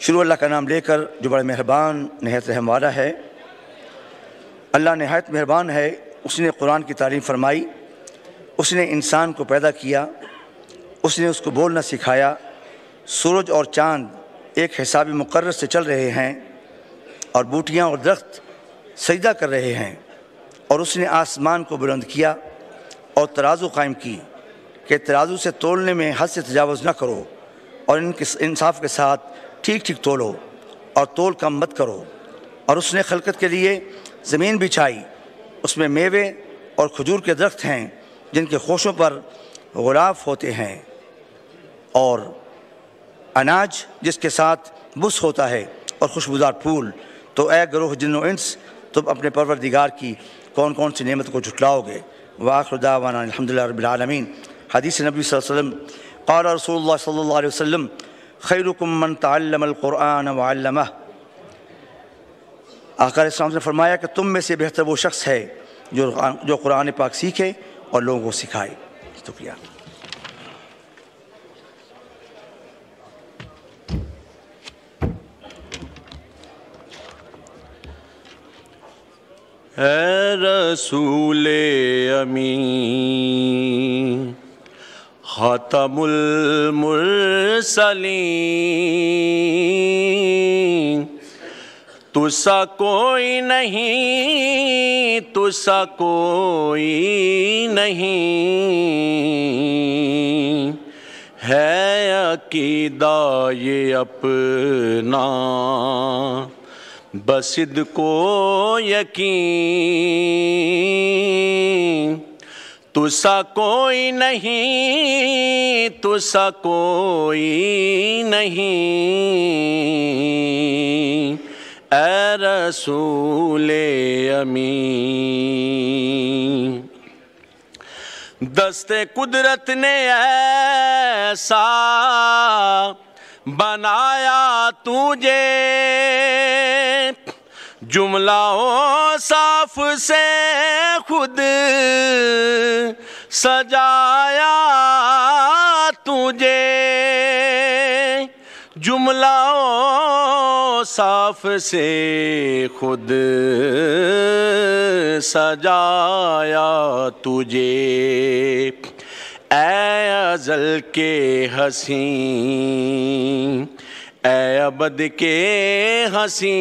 शुरू अल्लाह का नाम लेकर जो बड़ा मेहरबान नहायत रहम वाला है अल्लाह नहायत मेहरबान है उसने कुरान की तारीफ फरमाई उसने इंसान को पैदा किया उसने उसको बोलना सिखाया सूरज और चांद एक हिसाब मुकर्र से चल रहे हैं और बूटियाँ और दरख्त सजदा कर रहे हैं और उसने आसमान को बुलंद किया और तराजू कायम की कि तराजू से तोलने में हद से तजावज़ न करो और इनके इंसाफ के साथ ठीक ठीक तोलो और तोल कम मत करो। और उसने खलकत के लिए ज़मीन बिछाई। उसमें मेवे और खजूर के दरख्त हैं जिनके खोशों पर गुलाब होते हैं और अनाज जिसके साथ बुस होता है और खुशबूदार फूल। तो ए ग्रोह जिन्नो इंस तुम अपने परवरदिगार की कौन कौन सी नेमत को झुटलाओगे? वाखुदावाना अलहमदिल्ला रबालमीन हदीस नबी वसल्लम, क़ाल रसूलुल्लाह सल्लल्लाहु अलैहि वसल्लम, खैरुकुम मन तअल्लमल क़ुरआन व अल्लमह। आकर इस्लाम ने फरमाया कि तुम में से बेहतर वो शख्स है जो जो कुरान पाक सीखे और लोगों को सिखाए। शुक्रिया। है रसूल अमी ख़ातमुल मुरसलीन। तुसा कोई नहीं, तुसा कोई नहीं। है अकीदा ये अपना बसिद को यकीन, तुसा कोई नहीं, तुसा कोई नहीं ए रसूल अमी दस्ते कुदरत ने ऐसा बनाया तुझे जुमलाओ साफ़ से खुद सजाया तुझे। जुमला साफ़ से खुद सजाया तुझे। ए अजल के हसी अबद के हसी।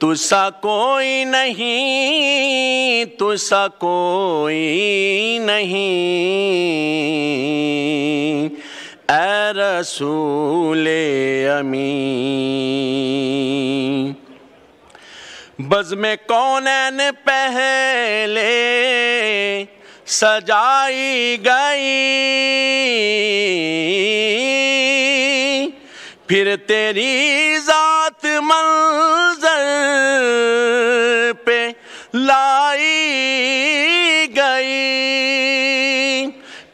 तुसा कोई नहीं, तुसा कोई नहीं। ए रसूल अमी बज में कौन पहले? सजाई गई। फिर तेरी जात मंजर पे लाई गई।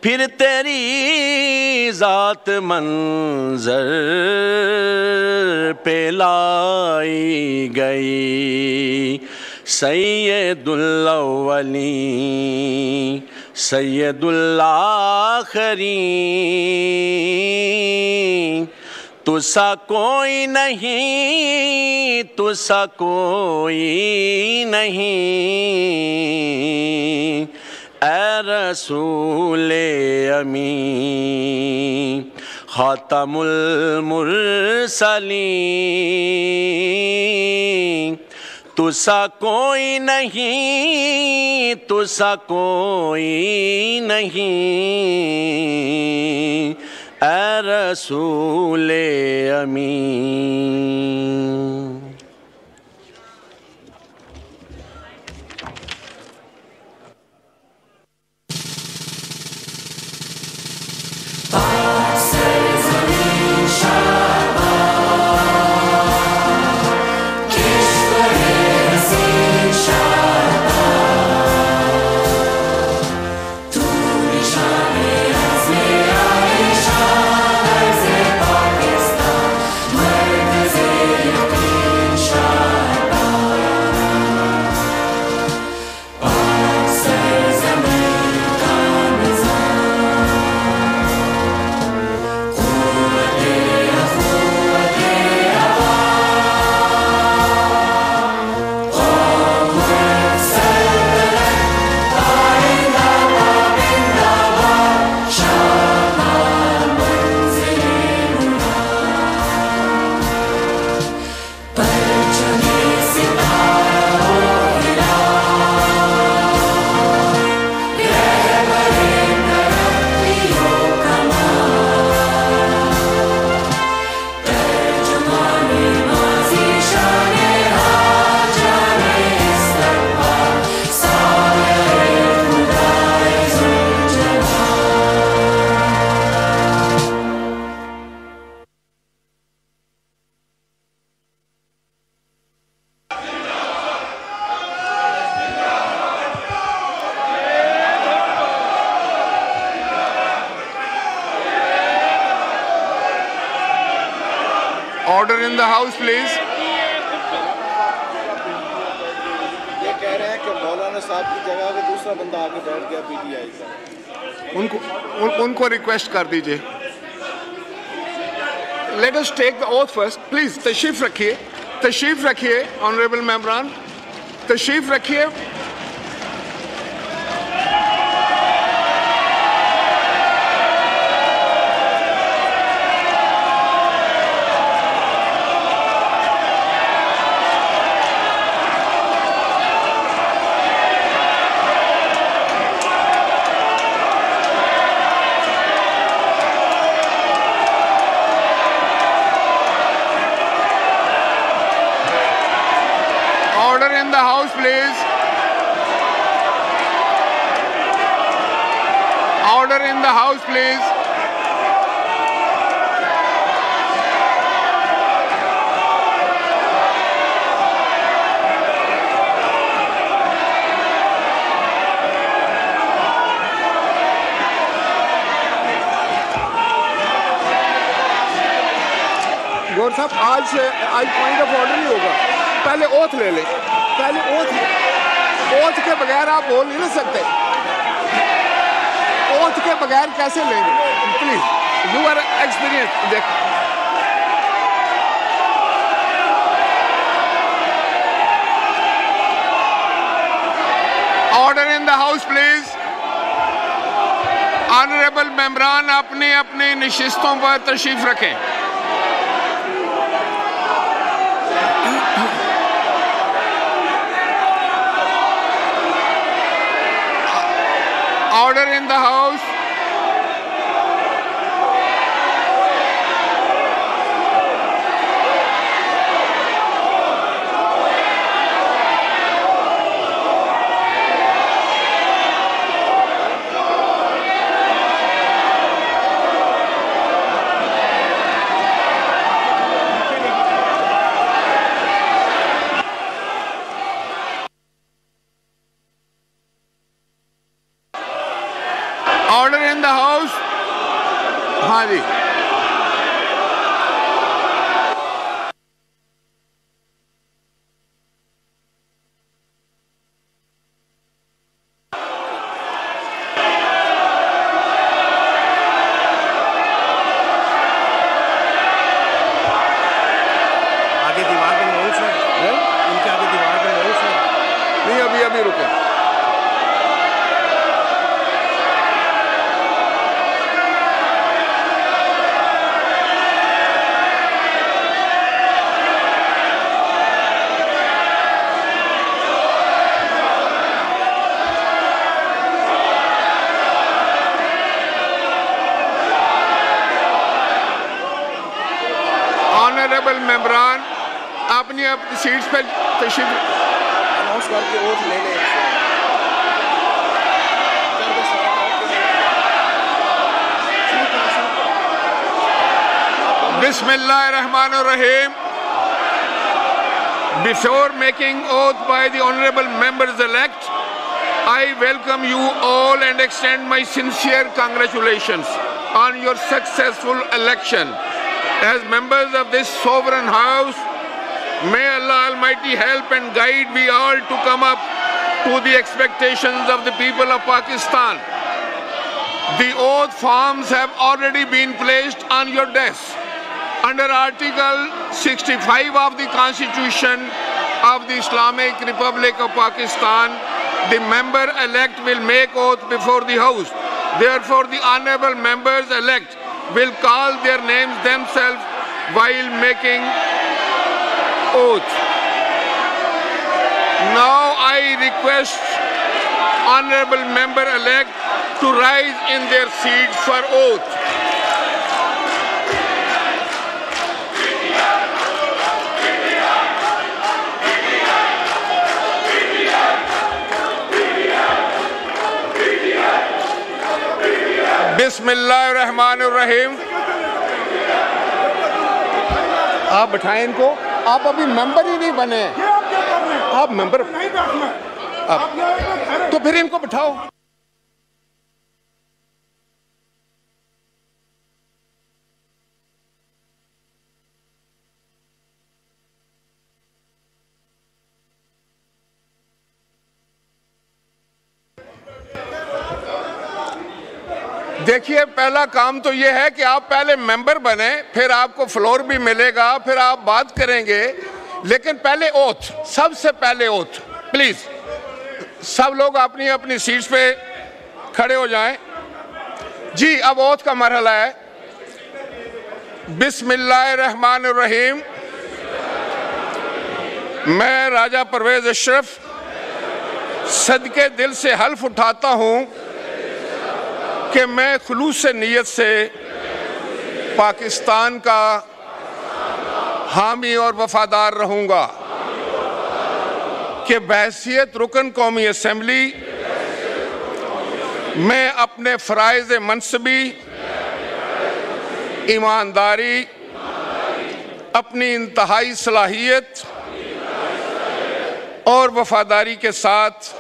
फिर तेरी जात मंजर पे लाई गई। सैदुल्लवली सैदुल्लाखरी तुसा कोई नहीं तुसा कोई नहीं। ए रसूल अमी ख़ातमुल मुरसलीन तुसा कोई नहीं तुसा कोई नहीं ए अमी house, please. ये कह रहे हैं कि मौलाना साहब की जगह पे दूसरा बंदा आके बैठ गया पीटीआई का। उनको उन, उनको रिक्वेस्ट कर दीजिए। Let us take the oath first please तशरीफ़ रखिए। तशरीफ़ रखिए ऑनरेबल मेम्बरान तशरीफ़ रखिए Order in the house, please. Order in the house, please. गौर साहब आज आज पॉइंट ऑफ़ ऑर्डर नहीं होगा। पहले ओथ ले लें। पहले ओथ ओथ के बगैर आप बोल नहीं सकते। ओथ के बगैर कैसे लेंगे? प्लीज़ यू आर एक्सपीरियंस देख। Order in the house please honourable मेम्बरान अपनी अपनी नशिस्तों पर तशरीफ़ रखें। Making oath by the honorable members elect, I welcome you all and extend my sincere congratulations on your successful election. As members of this sovereign house, may Allah Almighty help and guide we all to come up to the expectations of the people of Pakistan. The oath forms have already been placed on your desk. Under Article 65 of the Constitution of the Islamic Republic of Pakistan, the member elect will make oath before the House. Therefore, the honorable members elect will call their names themselves while making oath. Now I request honorable member elect to rise in their seats for oath. बिस्मिल्लाहिर्रहमानिर्रहीम। आप बैठाएँ इनको। आप अभी member ही नहीं बने। आप member आप तो फिर इनको बिठाओ। देखिए, पहला काम तो ये है कि आप पहले मेंबर बने, फिर आपको फ्लोर भी मिलेगा, फिर आप बात करेंगे। लेकिन पहले ओथ सबसे पहले ओथ प्लीज़ सब लोग अपनी अपनी सीट्स पे खड़े हो जाएँ। जी, अब ओथ का मरहला है। बिस्मिल्लाहिर्रहमानिर्रहीम। मैं राजा परवेज अशरफ, सदके दिल से हल्फ उठाता हूँ। कि मैं खलूस नीयत से पाकिस्तान का हामी और वफादार रहूँगा। कि बहसीत रुकन कौमी असम्बली मैं अपने फ़रज़ मनसबी, ईमानदारी, अपनी इंतहाई सलाहियत और वफादारी के साथ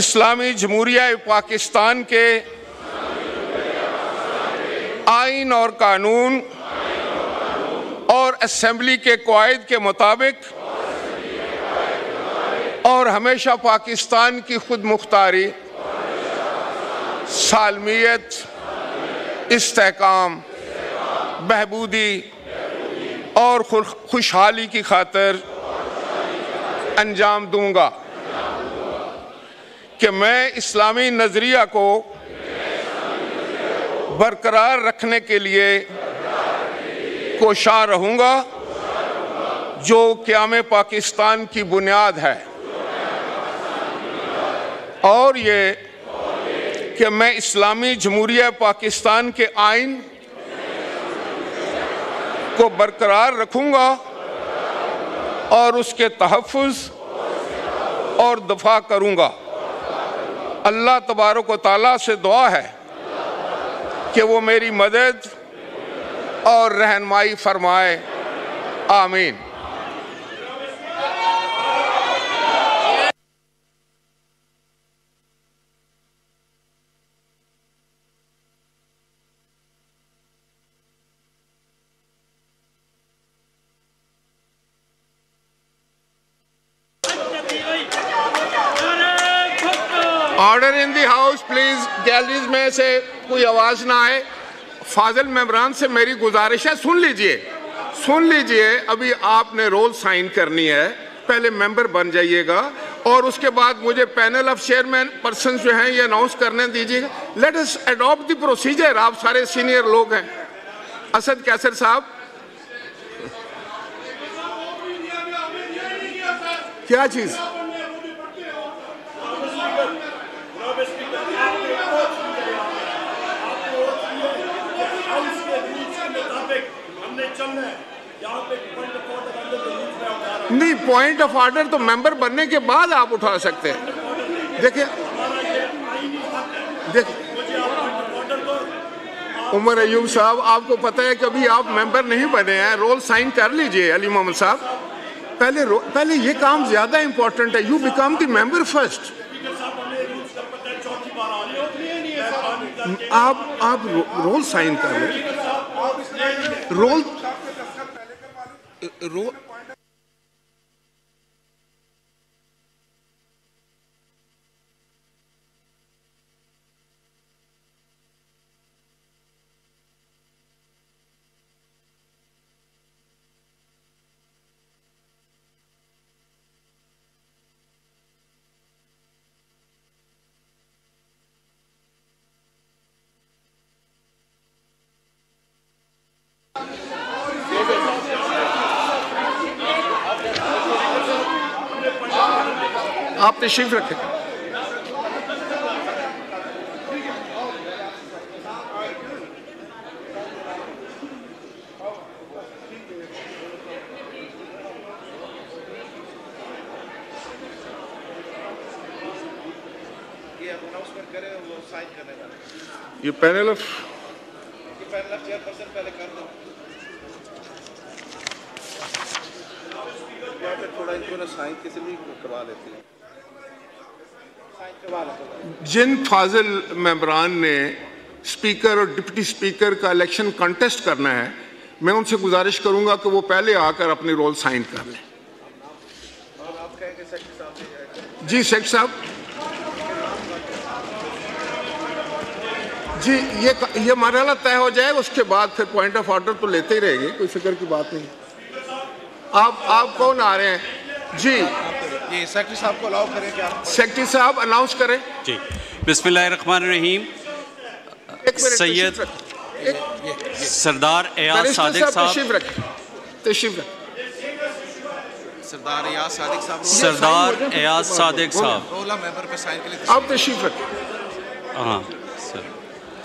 इस्लामी जमहूरिया पाकिस्तान के आइन और कानून और असम्बली के कवायद के मुताबिक और हमेशा पाकिस्तान की खुद मुख्तारी सालमियत, इस्तेकाम, बहबूदी और खुशहाली की खातर अंजाम दूँगा। कि मैं इस्लामी नज़रिया को बरकरार रखने के लिए कोशा रहूँगा, जो क्याम पाकिस्तान की बुनियाद है। और ये कि मैं इस्लामी जमहूरिया पाकिस्तान के आइन को बरकरार रखूँगा और उसके तहफ़ और दफ़ा करूँगा। अल्लाह तबारक ताला से दुआ है कि वो मेरी मदद और रहनमाई फरमाए। आमीन order in the house please galleries में से कोई आवाज़ ना आए। फाजिल मेम्बरान से मेरी गुजारिश है, सुन लीजिए। सुन लीजिए, अभी आपने रोल साइन करनी है। पहले मेंबर बन जाइएगा और उसके बाद मुझे पैनल ऑफ़ चेयरमैन पर्सन जो हैं, ये अनाउंस करने दीजिएगा। Let us adopt the procedure आप सारे सीनियर लोग हैं। असद कैसर साहब। क्या चीज़? नहीं पॉइंट ऑफ़ ऑर्डर तो मेंबर बनने के बाद आप उठा सकते हैं। देखिए। देखिए। उमर अयूब साहब आपको पता है कि अभी आप मेंबर नहीं बने हैं। रोल साइन कर लीजिए अली मोहम्मद साहब। पहले पहले ये काम ज़्यादा इंपॉर्टेंट है। You become the member first आप आप रो, रोल साइन कर लें। रोल रोल आप तशरीफ़ रखें ये अनाउंसमेंट करें वो साइन करने वाले ये panel of panel of chairperson पहले कर दो थोड़ा इनको ना साइन किसी भी करवा लेते हैं। करवा लेते जिन फाजिल मेंबरान ने स्पीकर और डिप्टी स्पीकर का इलेक्शन कंटेस्ट करना है, मैं उनसे गुजारिश करूँगा कि वो पहले आकर अपने रोल साइन कर लें। जी, शेख साहब। जी, ये ये मरहला तय हो जाए, उसके बाद फिर पॉइंट ऑफ़ ऑर्डर तो लेते ही रहेंगे, कोई फ़िक्र की बात नहीं। आप आप कौन आ रहे हैं? जी। ये सेक्रेटरी साहब को अलाउ करें क्या? सेक्रेटरी साहब अनाउंस करें। जी बिस्मिल्लाहिर्रहमानिर्रहीम। एक मिनट सैयद सरदार एयाज सादिक साहब तशरीफ़ सरदार रियाज सादिक साहब सरदार एयाज सादिक साहब। रोला मेंबर पे साइन के लिए। आप तशरीफ़ रखें। हाँ सर।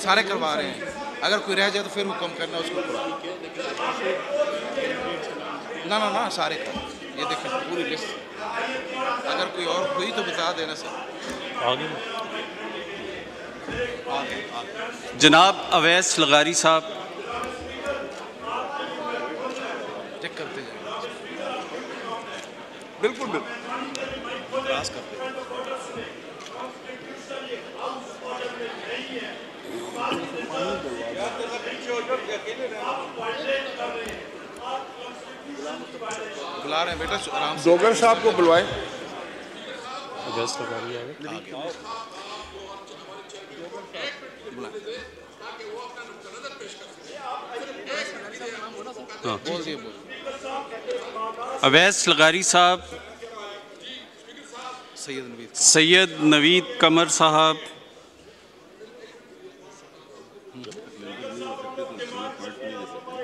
सारे करवा रहे हैं। अगर कोई रह जाए तो फिर हुक्म करना उसको पूरा। ना ना ना सारे कर। ये देखें पूरी लिस्ट अगर कोई और हुई तो बता देना सर। आगे। जनाब अवैस लगारी साहब। चेक करते जाए बिल्कुल बिल्कुल। क्रॉस करते बुला रहे हैं बेटा आराम से। जोगर साहब को बुलवाएँ। बोल अवैस लगारी साहब सैयद नवीद कमर साहब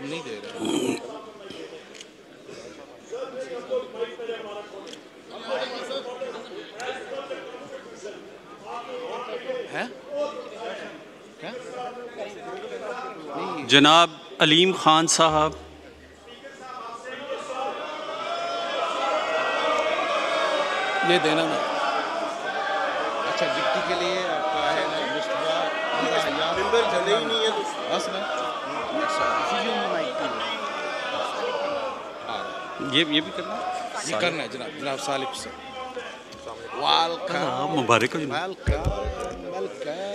नहीं दे रहा है क्या नहीं जनाब अलीम खान साहब। ये देना ना। अच्छा डिप्टी के लिए आपका है ना मुस्तफ़ा मिंबर चले ही नहीं है बस ना। अच्छा ये ये भी करना। ये करना है जनाब। जनाब सालिफ से। वेलकम हाँ, मुबारक हो जनाब। वेलकम वेलकम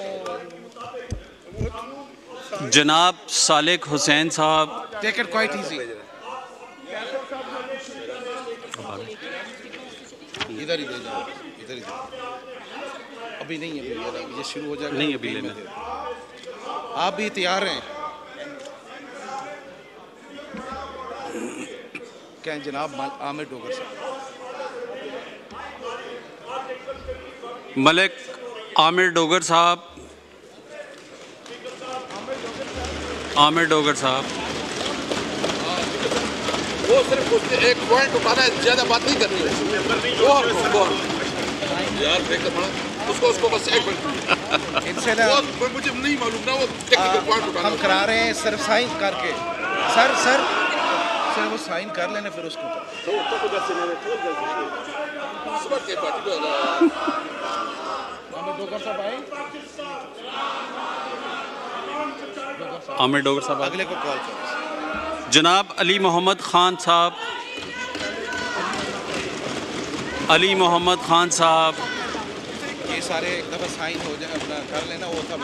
जनाब सालेक हुसैन साहब। टेक इट क्वाइट इजी इधर ही दे इधर अभी नहीं अभी ये ये शुरू हो जाएगा। नहीं, अभी लेना। आप भी तैयार हैं? क्या जनाब आमिर डोगर साहब? मलिक आमिर डोगर साहब आमिर डोगर साहब। वो सिर्फ़ उसने एक पॉइंट उठाना है ज़्यादा बात नहीं करनी है। वो हमको। यार बड़ा उसको उसको बस एक मिनट मुझे नहीं मालूम ना वो टेक्निकल पॉइंट उठाना हम करा रहे हैं सिर्फ़ साइन करके। सर सर सर वो साइन कर लेना फिर उसको समझ के पार्टी को आमिर डोगर साहब आए। आमिर डोगर साहब अगले को कॉल करो। जनाब अली मोहम्मद खान साहब। अली मोहम्मद खान साहब। ये सारे एक दफ़ा साइन हो जाए अपना कर लेना वो था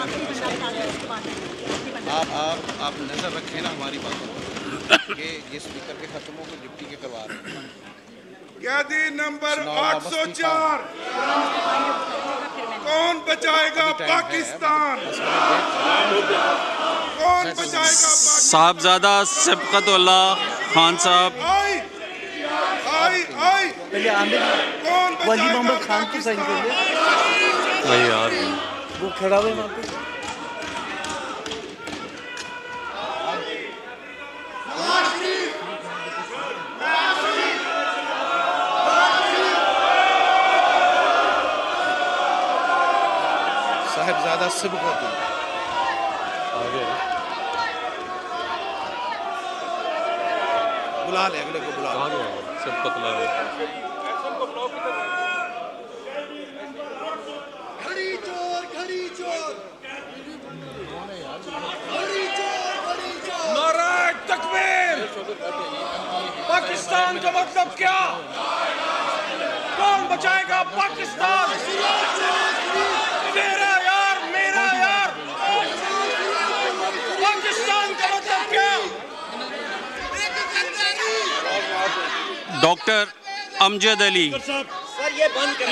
आप आप आप नज़र रखें ना हमारी बातों पर कि। ये स्पीकर के ख़त्म हो गए डिप्टी के करवा रहे हैं। कैदी नंबर सुनाओ 804 कौन बचाएगा पाकिस्तान? कौन बचाएगा साहबजादा सबकतुल्ला खान साहब। वली मोहम्मद खान को साइन कर वही यार। वो खड़ा हुआ है वहाँ पे। सिबकत बुला ले अगले को बुला ले। सबकतुल्ला नारायण तकबीर! पाकिस्तान का मतलब क्या? कौन बचाएगा पाकिस्तान मेरा यार मेरा यार पाकिस्तान का मतलब क्या डॉक्टर अमजद अली। सर ये बंद कि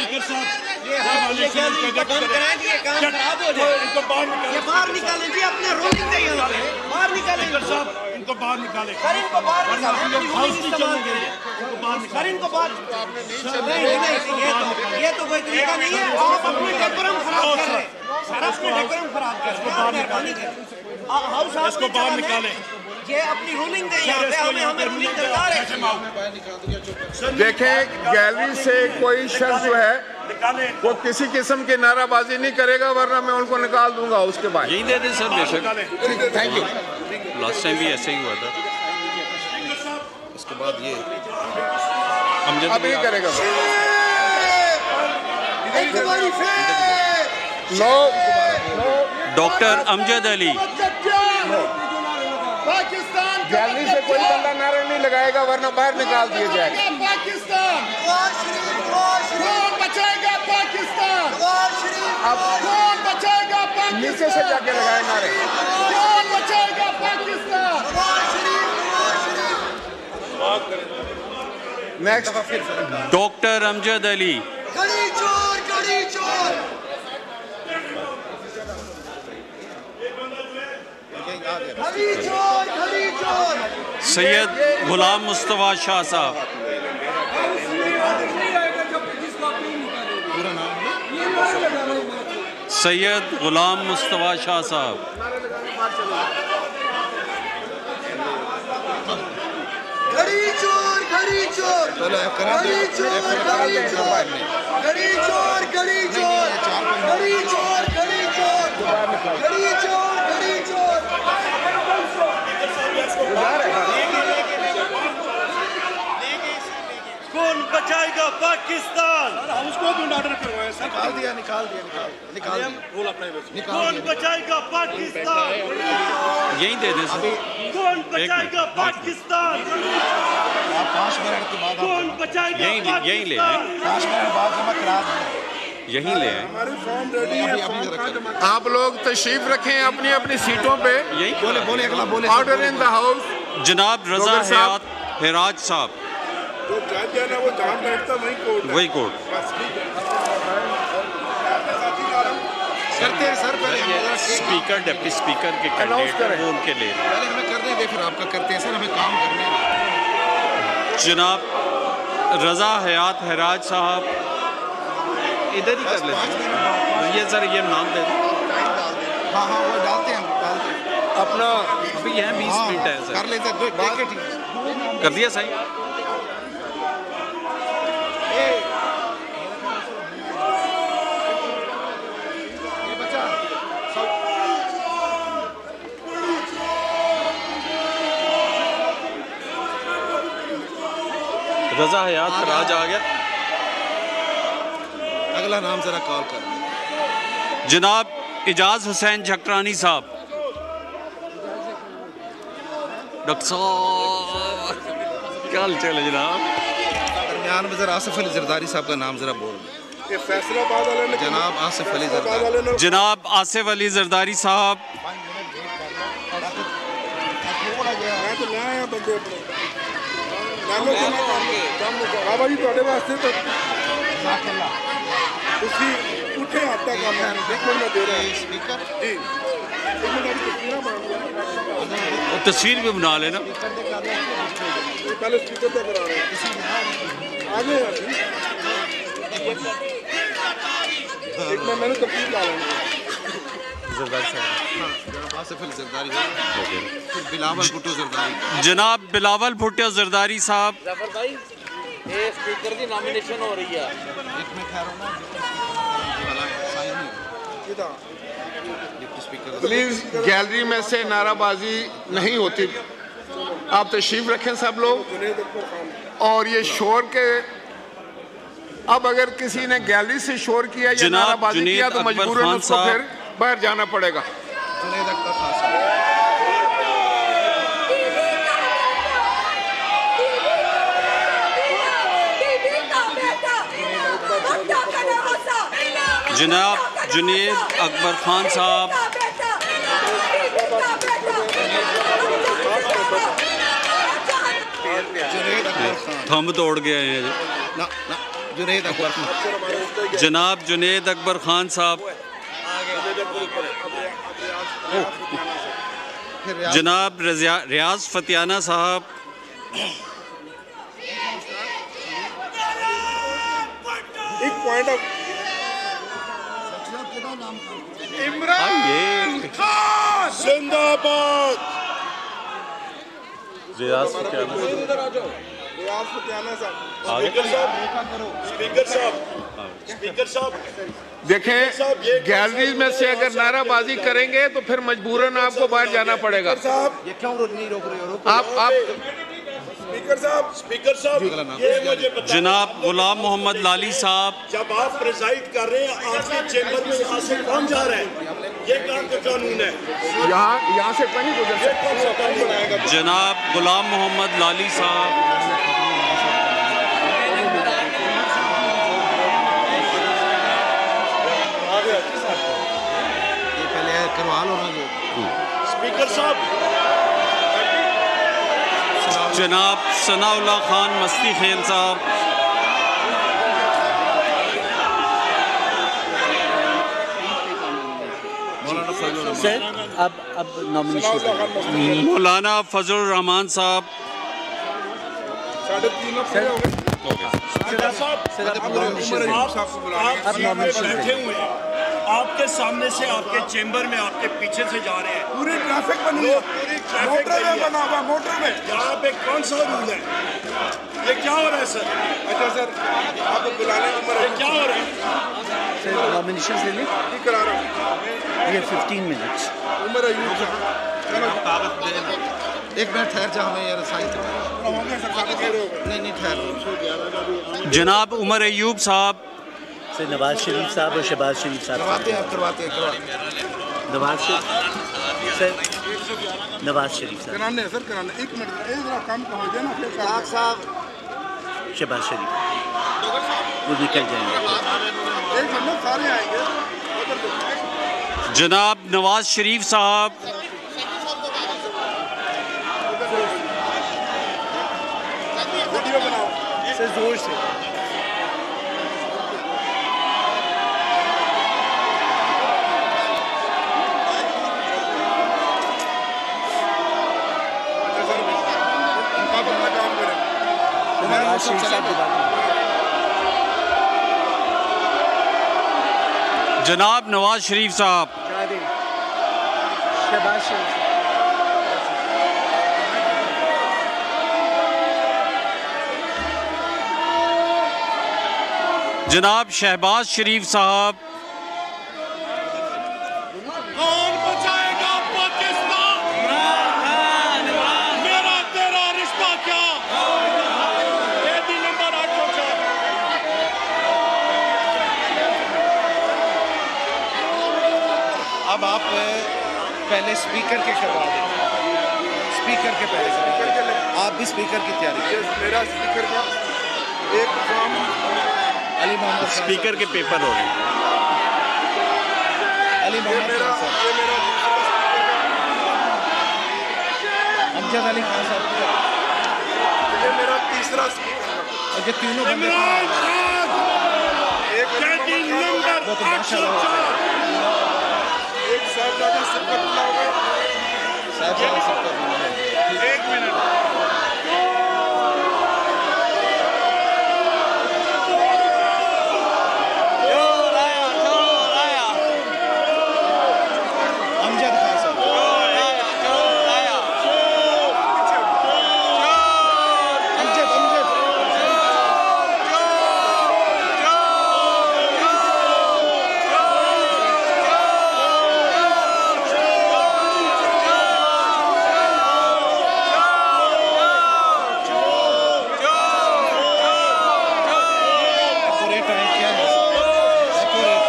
बाहर निकाले। बाहर निकालें जी अपने रोलिंग दे यहाँ पे। बाहर निकालें। इनको। इनको बाहर निकाले। सर इनको बाहर निकालें। सर इनको बाहर नहीं नहीं नहीं ये तो ये तो कोई तरीका नहीं है। आप अपने डेकोरम खराब कर रहे हैं। सर अपने डेकोरम खराब कर रहे हैं। आप मेहरबानी करें। आ- हाउस आप इसको बाहर निकालें। ये अपनी रूलिंग दे हमें हमें रूलिंग दरकार है। देखें गैलरी से कोई शख्स जो है वो किसी किस्म की नाराबाजी नहीं करेगा वरना मैं उनको निकाल दूँगा उसके बाद। यही दे दें सर बेशक। थैंक यू लास्ट टाइम भी ऐसे ही हुआ था। उसके बाद ये। अमजद अब आप- करेगा। डॉक्टर अमजद अली पाकिस्तान गैलरी से कोई बंदा नारा नहीं लगाएगा वरना बाहर निकाल दिया जाएगा। पाकिस्तान। कौन बचाएगा पाकिस्तान? अब कौन बचाएगा पाकिस्तान? नीचे से जाके लगाए नारे। कौन बचाएगा पाकिस्तान? नेक्स्ट डॉक्टर अमजद अली आ गया घड़ी चोर घड़ी चोर सैयद गुलाम मुस्तफ़ा शाह साहब। सैयद गुलाम मुस्तफ़ा शाह साहब। घड़ी चोर घड़ी चोर। घड़ी चोर करा घड़ी दो चोर। नहीं घड़ी चोर घड़ी चोर। घड़ी चोर घड़ी चोर। घड़ी चोर घड़ी चोर कौन बचाएगा पाकिस्तान। उसको भी ऑर्डर करो निकाल दिया निकाल दिया निकाल निकाल दिया। निकाल कौन बचाएगा पाकिस्तान? यहीं दे दें सर। कौन बचाएगा पाकिस्तान? आप पाँच मिनट के बाद कौन बचाएगा यहीं यहीं ले पाकिस्तान? आए पाँच मिनट बाद जमा करा दें। यहीं ले आए आप लोग तशरीफ़ रखें अपनी अपनी सीटों पे। यही बोले बोले अगला बोले। ऑर्डर इन द हाउस जनाब रजा डॉक्टर साहब। हयात हिराज साहब वही कोर्ट करते हैं। सर पहले स्पीकर डिप्टी स्पीकर के कैंडिडेट वो उनके ले रहे पहले हमें करने दे फिर आपका करते हैं। सर हमें काम करने जनाब रजा हयात हिराज साहब। इधर ही कर लेते हैं। ये सर ये नाम दे हाँ हाँ वो डालते हैं हम डालते हैं। अपना अभी यहाँ बीस हाँ, मिनट है कर सर। लेते हैं दो- देख के ठीक है। कर दिया सही। रजा हयात हिराज आ गया। अगला नाम जरा कॉल कर। जनाब इजाज हुसैन झकरानी साहब। डॉक्टर साहब क्या हाल चाल है जनाब? दरमियान में जरा आसिफ अली जरदारी साहब का नाम जरा बोल। जनाब आसिफ अली जरदारी। जनाब आसिफ अली जरदारी साहब। बाबा जी थोड़े वास्ते तो उठे हाथ काम एक मिनट दे रहा स्पीकर तस्वीर भी बना लेना। मैंने तस्वीर ला लेना जरदारी फिर बिलावल भुट्टो जरदारी। जनाब बिलावल भुट्टो जरदारी साहब। भाई ये स्पीकर की नॉमिनेशन हो रही है। एक में ठहरो ना। साइन नहीं ਕਿਦਾ डिप्टी स्पीकर प्लीज़ गैलरी में से नाराबाजी नहीं होती। आप तशरीफ़ रखें सब लोग। और ये शोर के अब अगर किसी ने गैलरी से शोर किया या नाराबाजी किया तो मजबूरन उसको फिर। बाहर जाना पड़ेगा। जनाब जुनेद अकबर खान साहब। जुनेद अकबर खान थम तोड़ गए हैं जनाब जुनेद अकबर खान साहब फिर रियाज जनाब रियाज फतियाना साहब। एक पॉइंट इमरान हाँ, जिंदाबाद। रियाज फतियाना रियाज फतियाना साहब स्पीकर साहब स्पीकर साहब देखें गैलरी में से अगर नाराबाजी करेंगे तो फिर मजबूरन आपको बाहर जाना पड़ेगा। साहब? ये क्यों रोक नहीं रोक रहे हो? आप आप स्पीकर साहब स्पीकर साहब ये मुझे जनाब गुलाम मोहम्मद लाली साहब। जब आप प्रिजाइड कर रहे हैं आपके चेंबर में यहाँ से कौन जा रहा है? ये कहाँ का कानून है? यहाँ यहाँ से कहीं गुजर ये कौन सा कानून बनाएगा जनाब गुलाम मोहम्मद लाली साहब। ये पहले करवा लो ना जो। स्पीकर साहब जनाब सनाउल्ला खान मस्ती खेल साहब। सर अब अब नॉमिनेशन मौलाना फजल रहमान साहब। अब नॉमिनेशन हैं। आपके सामने से आपके चेंबर में आपके पीछे से जा रहे हैं। पूरी ट्रैफ़िक बनी है। पूरी ट्रैफ़िक बना हुआ मोटर में। यहाँ पे कौन सा रूल है? ये क्या हो रहा है सर अच्छा सर आप बुलाने ये क्या हो रहा है? सर नॉमिनेशन ले लें करा रहा हूँ। ये 15 मिनट्स उम्र अयूब एक मिनट ठहर जा हमें यार साइन नहीं नहीं ठहर। जनाब उमर अयूब साहब। सर नवाज़ शरीफ साहब और शहबाज शरीफ साहब। करवाते हैं करवाते हैं करवाते हैं। नवाज़ शरीफ सर नवाज़ शरीफ साहब। कराने सर कराने। एक मिनट एक जरा काम हो जाए ना फिर साहब साहब। शहबाज शरीफ। वो निकल जाएँगे। एक मिनट सारे आएँगे। जनाब नवाज़ शरीफ साहब। वीडियो बनाओ। ज़ोर से। जनाब नवाज़ शरीफ साहब जनाब शहबाज शरीफ साहब पहले स्पीकर के करवा दें स्पीकर के पहले स्पीकर के आप भी स्पीकर की तैयारी मेरा स्पीकर का एक फॉर्म अली मोहम्मद स्पीकर के पेपर हो रहे हैं। अली मोहम्मद अमजद अली खान साहब ये मेरा तीसरा स्पीकर और ये तीनों बंदे एक नंबर वो तो माशाल्लाह एक साहबजादा सिफतुल्लाह होगा साहब साहब सबका है एक मिनट अमजद खान साहब अमजद अमजद एक्यूरेट टाइम क्या है एक्यूरेट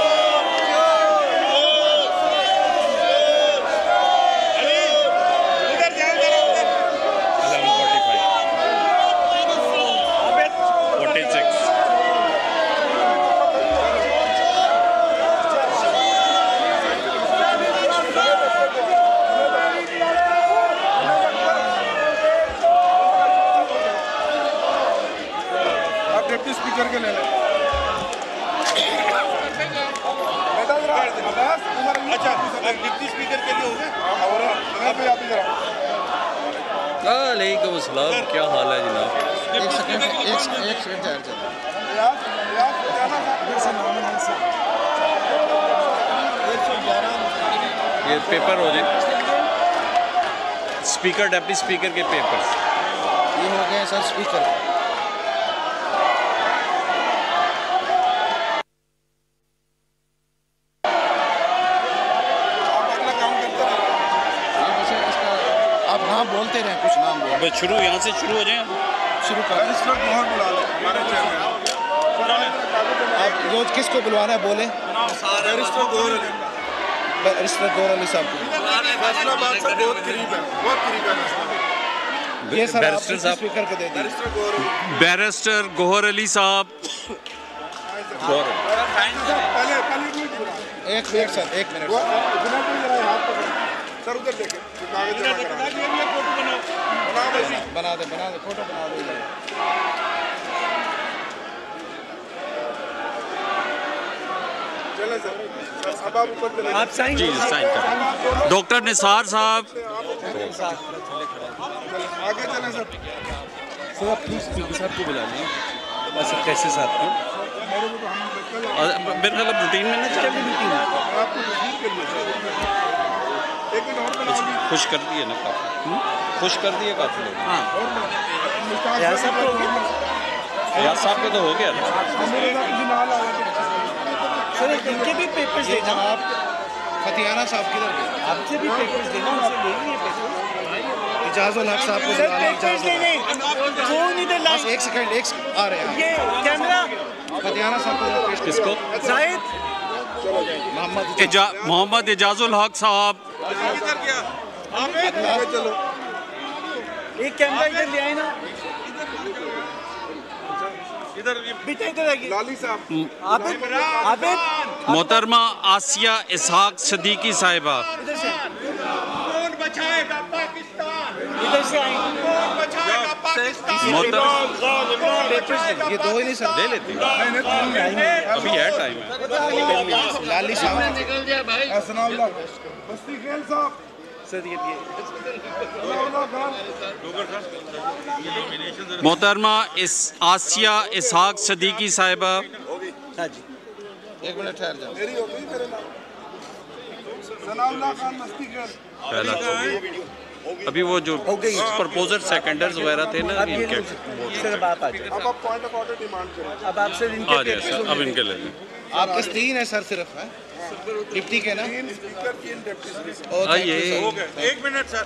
उधर जाओ जरा उधर आप डिप्टी स्पीकर के ले लें बेटा जरा अब्बास उमर अच्छा आप डिप्टी स्पीकर के लिए हो गए और अगर भाई आप इधर आओ वालेकुम अस्सलाम क्या हाल है जनाब एक सेकंड एक एक सेकंड ठहर जा रियाज रियाज जाना था ये पेपर हो जाए स्पीकर डेप्टी स्पीकर के पेपर्स? ये हो गए सर स्पीकर। आप नाम बोलते रहे कुछ नाम बोल शुरू यहाँ से शुरू हो जाए। शुरू कर। इस वक्त मोहर बुला ले हमारे चेयरमैन आप जो किसको बुलवाना है बोले? बैरिस्टर गौर अली। बैरिस्टर गौर अली साहब को। बहुत करीब है बहुत करीब है। ये सर बैरिस्टर साहब। बैरिस्टर गोहर अली। साहब। पहले पहले कोई पूरा एक मिनट सर एक मिनट बिना सर उधर देखें। दे। बना दे फ़ोटो बना दे। आप साइन साइन डॉक्टर निसार साहब। आगे चलें सर। सर आप प्लीज़ स्पीकर साहब को बुला लें। बस कैसे साहब को और मेरे ख्याल रूटीन में ना और बनाओ। जी खुश कर दिए ना काफ़ी। खुश कर दिए काफ़ी लोग। हाँ। यार साहब को यार साहब का तो हो गया ना। साथ सर इनके भी पेपर्स देना। आप फतियाना साहब किधर आपसे भी पेपर्स देना उनसे ले लिए पेपर्स इजाजुल हक साहब को सर बुला लें। हक। फ़ोन इधर बस एक सेकंड एक आ रहे हैं। ये कैमरा फतियाना साहब को पेश किसको? जाहिद। मोहम्मद इजा, मोहम्मद एजाजुल हक साहब। चलो एक कैमरा इधर ले आए ना। इधर बेटा इधर आइए। लाली साहब। आबिद आबिद मोहतरमा आसिया इसहाक सदीकी साहिबा। इधर से। ये दो ही नहीं सर ले लेते। अभी है टाइम है। लाली साहब। असनाउल्लाह बस्ती खेल साहब। मोहतरमा इस आसिया इसहाक सदीकी साहिबा। हाँ एक मिनट ठहर जाओ। मेरी गई नाम सनाउल्लाह खान मस्ती खेल। पहला अभी वो जो प्रपोजल सेकेंडर्स वगैरह थे ना ये इनके। अब आप आ जाए अब आप पॉइंट ऑफ़ ऑर्डर डिमांड करें। अब आपसे आ जाए सर अब इनके ले लें। आपके तीन है सर सिर्फ़ है? डिप्टी के ना? thank you, आइए। एक मिनट सर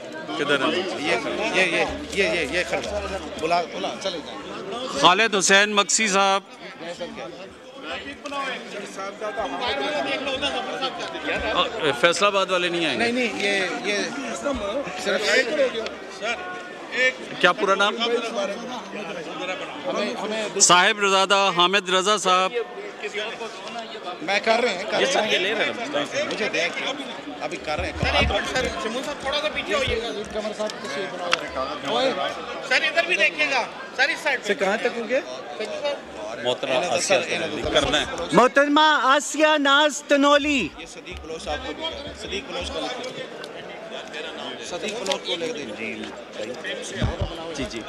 किधर है? ये ये ये ये ये ये बुला बुला चले खालिद हुसैन मक्सी साहब। फैसलाबाद वाले नहीं आए नहीं नहीं ये ये सिर्फ़ क्या पूरा नाम? साहिब रजादा हामिद रजा साहब। मैं कर रहे हैं कर रहे हैं। ले रहे मुझे देख। अभी कर रहे हैं। सर एक शमूल साहब थोड़ा सा पीछे होइएगा। कमर साहब तस्वीर बनाओ। ओए सर इधर भी देखिएगा सर इस साइड से कहाँ तक हो गए आसिया करना है। मोहतरमा आसिया नाज तनोली। ये सदीक बलोच साहब को भी कह रहे हैं। सदीक बलोच का लिख सदीक बलोच को लिख दीजिए। जी जी।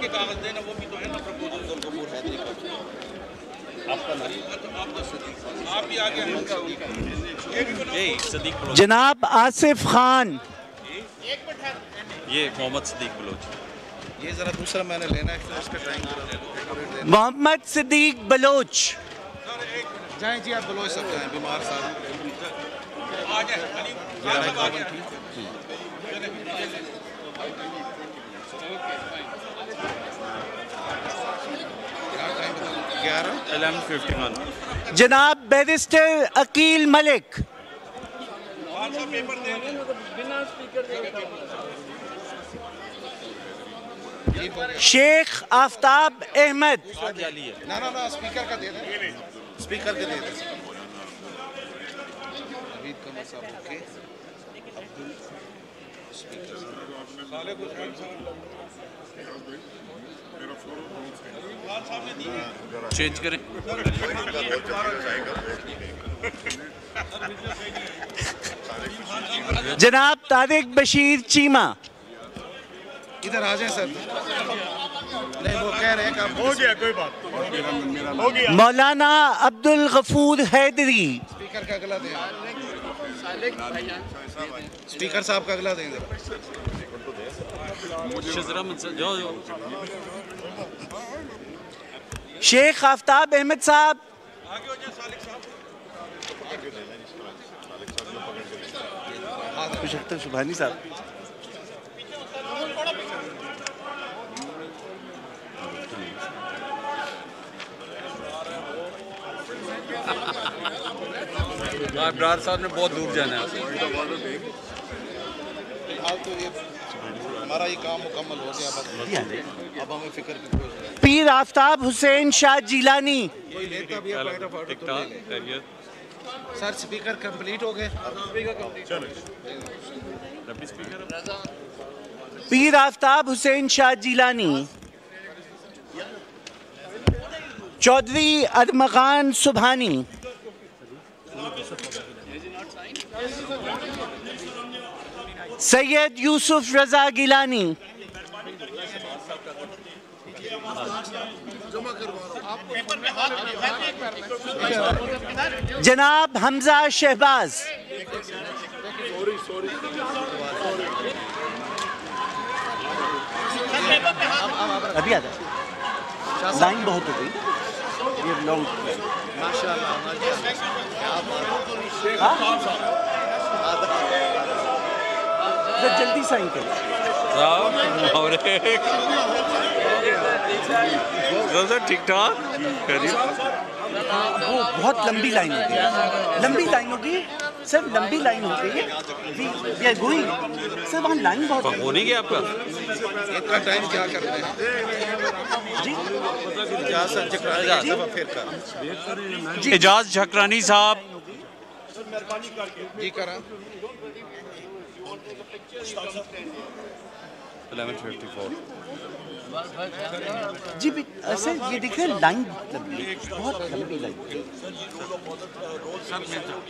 के कागज़ देना वो भी तो है ना प्रपोजल आगे आए यही सदीक बलोच जनाब आसिफ खान। ये मोहम्मद सदीक बलोच। ये जरा दूसरा मैंने लेना है उसका ड्राइंग मोहम्मद सदीक बलोच। जाएँ जी आप बलोच सब जाएँ बीमार साहब। ग्यारह? जनाब बैरिस्टर अकील मलिक। शेख आफ्ताब अहमद। ना ना ना स्पीकर का दे दे स्पीकर के दे दे नवीद कमर साहब ओके अब्दुल स्पीकर चेंज करें। जनाब तारिक बशीर चीमा। इधर आ जाए सर। नहीं वो कह रहे हैं हो गया कोई बात हो गया। मौलाना अब्दुल गफूर हैदरी। स्पीकर का अगला दें। स्पीकर साहब का अगला दें जरा। शजरा मनसब जाओ जाओ शेख आफ्ताब अहमद साहब सुबहानी साहब अबरार साहब ने बहुत दूर जाना है तो हमारा ये काम मुकम्मल हो गया अब हमें फ़िक्र की। Pir Aftab Hussain Shah Jilani. Sir speaker complete हो गए। पीर आफ्ताब हुसैन शाह जिलानी। चौधरी अरमगान सुबहानी सैयद यूसुफ रजा गिलानी। जनाब हमजा शहबाज। अभी आ लाइन बहुत हो गई। ये लॉन्ग तो जल्दी साइन करो। ठीक ठाक? वो बहुत लंबी लाइन होती है। लंबी लाइन होती है सर लंबी लाइन होती है। वी आर गोइंग सर वहाँ लाइन बहुत हो नहीं गया आपका? इतना टाइम क्या करते हैं? जी। कर एजाज झकरानी साहब। जी करा 1154 जी भी- सर ये दिख रहा है लाइन लंबी बहुत लंबी लाइन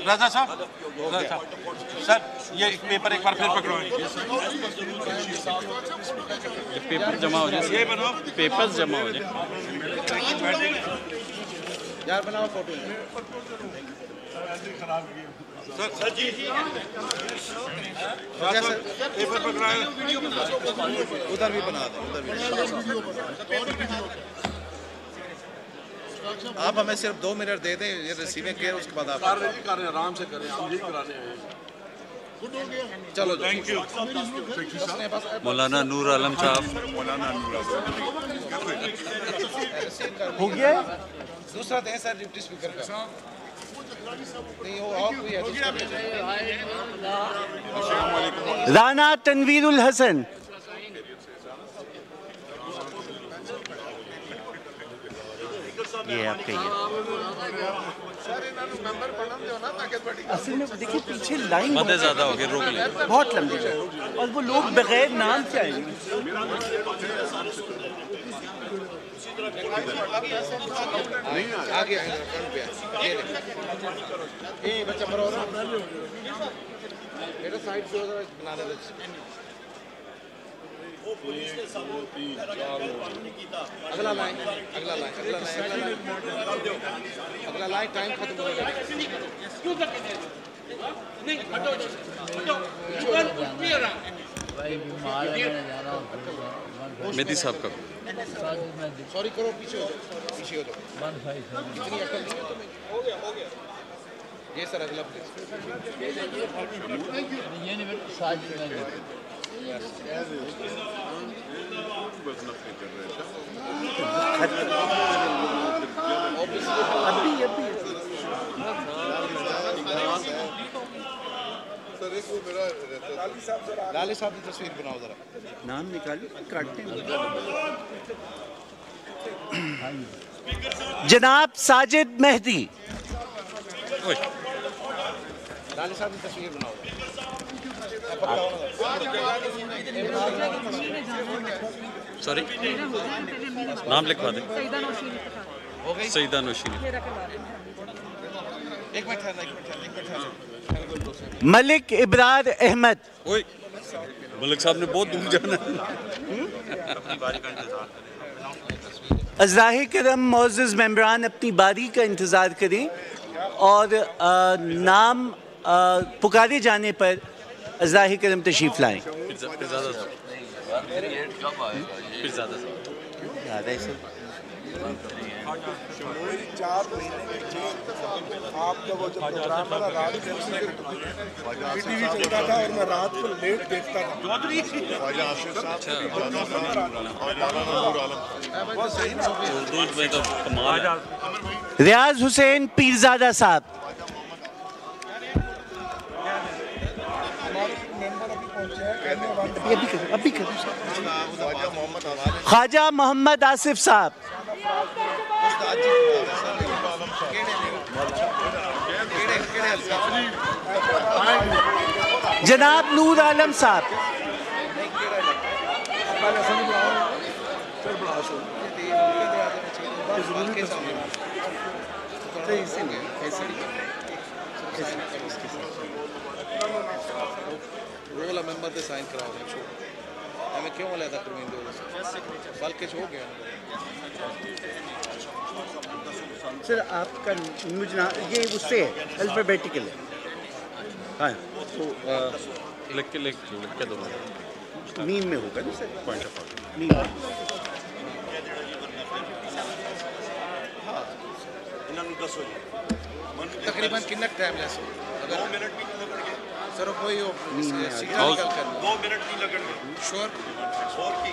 राजा साहब? सर ये पेपर एक बार फिर पकड़ो। जब पेपर जमा हो जाए। पेपर्स जमा हो जाए। यार बनाओ फ़ोटो। राजा सर पेपर पकड़ाए। उधर भी बना दो उधर भी आप हमें सिर्फ़ दो मिनट दे दें ये रिसीविंग केयर उसके बाद आप कर रहे हैं आराम से करें हम यही कराने हैं। चलो थैंक यू मौलाना नूर आलम साहब। मौलाना नूर आलम। हो गया दूसरा दें सर डिप्टी स्पीकर का। राना तनवीरुल हसन। ये आपका ये। असल में देखिए पीछे लाइन ज़्यादा हो गए रोक ले। बहुत लंबी है। और वो लोग बगैर नाम से आएँगे आए। ये बच्चा बेटा साइड से जरा बना। अगला लाइन अगला लाइन अगला लाइन अगला लाइन टाइम खत्म हो गया मेदी साहब का सॉरी करो पीछे हो जाओ पीछे हो जाओ इतनी अकल नहीं है तुम्हें हो गया हो गया ये सर अगला प्लीज़ अभी अभी लाले साहब की तस्वीर बनाओ जरा। नाम निकालिए काटते जनाब साजिद मेहदी। लाले साहब की तस्वीर बनाओ। सॉरी नाम लिखवा दे। सईदा नौशीनी एक मिनट एक मिनट एक मिनट। मलिक इबरार अहमद। मलिक साहब ने बहुत दूर जाना है। अजराह करम मोज़ मेम्बरान अपनी बारी का इंतज़ार करें और अ, नाम अ, पुकारे जाने पर अजराह करम तशरीफ़ लाएँ। फिर ज़्यादा चार महीने के आपका वो जो प्रोग्राम था रात को टीवी चलता था और मैं रात को लेट देखता था रियाज हुसैन पीरजादा साहब ख्वाजा मोहम्मद आसिफ साहब। जनाब नूर आलम साहब। मेंबर से साइन क्यों बल्कि हो गया सर आपका न्यूज़ ना ये उससे अल्फ़ाबेटिकल है। हाँ। तो लिख के लिख लिख के दो नीम में होगा ना सर? पॉइंट ऑफ़ नीम तकरीबन कितना टाइम लगा अगर मिनट भी लग गए सर कोई दो। मिनट भी लग गए श्योर श्योर की।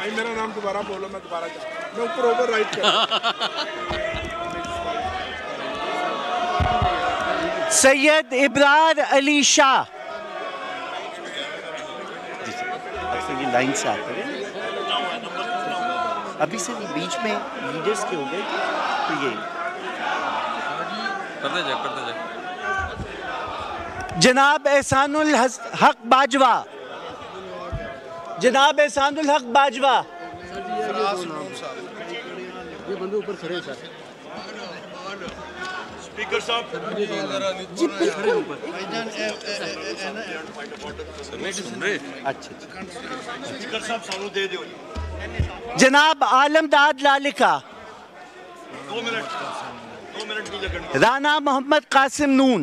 भाई मेरा नाम दोबारा बोलो मैं दोबारा चाहता मैं ऊपर ओवर राइट कर सैयद इब्रार अली शाह। ये लाइन से आते हैं। अभी से बीच में लीडर्स के हो गए तो ये। करते जाए करते जाए जनाब एहसानुल हक बाजवा। जनाब एहसानुल हक बाजवा। ये बंदे ऊपर खड़े सर। स्पीकर साहब स्पीकर साहब सानू दे जनाब आलमदाद लालिका। दो मिनट दो मिनट राना मोहम्मद कासिम नून।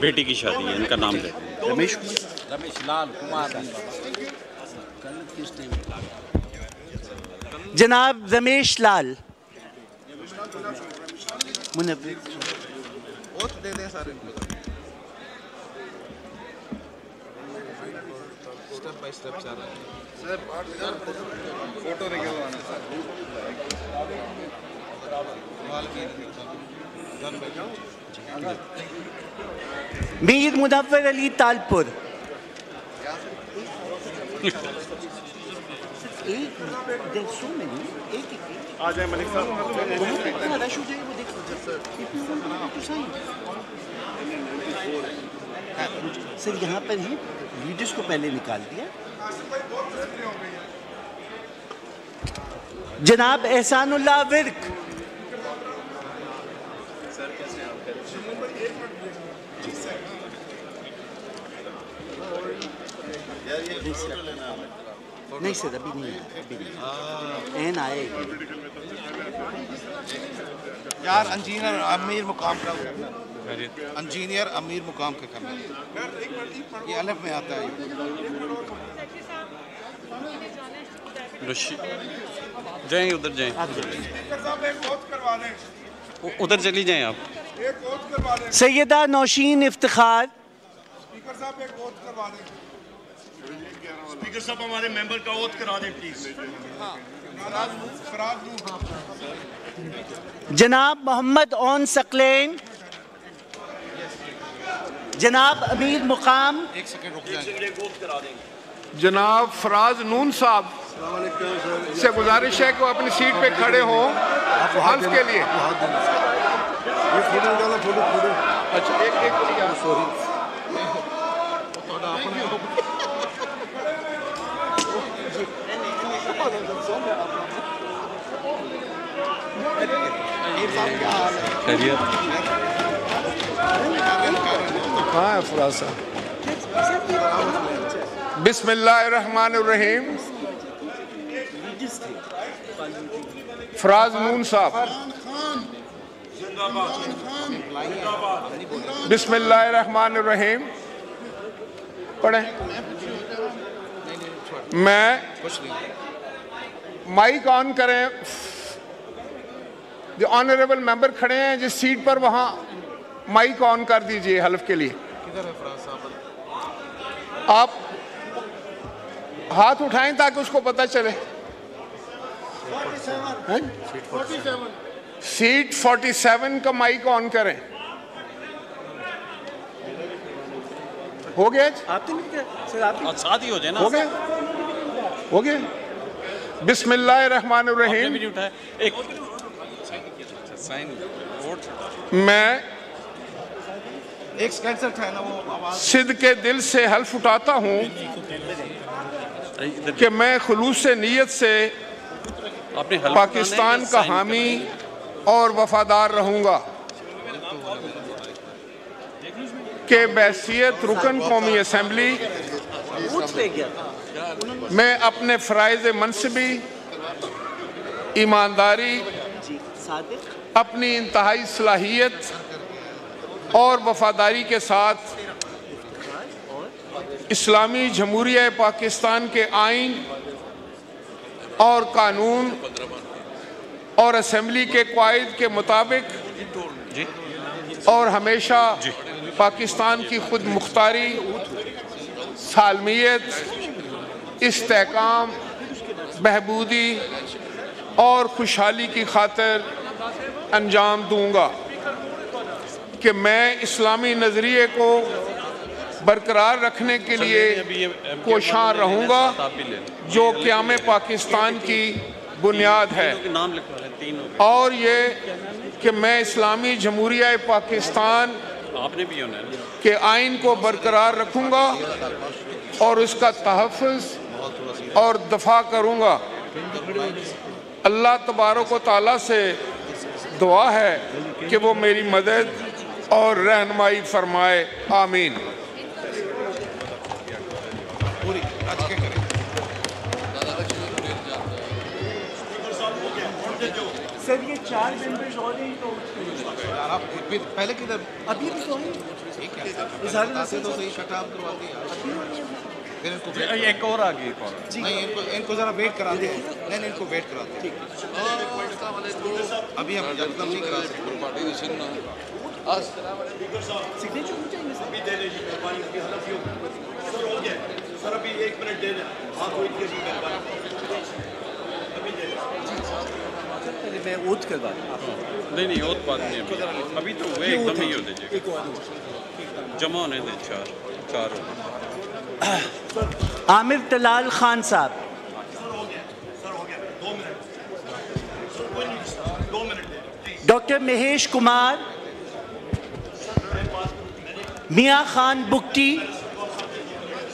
बेटी की शादी है इनका नाम रमेश रमेश लाल कुमार। जनाब Ramesh Lal. Step by step चल रहा है। फ़ोटो निकलवाना मीर मुनव्वर अली तालपुर एक सो मैंने एक एक आ जाए मलिक साहब। वहाँ पे इतना रश हो जाए वो देखो सर यहाँ पर ही लीडर्स को पहले निकाल दिया। जनाब एहसानुल्लाह विर्क। नहीं सर, अभी नहीं अभी नहीं एन आए। यार इंजीनियर अमीर मुकाम का इंजीनियर अमीर मुकाम का करना। ये अलग में आता है। रशी जाएँ उधर जाएँ। स्पीकर साहब एक वोट करवा दें। उ- उधर चली जाएँ आप। एक वोट करवा दें। सैयदा नौशीन इफ्तिखार। स्पीकर साहब एक वोट करवा दें। स्पीकर साहब हमारे मेंबर का ओथ करा दें प्लीज़ जनाब मोहम्मद ओन सकलेन। जनाब अमीर मुकाम। एक सेकंड रुक जाएँगे जनाब फराज नून साहब से गुजारिश है कि वो अपनी सीट पे खड़े हों हल्फ के लिए। ये फ़ोटो निकालो फ़ोटो फ़ोटो अच्छा एक एक सॉरी खैरियत। कहाँ है फराज साहब? बिस्मिल्लाहिर्रहमानिर्रहीम। फराज नून साहब। बिस्मिल्लाहिर्रहमानिर्रहीम। पढ़े। मैं माइक ऑन करें। जो ऑनरेबल मेंबर खड़े हैं, जिस सीट पर वहाँ माइक ऑन कर दीजिए हल्फ के लिए। आप हाथ उठाएँ ताकि उसको पता चले। हैं? सीट 47 का माइक ऑन करें। हो गया जी? आप तो नहीं क्या सर आप और साथ ही हो जाए ना। हो गया? हो गया? नहीं उठाया। एक मैं एक सर था ना वो आवाज़। सिद्ध के दिल से हल्फ उठाता हूँ। कि मैं खलूस नीयत से पाकिस्तान का हामी और वफादार रहूँगा। के बैसीत रुकन कौमी असम्बली मैं अपने फ़राइज़ मनसबी ईमानदारी अपनी इंतहाई सलाहियत और वफादारी के साथ इस्लामी जमहूरिया पाकिस्तान के आइन और कानून और असम्बली के कायद के मुताबिक और हमेशा पाकिस्तान की खुद मुख्तारी सालमियत इस्तेकाम बहबूदी और खुशहाली की खातर अंजाम दूँगा कि मैं इस्लामी नज़रिए को बरकरार रखने के लिए कोशां रहूँगा जो क्याम पाकिस्तान की बुनियाद है। के और ये कि मैं इस्लामी जमहूरिया पाकिस्तान के आइन को बरकरार रखूँगा और उसका तहफ़ और दफ़ा करूँगा। अल्लाह तबारक व ताली से दुआ है कि वो मेरी मदद और रहनमाई फरमाए आमीन। पूरी। आज के करें? सर ये चार मेंबर्स और हैं तो यार आप फिर पहले किधर? अभी भी तो हैं। ठीक है तो सही शटाब करवा दिया फिर इनको एक और आ गई एक और। नहीं इनको इनको जरा वेट करा दे। नहीं इनको वेट करा दे। अभी हम एकदम नहीं करा सकते। सिग्नेचर हो जाएँगे सर। पहले मैं ओथ करवा नहीं नहीं और बात नहीं अभी। अभी तो हुए एकदम ही हो। दीजिए जमा होने दे चार चार आमिर तलाल खान साहब। डॉक्टर महेश कुमार मियाँ खान बुक्टी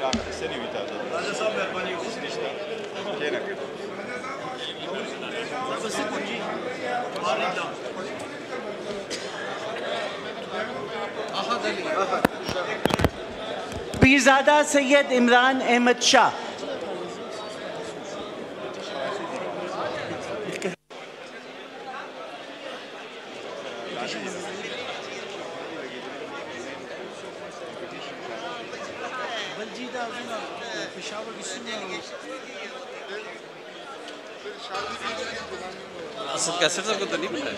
भी आप पूछ के लिए बैठे पीरजादा सैयद इमरान अहमद शाह पेशावर असद कैसेट साहब को तो नहीं मिला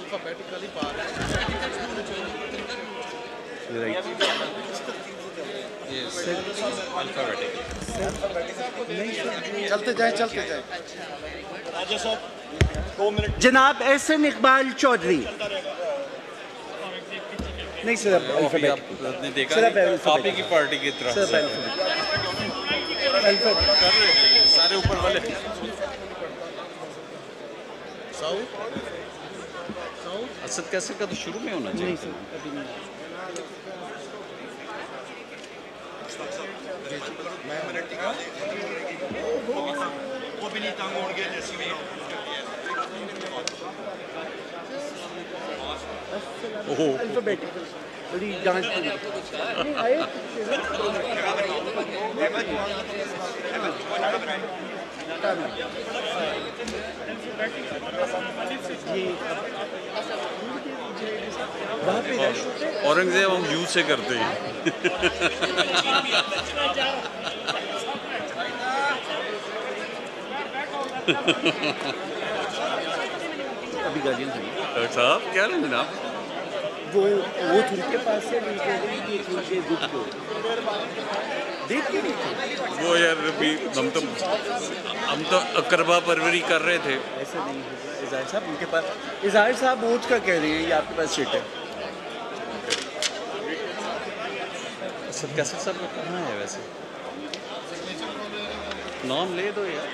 अल्फाबेटिकली पा रहे हैं। चलते जाए चलते जाए। जनाब एहसन इकबाल चौधरी। नहीं सर आपने देखा आप ही की पार्टी की तरफ़ सर, ऊपर वाले। असद कैसेट का तो शुरू में होना चाहिए। वो भी नहीं तंग होंगे जैसे भी ओहो। Alphabetical बड़ी जाँच की। औरंगज़ेब हम यू से करते हैं। अभी गालियाँ साहब क्या लें जनाब? वो वो उनके पास से नहीं कह रही कि उनके ग्रुप को। देख के नहीं थे। वो यार अभी हम तो हम तो अकरबा परवरी कर रहे थे। ऐसा नहीं होगा इजहार साहब उनके पास इजहार साहब वोट का कह रहे हैं ये आपके पास सीट है। असद कैसेट साहब का कहाँ है वैसे? नाम ले दो यार।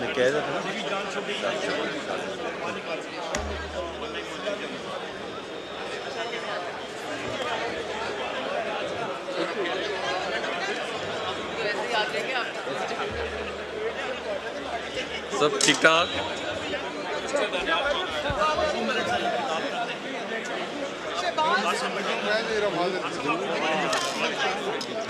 मैं कह था सब ठीक ठाक? alphabetical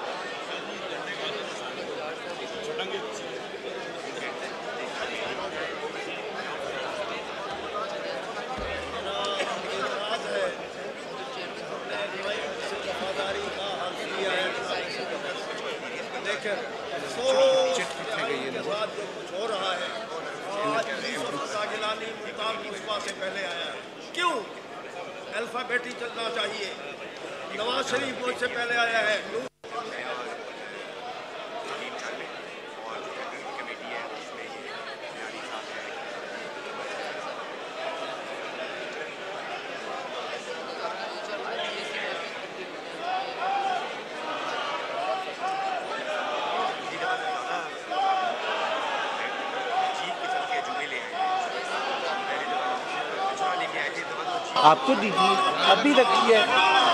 आपको दीजिए अभी रखी है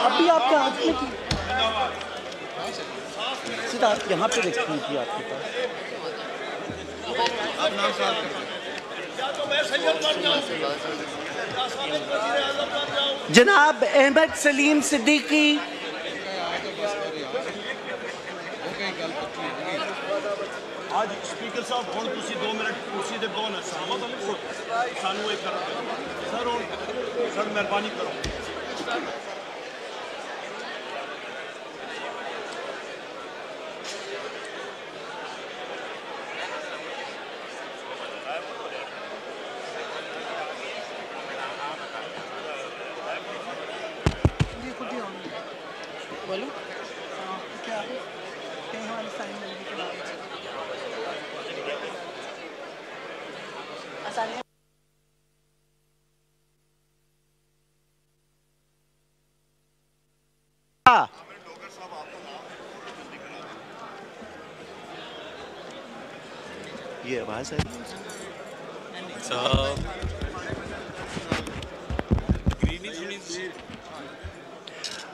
अभी आपके हाथ में थी सिर्फ आप यहाँ पे रखी थी आपके पास जनाब अहमद सलीम सिद्दीकी ਅੱਜ ਸਪੀਕਰ ਸਾਹਿਬ ਹੁਣ ਤੁਸੀਂ 2 ਮਿੰਟ ਕੁਰਸੀ ਤੇ ਬਹੋ ਨਾ ਸਹਿਮਤ ਹੋ ਸਾਨੂੰ ਇਹ ਕਰ ਸਰ ਹੁਣ Sen ver bani karo.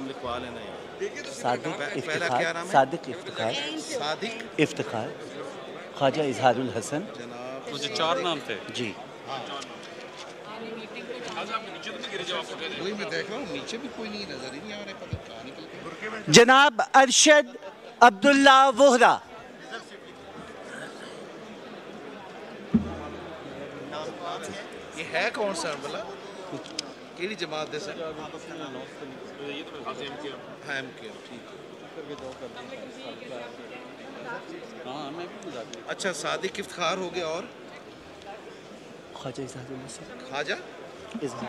नाम लिखवा लेना यार सादिक इफ्तिखार। है? सादिक इफ्तिखार। सादिक। इफ्तिखार। ख्वाजा इजहारुल हसन। मुझे चार नाम थे। जी। वही मैं देख रहा हूँ नीचे भी कोई नहीं नज़र ही नहीं आ रहा पता नहीं कहाँ निकल गए जनाब अरशद अब्दुल्ला वोहरा। ये है कौन सा भला केड़ी जमात दे सर? हाँ एम के ठीक हाँ अच्छा सादिक इफ्तार हो गया और ख्वाजा? हसन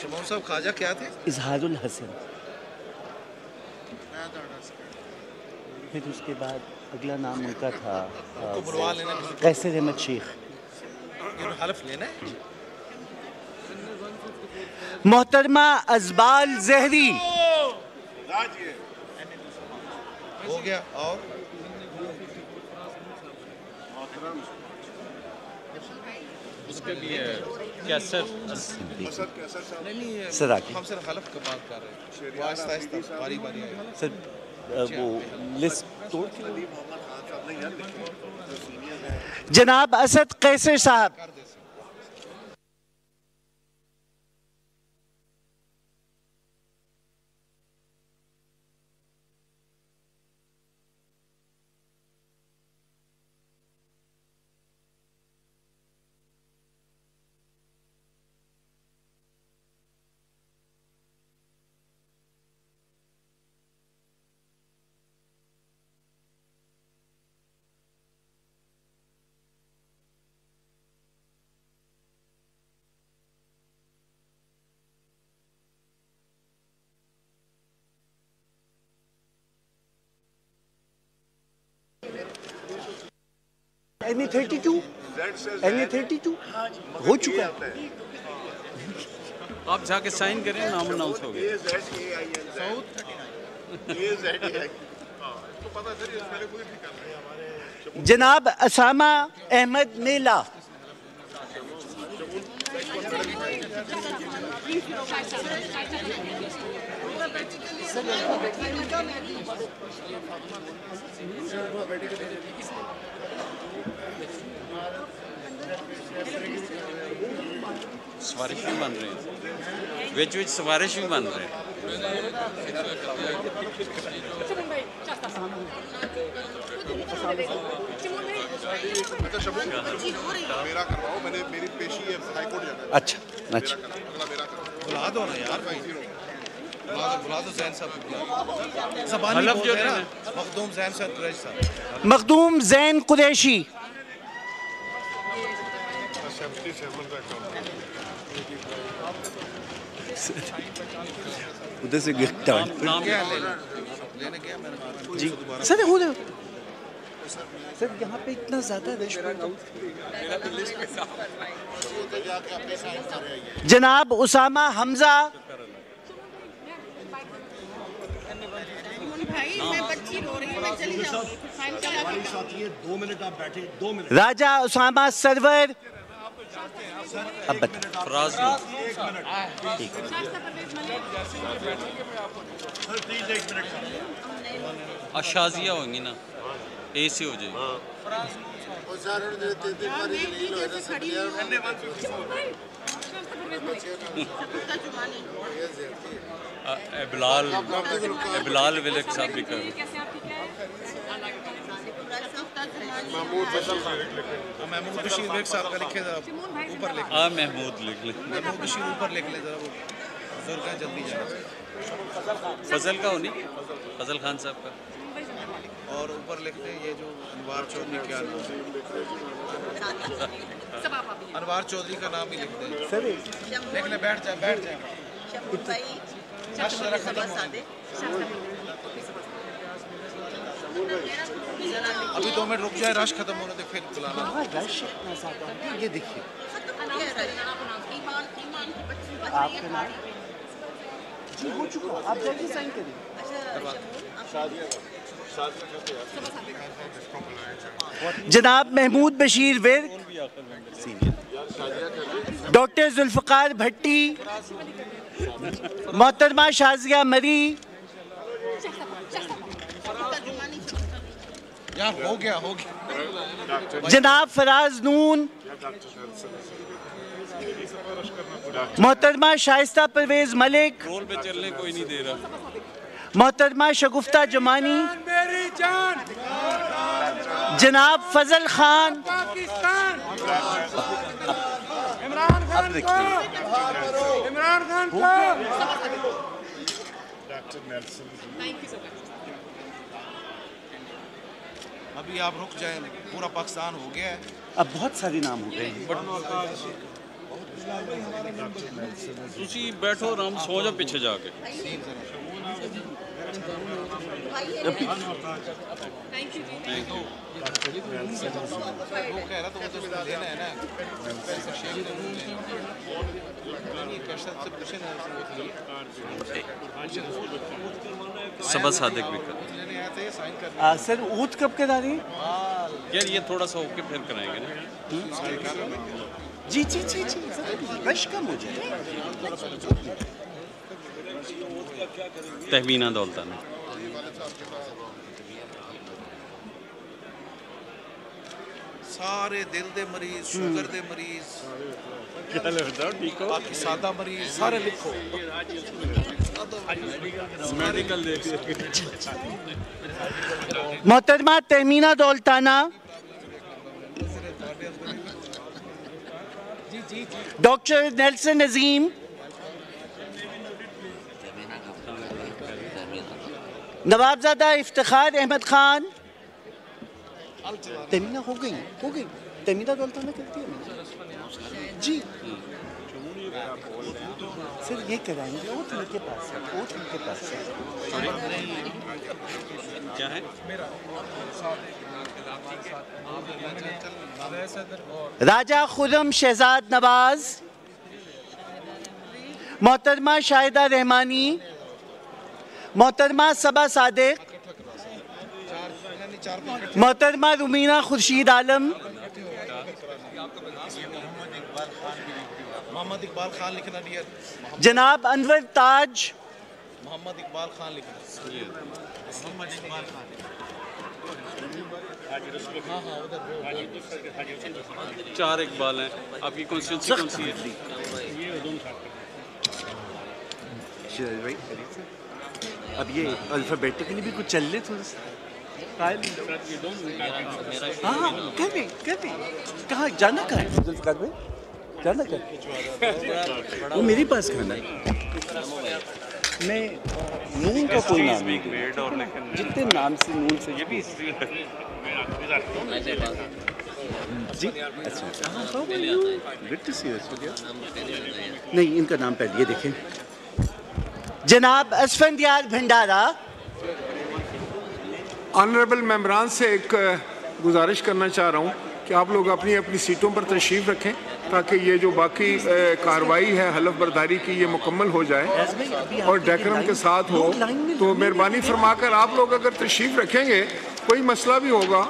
शमौन साहब खाजा क्या थे? इजहारुल हसन। फिर उसके बाद अगला नाम उनका था कैसे अहमद शेख। हलफ लेना है? मोहतरमा अजबाल जहरी। हो गया और? उसके लिए क्या सर आगे। हम सर हलफ का बात कर रहे हैं। आहिस्ता आहिस्ता बारी बारी सर वो लिस्ट तोड़ के जनाब असद कैसर साहब। N thirty two N thirty two हो चुका है। आप जाके साइन करें नाम अनाउंस हो गया। जनाब असामा अहमद मेला। सिफारिश भी बन रहे हैं विच विच सिफारिश भी बन रहे हैं अच्छा शबू मेरा करवाओ मैंने मेरी पेशी हाई कोर्ट जाना अच्छा अच्छा। अगला मेरा करवाओ। बुला दो ना यार भाई। मखदूम जैन साहब। कुरैश। उधर से जी। सर हो सर यहाँ पे इतना ज़्यादा रश जनाब उसामा हमजा भाई मैं बच्ची रो रही हूँ मैं चली जाऊँगी फिर फाइन चला के दो मिनट आप बैठे दो मिनट। राजा उसामा सरवर। अब बता फराज अशाजिया होंगी ना ए सी हो। जाएगी ए बिलाल ए बिलाल विलक साहब भी कर। महमूद बशीर बेग साहब का लिखे जरा ऊपर लिख हाँ महमूद लिख ले। महमूद बशीर ऊपर लिख ले जरा वो। बुज़ुर्ग हैं जल्दी जाना। फजल का होनी? फजल खान साहब का। और ऊपर लिख दे ये जो अनवार चौधरी क्या नाम अनवार चौधरी का नाम ही लिख दे। लिख ले बैठ जा बैठ हो जाए। अभी दो मिनट रुक जाए रश खत्म होने दे फिर बुलाना। रश इतना ज़्यादा है ये देखिए। आपके नाम? जी हो चुका आप जल्दी साइन करिए। जनाब महमूद बशीर विर्क डॉक्टर जुल्फ़कार भट्टी मोहतरमा शाजिया मरी। यार हो गया हो गया। जनाब फराज नून। मोहतरमा शाइस्ता परवेज मलिक। रोल पे चलने कोई नहीं दे रहा। मोहतरमा शगुफ्ता जमानी। मेरी जान जनाब फजल खान। पाकिस्तान इमरान खान इमरान खान अभी आप रुक जाए पूरा पाकिस्तान हो गया है। अब बहुत सारे नाम हो गए। हैं बैठो आराम सो जाओ पीछे जाके। थैंक यू वो कह रहा उसको है ना पैसे सबा सादिक भी कर। सर ऊद कब करा रही यार ये थोड़ा सा होके फिर कराएँगे ना। जी जी जी जी रश कम हो जाए। तहमीना दौलताना सारे दिल दे मरीज़ शुगर दे मरीज़ बाकी सादा मरीज़ सारे लिखो। मेडिकल मोहतरमा तहमीना दौलताना डॉक्टर नेल्सन नजीम। नवाबजादा इफ्तार अहमद खान। तमीना हो गई हो गई। तमीना दौलताना करती है जी। सर ये कराएँगे वो तो इनके पास है वो तो इनके पास है। क्या है? राजा खुरम शहजाद नवाज़ मोहतरमा शाहिदा रहमानी मोहतरमा सबा सादिक मोहतरमा रुमीना खुर्शीद आलम मोहम्मद इकबाल खान लिखना डियर जनाब अनवर ताज मोहम्मद इकबाल खान लिखना। इकबाल खान हाँ हाँ चार इकबाल हैं। आपकी कॉन्स्टिट्यूंसी कौन सी है? अब ये अल्फ़ाबेटिकली भी कुछ चल ले थोड़ा सा? हाँ हाँ कर भी कर भी कहाँ जाना कहाँ है? जुल्फ़िकार भाई जाना कहाँ वो मेरे पास खाना है? मैं नून का कोई नाम नहीं जितने नाम से नून से ये भी जी। अच्छा। गुड टू सी नहीं इनका नाम पहले ये देखें। जनाब असफंदियार भंडारा। ऑनरेबल मेम्बरान से एक गुजारिश करना चाह रहा हूँ कि आप लोग अपनी अपनी सीटों पर तशरीफ़ रखें ताकि ये जो बाकी कार्रवाई है हलफ बर्दारी की ये मुकम्मल हो जाए और डेकरम के साथ हो। तो मेहरबानी फरमाकर आप लोग अगर तशरीफ़ रखेंगे कोई मसला भी होगा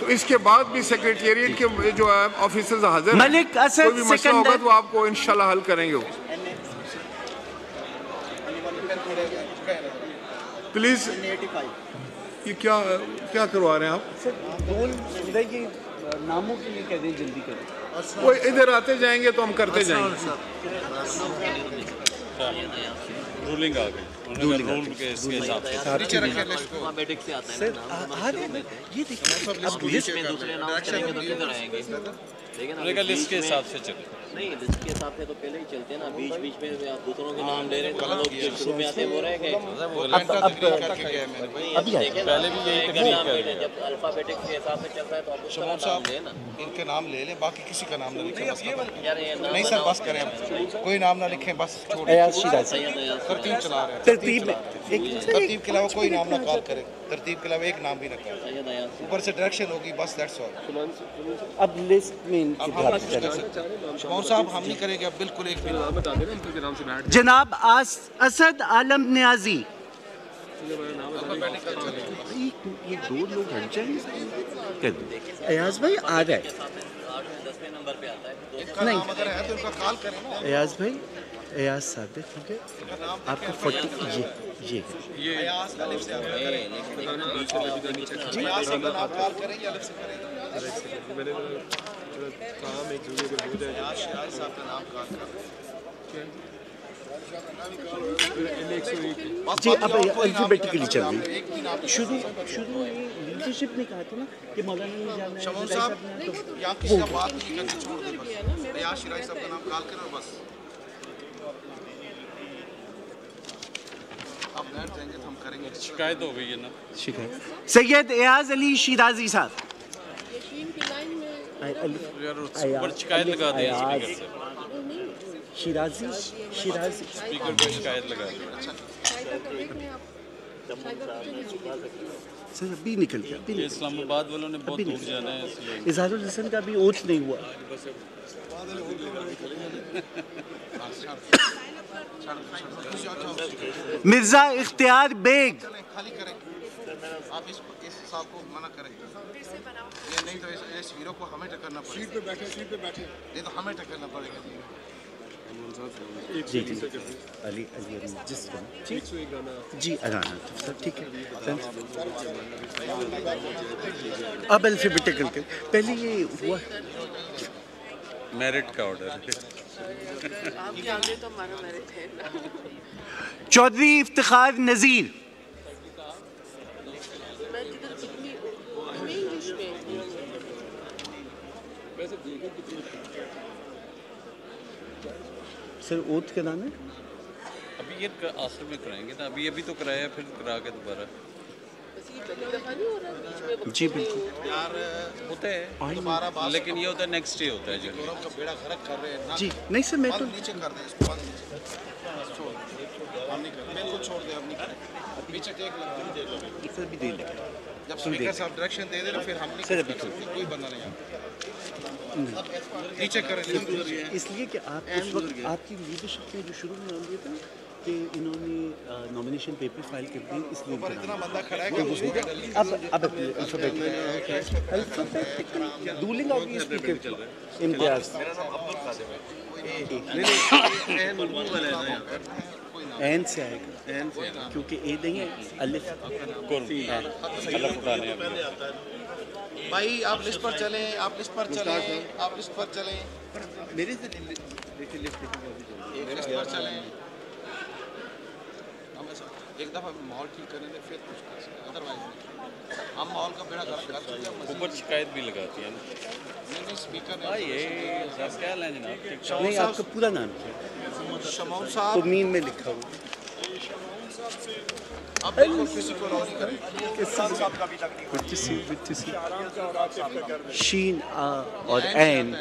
तो इसके बाद भी सेक्रेटेरिएट के जो है ऑफिसर्स हाजिर। मलिक असद कोई भी मसला होगा तो आपको इंशाल्लाह हल करेंगे प्लीज़ ये क्या क्या करवा रहे हैं आप? सर इधर ये नामों के लिए कह दें जल्दी करें। वो इधर आते जाएँगे तो हम करते जाएँगे। रूलिंग आ गई। रूल के हिसाब से। अल्फाबेटिक से आता है सर ना आ नाम। आ रहे हैं ये देखिए अब लिस्ट में दूसरे नाम करेंगे। तो किधर आएँगे लेकिन लिस्ट के हिसाब से चले। नहीं लिस्ट के हिसाब से तो पहले ही चलते हैं ना। बीच बीच में आप दूसरों के नाम ले रहे हैं तो लोग शुरू में आते वो रह गए। अब अब अभी पहले भी यही एक नाम जब अल्फाबेटिक के हिसाब से चल रहा है तो आप उसका नाम साहब इनके नाम ले लें बाकी किसी का नाम ना लिखें नहीं सर बस करें। कोई नाम ना लिखें बस छोड़ तरतीब चला रहे हैं। तरतीब तरतीब के अलावा कोई नाम ना कॉल करें। तरतीब के अलावा एक नाम भी ना करें ऊपर से डायरेक्शन होगी बस दैट्स ऑल अब लिस्ट में साहब हम नहीं करेंगे अब बिल्कुल एक भी नाम जनाब असद आलम न्याजी। ये दो लोग हट जाएँगे अयाज भाई आ रहा है दसवें नंबर पे आता है। इनका नाम अगर है तो अयाज भाई सादे ठीक है। आपका फोर्टी ये ये। का जी अब अल्फाबेटिकली चल रही शुरू शुरू लीडरशिप ने कहा था ना कि मौलाना नहीं जाना है शमोन साहब तो यहाँ किसी बात नहीं करनी छोड़ दें बस अयास शिराज साहब का नाम कॉल करें और बस। आप तो हम करेंगे शिकायत हो गई है ना? शिकायत। सैयद एयाज अली शिराजी साहब। यार शिकायत लगा दी शिराजी शिराजी। स्पीकर पे शिकायत लगा सर अभी निकल गया अभी इस्लामाबाद वालों ने बहुत दूर जाना है इसलिए। इजहारुल हसन का भी ओथ नहीं हुआ। मिर्ज़ा इख्तियार बेग। खाली करें आप इस इस साहब को मना करें। ये नहीं तो इस, इस हीरो को हमें टक्करना पड़ेगा। सीट पे बैठे सीट पे बैठे। नहीं तो हमें टक्करना पड़ेगा। जी जी अली अली अली जिस जी जी सर ठीक है। अब अल्फाबेटिकल पहले ये हुआ। मेरिट का ऑर्डर है। चौधरी इफ्तार नज़ीर। सर ओथ का नाम है? अभी ये क- आखिर में कराएँगे ना अभी अभी तो कराया फिर करा के दोबारा। जी बिल्कुल। यार होता है दोबारा लेकिन ये होता है नेक्स्ट डे होता है जो। गौरव का बेड़ा गर्क कर रहे हैं जी नहीं सर मैं तो नीचे कर दें इसको बंद नीचे। छोड़ दें हम नहीं करें बिल्कुल छोड़ दें अब नहीं करें। पीछे टेक लगा सर भी दे लेंगे जब स्पीकर साहब डायरेक्शन दे दे ना फिर हम नहीं सर, अभी कोई बंदा नहीं आता नीचे करें इसलिए कि आप उस वक्त आपकी लीडरशिप में जो शुरू में नाम दिया था ना कि इन्होंने नॉमिनेशन पेपर फ़ाइल कर दिए इसलिए इनका इतना नाम बंदा खड़ा है कि अब अब अल्फाबेटिकल इम्तियाज़ एन से आएगा। एन से क्योंकि ए नहीं है। अलिफ अलग उठाने भाई आप लिस्ट पर चलें आप लिस्ट पर चलें आप लिस्ट पर चलें। मेरे से देखिए लिस्ट लिस्ट पर चलें। एक दफ़ा माहौल ठीक करने करेंगे फिर कुछ कर सकते अदरवाइज़ हम माहौल का बेड़ा गर्क कर चुके हैं ऊपर शिकायत भी लगाती है ना। नहीं नहीं स्पीकर हाँ ये सब क्या लें जनाब? नहीं आपका पूरा नाम क्या? ने शमौन तो साहब मीन में लिखा हुआ। शीन आ, और एन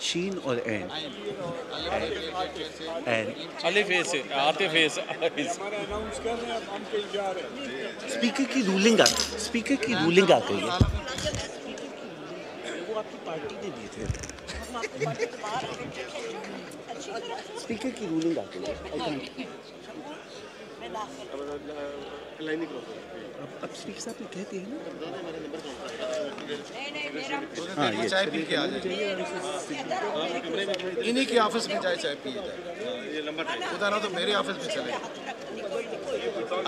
शीन और एन एन अलिफ ए से आतिफ ए से स्पीकर की रूलिंग आ स्पीकर की रूलिंग आ गई है वो आपकी पार्टी ने दिए थे स्पीकर की रूलिंग आ गई है अब अब स्पीकर साहब ने कह है ना हाँ ये। चाय पी के आ जाए इन्हीं के ऑफ़िस में जाए चाय पिए जाए। ना तो मेरे ऑफ़िस में चले।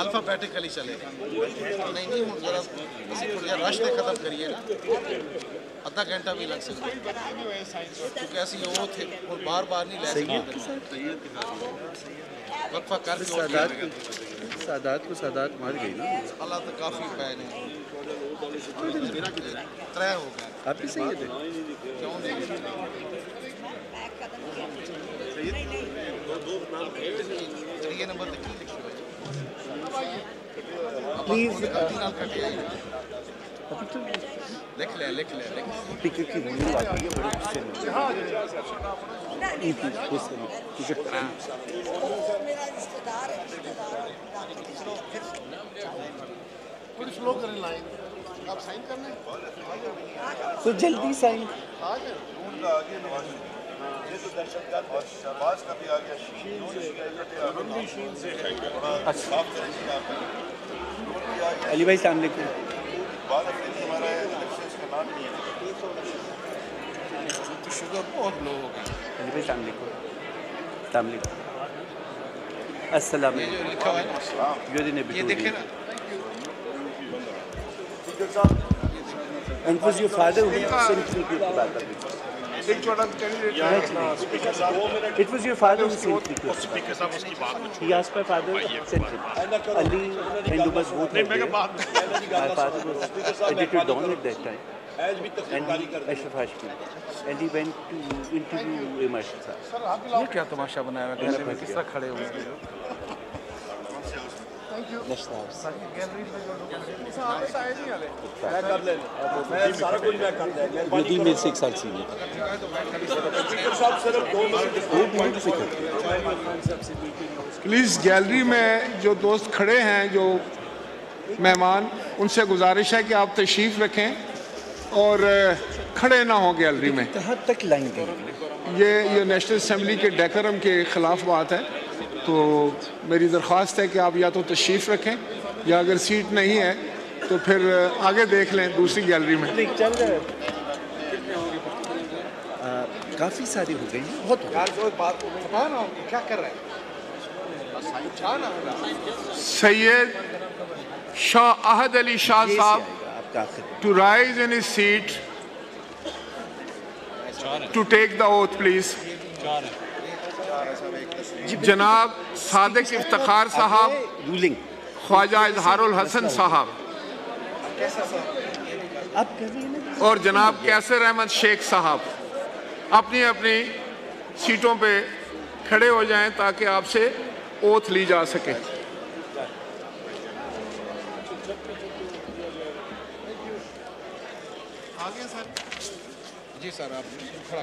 अल्फाबेटिकली चले। नहीं नहीं हूँ जरा थोड़ा रास्ते ख़त्म करिए ना। आधा घंटा भी लग सकता है। क्योंकि ऐसी वो थे और बार बार नहीं ले सकते सादात को सादात को सादात मार गई ना? हालात तो काफ़ी पै ने त्रै हो गए। आप भी सही थे क्यों नहीं? Number please. लिख लिया लिख लिख टिकट की आ है बड़े गुस्से में गुस्से में टिकट थोड़ी स्लो करें लाइन आप साइन करना है तो जल्दी साइन तो अली भाई सामने को बाद अफरीदी हमारा इलेक्शन का नाम नहीं है। तो शुगर बहुत लो हो गई। जो लिखा है ना योदी ने? ये देखे ना? And was your father who sent me to Kolkata? एक छोटा कैंडिडेट स्पीकर साहब It was your father who sent me to speaker साहब उसकी बात में He asked my father to send him. Ali and Dumas both were there. My father was editor Don at that time. And he, Ashraf Hashmi. And he went to interview Marshal Saab. ये क्या तमाशा बनाया हुआ है घर में किस तरह खड़े हुए योदी मेरे से एक साल सीनियर प्लीज़ गैलरी में जो दोस्त खड़े हैं जो मेहमान उनसे गुजारिश है कि आप तशरीफ़ रखें और खड़े ना हों गैलरी में। कहाँ तक लाइन दी ये ये नेशनल असम्बली के डेकरम के ख़िलाफ़ बात है। तो मेरी दरख्वास्त है कि आप या तो तशरीफ़ रखें या अगर सीट नहीं है तो फिर आगे देख लें दूसरी गैलरी में। काफ़ी सारी हो गई हैं, बहुत हो क्या कर रहे हैं? सैयद शाह अहद अली शाह साहब आएगा आपका आखिर। to rise in his seat to जनाब सादिक इफ्तार साहब, ख्वाजा इजहारुल हसन साहब। और जनाब कैसर अहमद शेख साहब, अपनी अपनी सीटों पे खड़े हो जाएँ ताकि आपसे ओथ ली जा सके। जी सर, आप खड़ा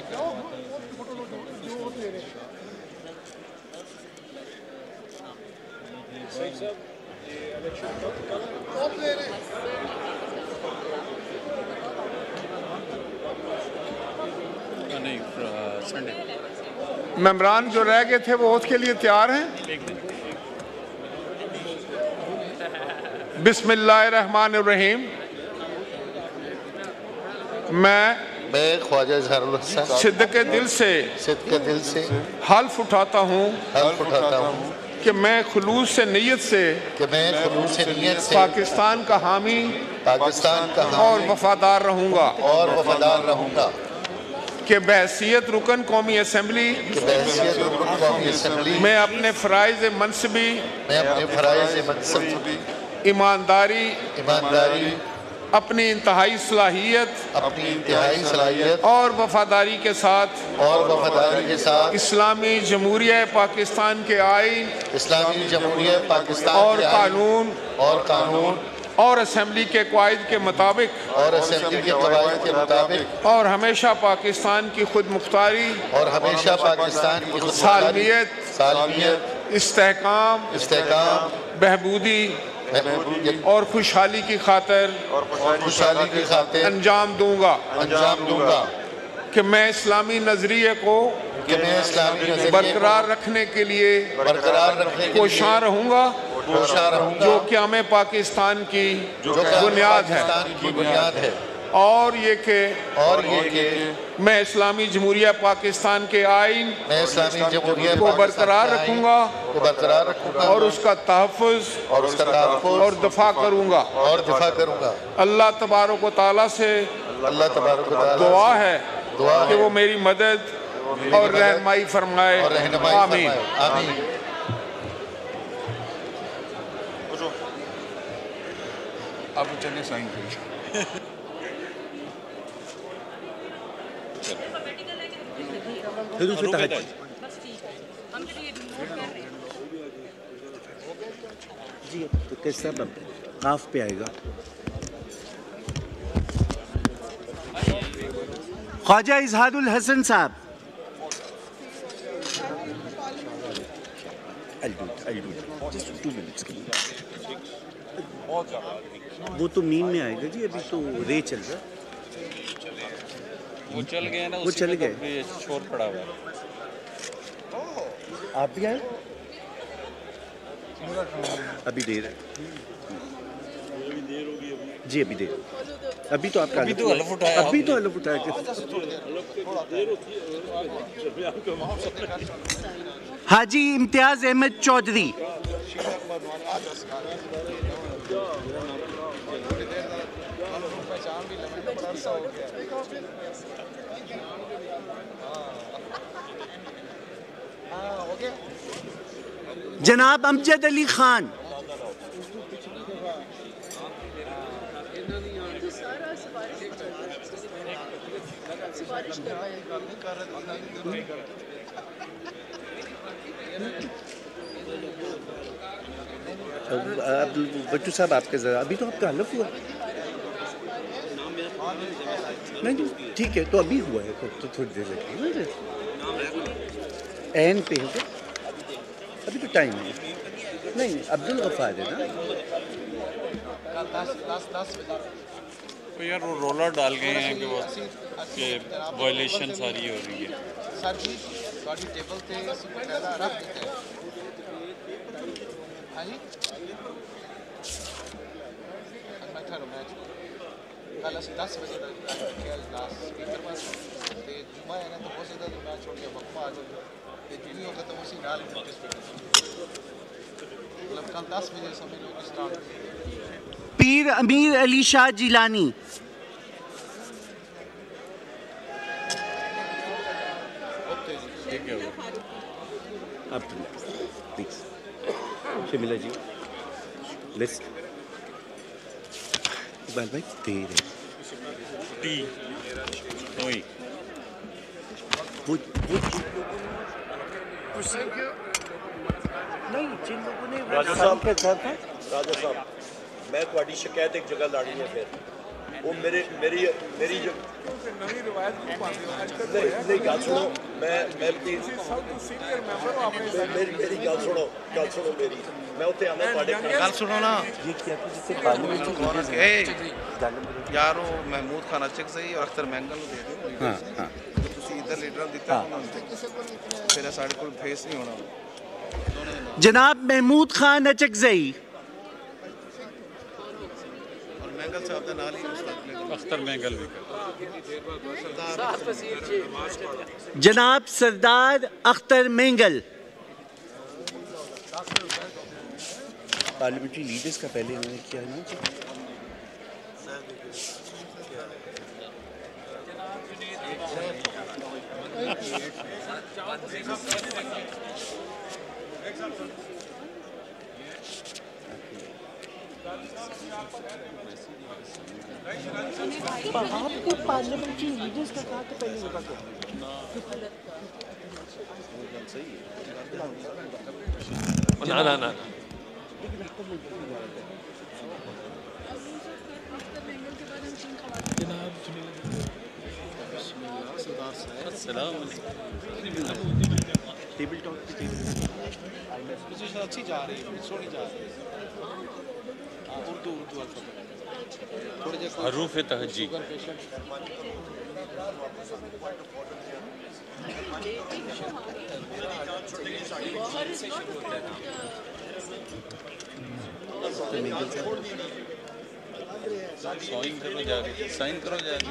संडे मेम्बरान जो रह गए थे वो ओथ के लिए तैयार हैं? बिस्मिल्लाहिर्रहमानिर्रहीम। मैं मैं ख्वाजा सिद्ध के दिल से सिद्ध के दिल से हल्फ उठाता हूँ। हल्फ उठाता हूँ। कि मैं खलूस से नीयत से कि मैं खलूस नीयत से पाकिस्तान का हामी पाकिस्तान का और वफादार रहूँगा। और वफादार रहूँगा। कि बहसीत रुकन कौमी असम्बली मैं अपने फ़राइज मनसबी मैं अपने फराइज मनसब ईमानदारी ईमानदारी अपनी इंतहाई सलाहियत अपनी इंतहाई सलाहियत और वफादारी के साथ और वफादारी के साथ इस्लामी जमहूरिया पाकिस्तान के आइन इस्लामी जमहूरिया पाकिस्तान और कानून और कानून और असम्बली के कायद के मुताबिक और असम्बली के कवायद के मुताबिक और हमेशा पाकिस्तान की खुद मुख्तारी और हमेशा पाकिस्तान की सालमियत सालमियत इस्तेकाम इस्तेकाम बहबूदी और खुशहाली की खातर और खुशहाली की खातिर अंजाम दूँगा। अंजाम दूँगा। कि मैं इस्लामी नज़रिए को कि मैं इस्लामी बरकरार रखने के लिए बरकरार रखने कोशां रहूँगा। कोशा रहूँगा। जो क्या मैं पाकिस्तान कि बुनियाद है। और ये के और ये के। मैं इस्लामी जमहूरिया पाकिस्तान के आइन को बरकरार रखूँगा। बरकरार रखूँगा। और उसका तहफ़ और उसका तहफ़ और दफ़ा करूँगा। और दफ़ा करूँगा। अल्लाह तबारक ताला से अल्लाह तबारक दुआ है दुआ कि वो मेरी मदद और रहनमाई फरमाए। आमीन। आमीन। अब चलिए साइन उसमें तहज जी तो कैसा अब काफ पे आएगा। ख्वाजा इजहारुल हसन साहब। वो तो मीन में आएगा जी अभी तो रे चल रहा है। वो चल गए ना वो चल तो गए। शोर पड़ा हुआ है आप भी आए अभी देर है जी अभी देर अभी तो आपका अभी तो हलफ उठाया अभी। तो हलफ उठाया हाजी इम्तियाज़ अहमद चौधरी जनाब अमजद अली खान। बच्चू साहब आपके जरा अभी तो आपका हलफ हुआ। नहीं नहीं ठीक है तो अभी हुआ है तो, तो थोड़ी देर लगेगी ना एन पे है अभी तो टाइम है। नहीं अब्दुल गफार है ना? तो यार वो रोलर डाल गए हैं कि वो के वायलेशन सारी हो रही है। सर जी सॉरी टेबल थे रख देते हैं। हाँ अच्छा कल अस दस बजे तक लास्ट स्पीकर पर जुमा है ना तो, तो हो सकता है मैच हो वक्फा आ जाए इतनी होता तो उसी डाल मतलब कल दस बजे समय लोग स्टार्ट पीर अमीर Ali Shah Jilani up to next. Please. Shamila ji, list. Iqbal भाई तेरे टी वो वो वो नहीं जिन लोगों ने राजा साहब के साथ राजा साहब मैं ਤੁਹਾਡੀ ਸ਼ਿਕਾਇਤ ਇੱਕ ਜਗ੍ਹਾ ਲਾਣੀ ਹੈ ਫਿਰ ਉਹ ਮੇਰੇ ਮੇਰੀ ਮੇਰੀ ਜੋ ਨਵੀਂ ਰਿਵਾਇਤ ਨੂੰ ਪਾਉਂਦੇ ਹੋ ਅੱਜ ਕੱਲ੍ਹ ਨਹੀਂ ਨਹੀਂ ਗੱਲ ਸੁਣੋ ਮੈਂ ਮੈਂ ਪਲੀਜ਼ ਸਭ ਤੋਂ ਸੀਨੀਅਰ ਮੈਂਬਰ ਹੋ ਆਪਣੇ ਮੇਰੀ ਮੇਰੀ ਗੱਲ ਸੁਣੋ ਗੱਲ ਸੁਣੋ ਮੇਰੀ ਮੈਂ ਉੱਥੇ ਆਣਾ ਤੁਹਾਡੇ ਗੱਲ ਸੁਣੋ ਨਾ ये क्या था जिससे पार्लियामेंट की कौन लीडर्स है यार वो महमूद खान अचक सही और अख्तर मैंगल ਨੂੰ ਦੇ ਦਿਓ हाँ हाँ ਤੇ ਤੁਸੀਂ ਇਧਰ ਲੀਡਰਾਂ ਨੂੰ ਦਿੱਤਾ ਉਹਨਾਂ ਨੂੰ ਫਿਰ ਇਹ ਸਾਡੇ ਕੋਲ ਫੇਸ ਨਹੀਂ ਹੋਣਾ जनाब महमूद खान अचकजई ਔਰ ਮੈਂਗਲ ਸਾਹਿਬ ਦਾ ਨਾਲ ਹੀ अख्तर महंगल भी जनाब सरदार अख्तर मेंगल पार्लियामेंट्री लीडर्स का पहले इन्होंने किया है ना आपको पार्लियामेंट्री लीडर्स का कहा तो पहले होगा ना ना ना। टेबल टॉक पे टेबल पोजीशन अच्छी जा रही है सोनी जा रही है उर्दू उर्दू अल्फ़ाबेट थोड़े जे हरूफ तहजी साइन करो जाके साइन करो जाके।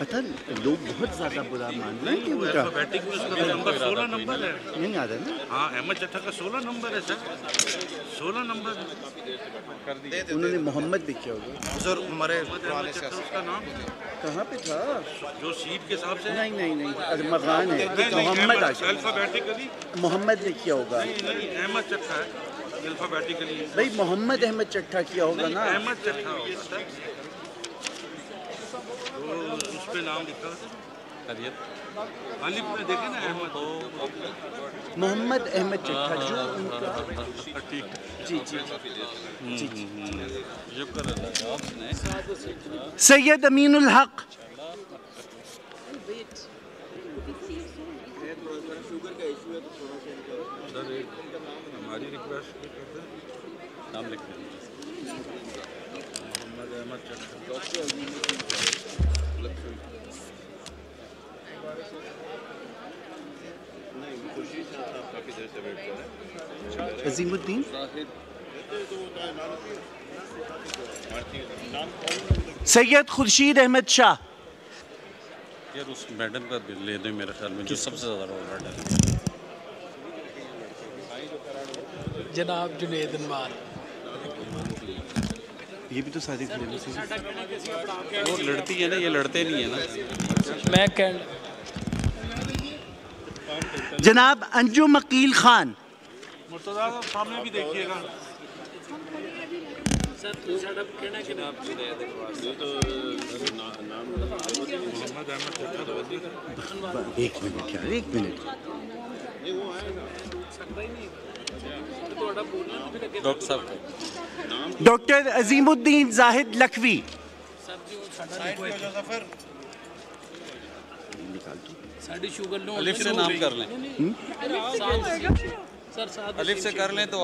पता नहीं, लोग बहुत ज़्यादा बुरा मान रहे हैं कि उनका अल्फाबेटिक में उसका नंबर सोलह नंबर है। नहीं आ रहा ना? हाँ अहमद चट्टा का सोलह नंबर है सर। सोलह नंबर उन्होंने मोहम्मद भी किया होगा। बुज़ुर्ग हमारे उसका नाम कहाँ पे था? जो सीट के हिसाब से नहीं नहीं नहीं अरमगान है। मोहम्मद अहमद- आशा अल्फाबेटिकली मोहम्मद ने किया होगा। नहीं नहीं अहमद चट्टा है। अल्फाबेटिकली भाई मोहम्मद अहमद चट्टा किया होगा ना? अहमद होगा तो उस पे नाम लिखा। अलिफ में देखे ना अहमद? मोहम्मद अहमद चट्टा जो उनका ठीक जी जी जी। जी शुक्र अल्लाह आप सैयद अमीनुल हक। नाम लिख दें मोहम्मद अहमद चट्टा अजीमुद्दीन सैयद खुर्शीद अहमद शाह यार उस मैडम का भी ले दो मेरे ख्याल में जो सबसे ज़्यादा रोल रहा है जनाब जुनेद अनवार ये भी तो साजिश है। वो लड़ती है ना ये लड़ते नहीं है ना। मैं कह जनाब अंजुम अकील खान। मुर्तजा सामने भी देखिएगा। एक मिनट यार एक मिनट। डॉक्टर अजीमुद्दीन जाहिद लखवी से नाम कर लें से कर लें तो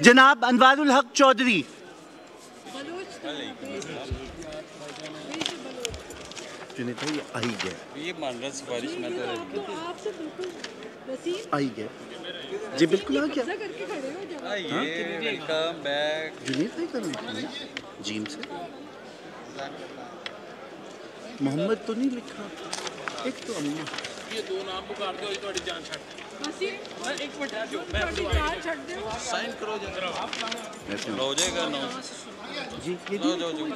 जनाब अनवारुल हक चौधरी ये गया ये मान रहा सिफारिश में तो आई गए जी बिल्कुल आ गया आइए वेलकम बैक जुनेद भाई का नाम था ना? जीम से मोहम्मद तो नहीं लिखा एक तो अम्मा ਇਹ ਦੋ ਨਾਮ ਪੁਕਾਰ ਦਿਓ ਤੁਹਾਡੀ ਜਾਨ ਛੱਡ ਅਸੀਂ ਇੱਕ ਮਿੰਟ ਠਹਿਰ ਜਾਓ ਮੈਂ ਤੁਹਾਡੀ ਜਾਨ ਛੱਡ ਦਿਓ साइन करो जरा हो जाएगा नौ जी ये जाओ जाओ जाओ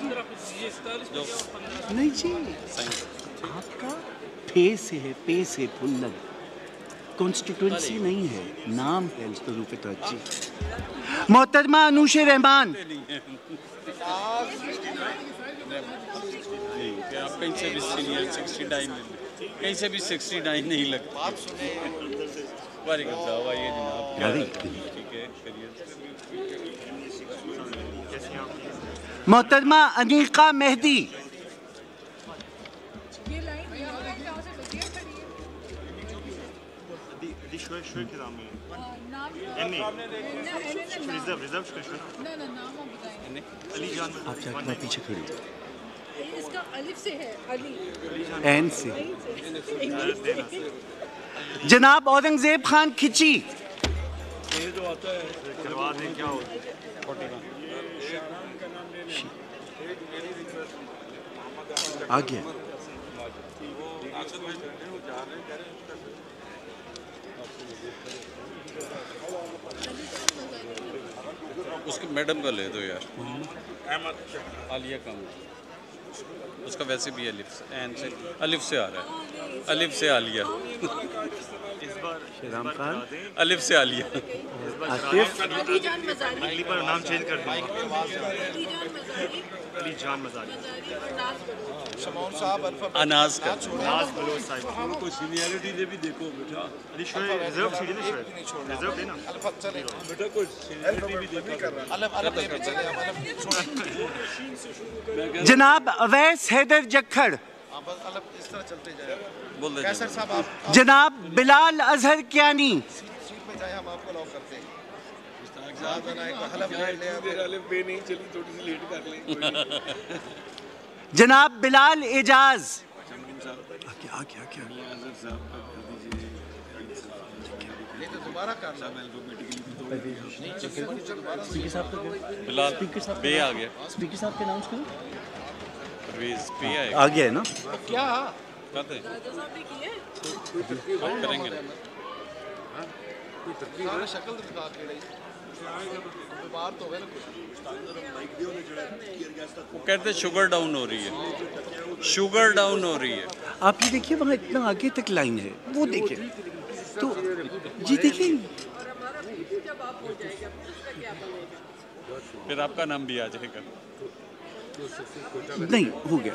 जाओ नहीं जी आपका पे से है पे से फुल्लन कॉन्स्टिट्यूंसी नहीं है। नाम है हरूफ तरक्की मोहतरमा अनुश रहमान। कहीं से भी सीनियर सिक्सटी नाइन कहीं से भी सिक्सटी नाइन नहीं लगता। साहब आइए जनाब। क्या? हाल? ठीक करिए मोहतरमा अनीका मेहदी आप जाकर पीछे खड़ी इसका अलिफ से है अली। एन से। जनाब औरंगज़ेब खान खिची। ये जो आता है करवा दें क्या आ गया। उसके मैडम का ले दो यार। आलिया काम उसका वैसे भी अलिफ से एन से अलिफ से आ रहा है। अलिफ से आलिया। श्रीराम खान? अलिफ से आलिया। आसिफ अली जान मजारी अगली बार नाम चेंज कर अली जान मजारी अली जान मजारी। शमौन साहब अनाज का। नाज बलोच साहिब। को सीनियरिटी दे भी देखो बेटा। अली शोए रिज़र्व सीट है ना रिज़र्व है ना? अल्फ़ा चले बेटा कोई सीनियरिटी भी देखो। अलग ये चले हम अलग जनाब अवैस हैदर जखड़ हाँ, इस तरह चलते जाए। बोल दे कैसर साहब आप जनाब बिलाल अजहर कियानी। सीट पे जाए हम आपको लॉक करते हैं। साहब बनाए को हलफ ले ले अलग बे नहीं चली थोड़ी सी लेट कर लें जनाब बिलाल एजाज। कर लो। स्पीकर साहब बिलाल बे आ गया। स्पीकर साहब के अनाउंस करो। परवेज पिया आ गया है ना? क्या? करते हैं राजा साहब ने किए हम करेंगे। ना सारे शक्ल तो दिखा के तो वो कहते शुगर डाउन हो रही है। शुगर डाउन हो रही है। आप ये देखिए वहाँ इतना आगे तक लाइन है। वो देखिए। तो ये देखिए। जब आप हो जाएगा फिर उसका क्या बनेगा फिर आपका नाम भी आ जाएगा। नहीं हो गया।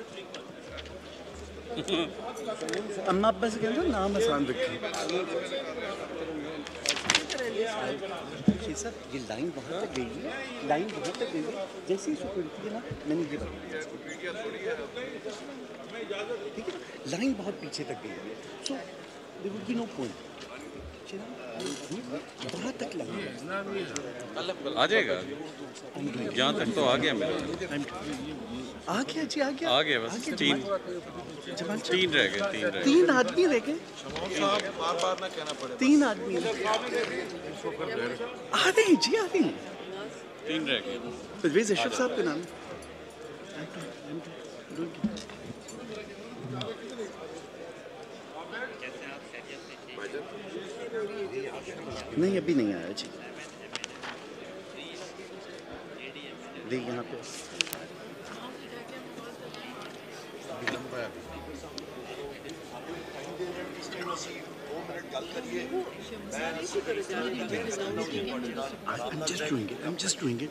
അമ്മ नाम आसान സാന്തിക്ക് सर ये लाइन बहुत तक गई है लाइन बहुत तक गई है जैसे ही उसको उड़ती ना मैंने ये बताया ठीक है लाइन बहुत पीछे तक गई है so there would no point वहाँ तक आ जाएगा? यहाँ तक तो आ गया मेरा। आ गया जी आ गया। आ गया बस तीन। तीन रह गए तीन रह गए। तीन आदमी रह गए? बार बार ना कहना पड़े। तीन आदमी आ रहे हैं जी आ रहे हैं। तीन रह गए। परवेज अशरफ साहब का नाम। नहीं अभी नहीं आया जी देख यहाँ पे I'm just doing it. I'm just doing it.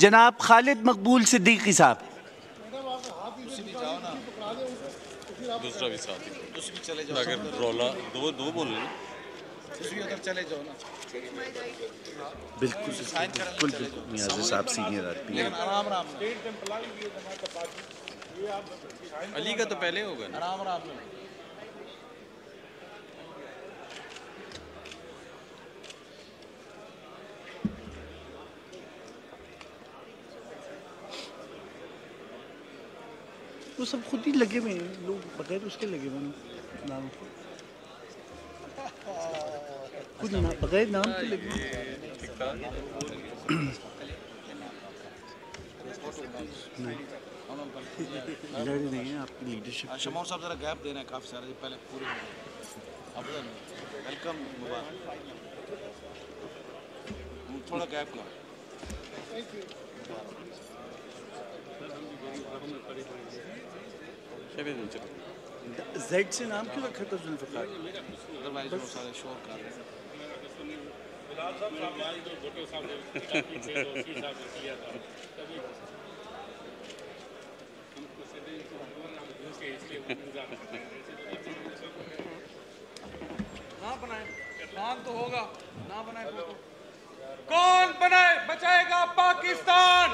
जनाब खालिद मकबूल सिद्दीकी साहब। दूसरा भी साथ ही। अगर रोला दो दो बोल लेना ਤੁਸੀਂ उधर चले जाओ ना। बिल्कुल बिल्कुल बिल्कुल जाओ। साहब सीनियर आदमी आराम आराम। अली का तो पहले होगा ना। आराम आराम। वो सब खुद ही लगे हुए हैं। लोग बगैर उसके लगे हुए हैं। नाम खुद ना, बगैर नाम के लगे लड़ रहे हैं आपकी लीडरशिप शमौर साहब जरा गैप दे रहे हैं काफ़ी सारे पहले पूरे वेलकम मुबारक। थोड़ा गैप करो। जेड से नाम क्यों रखा था ना बनाए, नाम तो होगा, ना बनाए कौन बनाए? बचाएगा पाकिस्तान।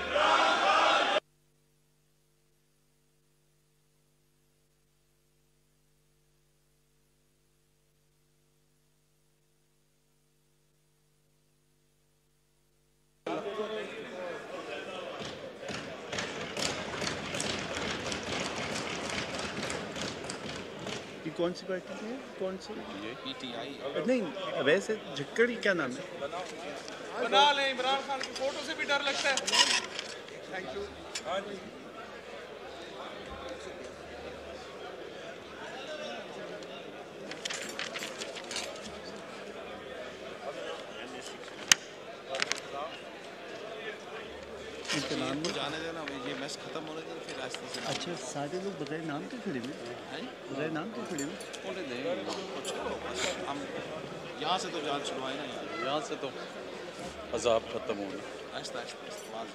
सी पार्टी है? कौन सी? पीटीआई। नहीं वैसे झक्कड़ क्या नाम है? बना ले इमरान खान की फ़ोटो से भी डर लगता है। थैंक यू हाँ जी। इनका नाम को जाने देना ये मैच खत्म होने दे फिर रास्ते से अच्छा सारे लोग बगैर नाम के खड़े हुए? बगैर नाम के हम यहाँ से तो जान छुड़वाए ना यहाँ। से तो अजाब खत्म हो गया। आहिस्ता आहिस्ता इस्तेमाल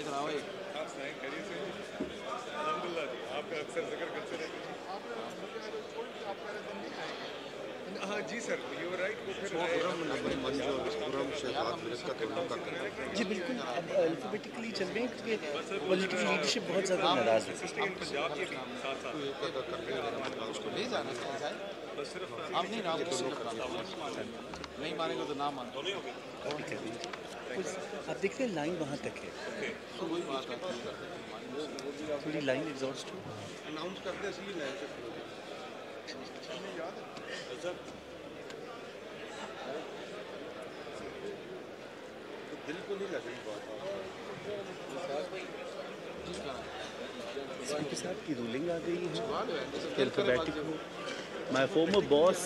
इधर आओ एक। आपका अक्सर ज़िक्र करते रहते हाँ जी सर यू राइट वो फिर जी बिल्कुल अब अल्फ़ाबेटिकली चल रहे हैं क्योंकि पॉलिटिकल लीडरशिप बहुत ज़्यादा नाराज़ है। उसको ले जाना जाए हम नहीं नाम नहीं मानेंगे। तो ना मान ठीक है कुछ आप देख रहे हैं लाइन वहाँ तक है। तो बात है। थोड़ी लाइन एग्जॉस्ट हो। अनाउंस करते सी लाइन दिल को नहीं लग रही बात स्पीकर साहब की रूलिंग आ गई है alphabetic my former boss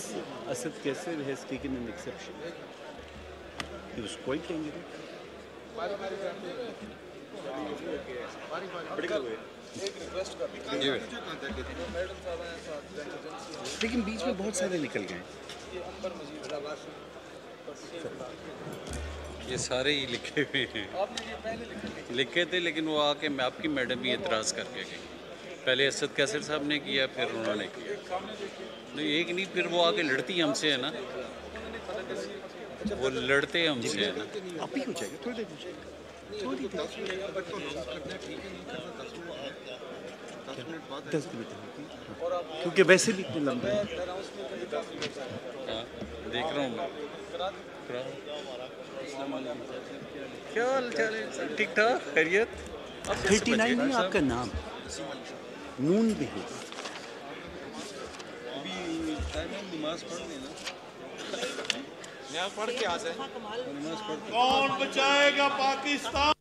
Asad Qaiser has taken an exception he was quite angry लेकिन बीच में बहुत सारे निकल गए। ये सारे ही लिखे हुए हैं। लिखे थे लेकिन वो आके मैं आपकी मैडम भी एतराज़ करके गई। पहले असद कैसर साहब ने किया फिर उन्होंने किया। नहीं एक नहीं फिर वो आके लड़ती हमसे है ना? वो लड़ते हमसे है ना? आप ही हो जाएगा थोड़ी देर हो जाएगा। देर दस मिनट। क्योंकि वैसे भी इतने लंबे हाँ, देख रहा हूँ मैं। क्या हाल चाल है? ठीक ठाक? खैरियत? थर्टी नाइन साहब? आपका नाम? नून भी है। नमाज़ पढ़नी ना। पढ़ के आ जाए। कौन बचाएगा पाकिस्तान?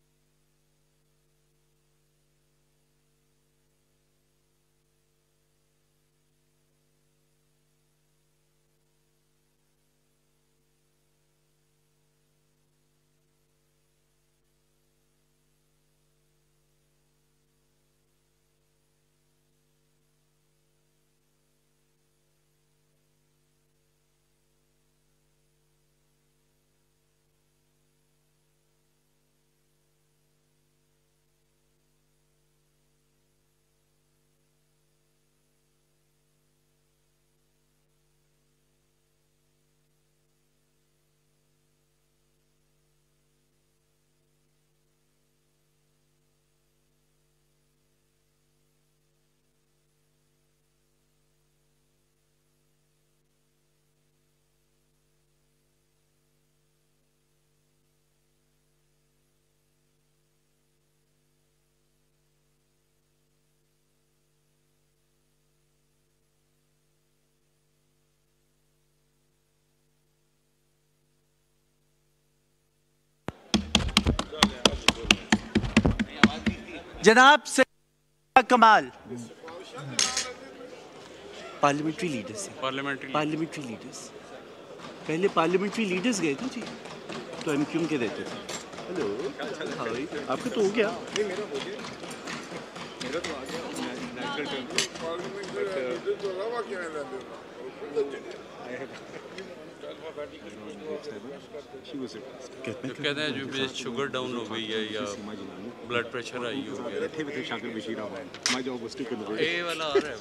जनाब से Kamal. Parliamentary leaders parliamentary parliamentary leaders पहले पार्लियामेंट्री लीडर्स गए थे जी? तो एम क्यूम के देते थे। हेलो आपका तो हो गया। मेरा तो आ गया। नेचुरल तो कहते हैं जो मेरी शुगर डाउन हो गई है या ब्लड प्रेशर आई हो गया। ए वाला आ रहा है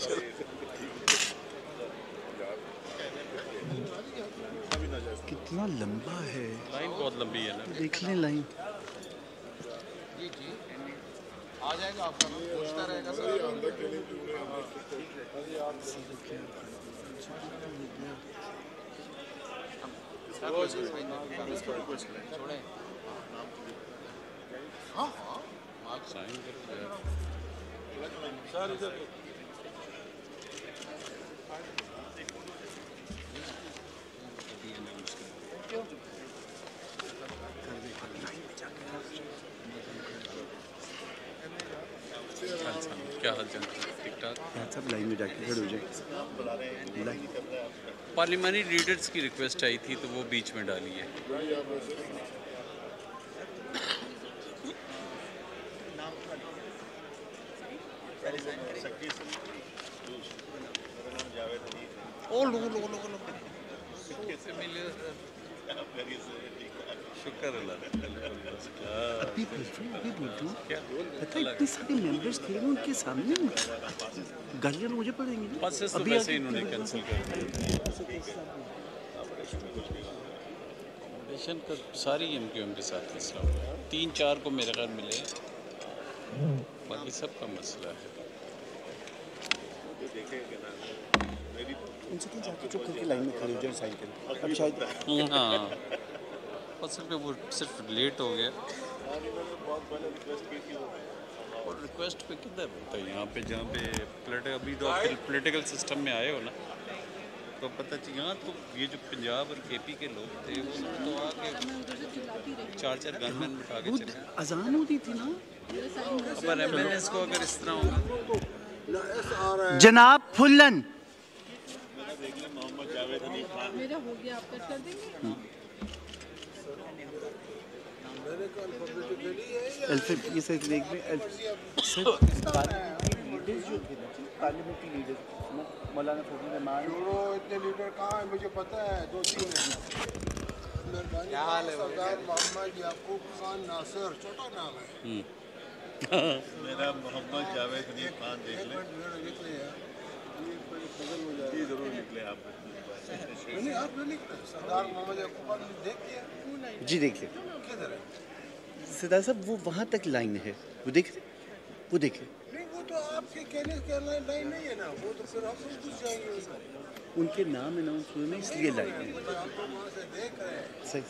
कितना लंबा है। लाइन बहुत लंबी है ना। देख लें लाइन आ जाएगा आपका नाम पूछता रहेगा सर। क्या हाल चाल? सब लाइन में जाके खड़े हो जाए पार्लियामानी लीडर्स की रिक्वेस्ट आई थी तो वो बीच में डाली है। ओ लो लो लो लो कैसे मिले शुक्र अल्लाह रहा हूँ अभी हूँ पता इतने सारे मेंबर्स थे उनके सामने गालियाँ मुझे पड़ेंगी तो अभी वैसे आके- इन्होंने कैंसिल कर दिया का सारी एम क्यू एम के साथ मसला हुआ है। तीन चार को मेरे घर मिले। बाकी सबका मसला है। उनसे कहीं जाके चुप करके लाइन में खड़े हो जाए साइन करें अब शायद हाँ। में वो सिर्फ़ लेट हो गया। और रिक्वेस्ट पे किधर होता है? यहाँ पे जहाँ पे पोलिटिकल अभी तो आप पोलिटिकल सिस्टम में आए हो ना तो पता चल यहाँ तो ये जो पंजाब और केपी के लोग थे उन्होंने तो आके चार चार गनमैन बिठा के चले। अजान होती थी ना? पर एम को अगर इस तरह होगा। जनाब फुल्लन। मेरा हो गया आप कट कर देंगे? अल्फ़ाबेट ये सर देख में अल्फ- सर पार्लियामेंट्री लीडर्स जो थे ना पार्लियामेंट्री लीडर्स मौलाना फजल रहमान। इतने लीडर कहाँ है? मुझे पता है दो तीन है। मेहरबानी क्या हाल सरदार मोहम्मद याकूब खान नासिर छोटा नाम है। मेरा मोहम्मद जावेद अली खान देख लें। हो ज़रूर निकले आप। नहीं नहीं, आप नहीं सरदार मोहम्मद याकूब खान देख जी देखिए। सरदार साहब वो वहाँ तक लाइन है। वो देख वो देखे। नहीं वो तो आपके कहने के लाइन लाइन नहीं है ना। वो तो उनके नाम अनाउंस हुए ना इसलिए लाइन है। तो हैं। सही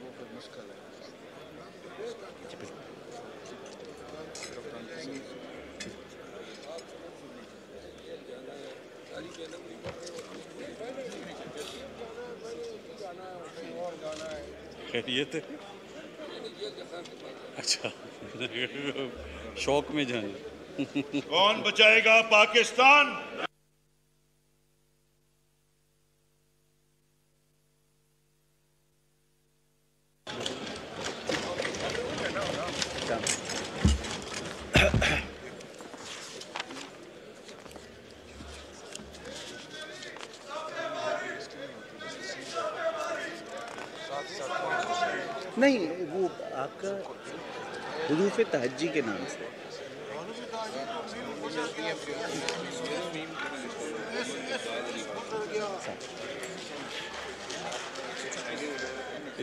वो फिर मुश्किल है खैरियत है। अच्छा शौक में जाए कौन बचाएगा पाकिस्तान नहीं वो आपका हरूफ तहजी के नाम से।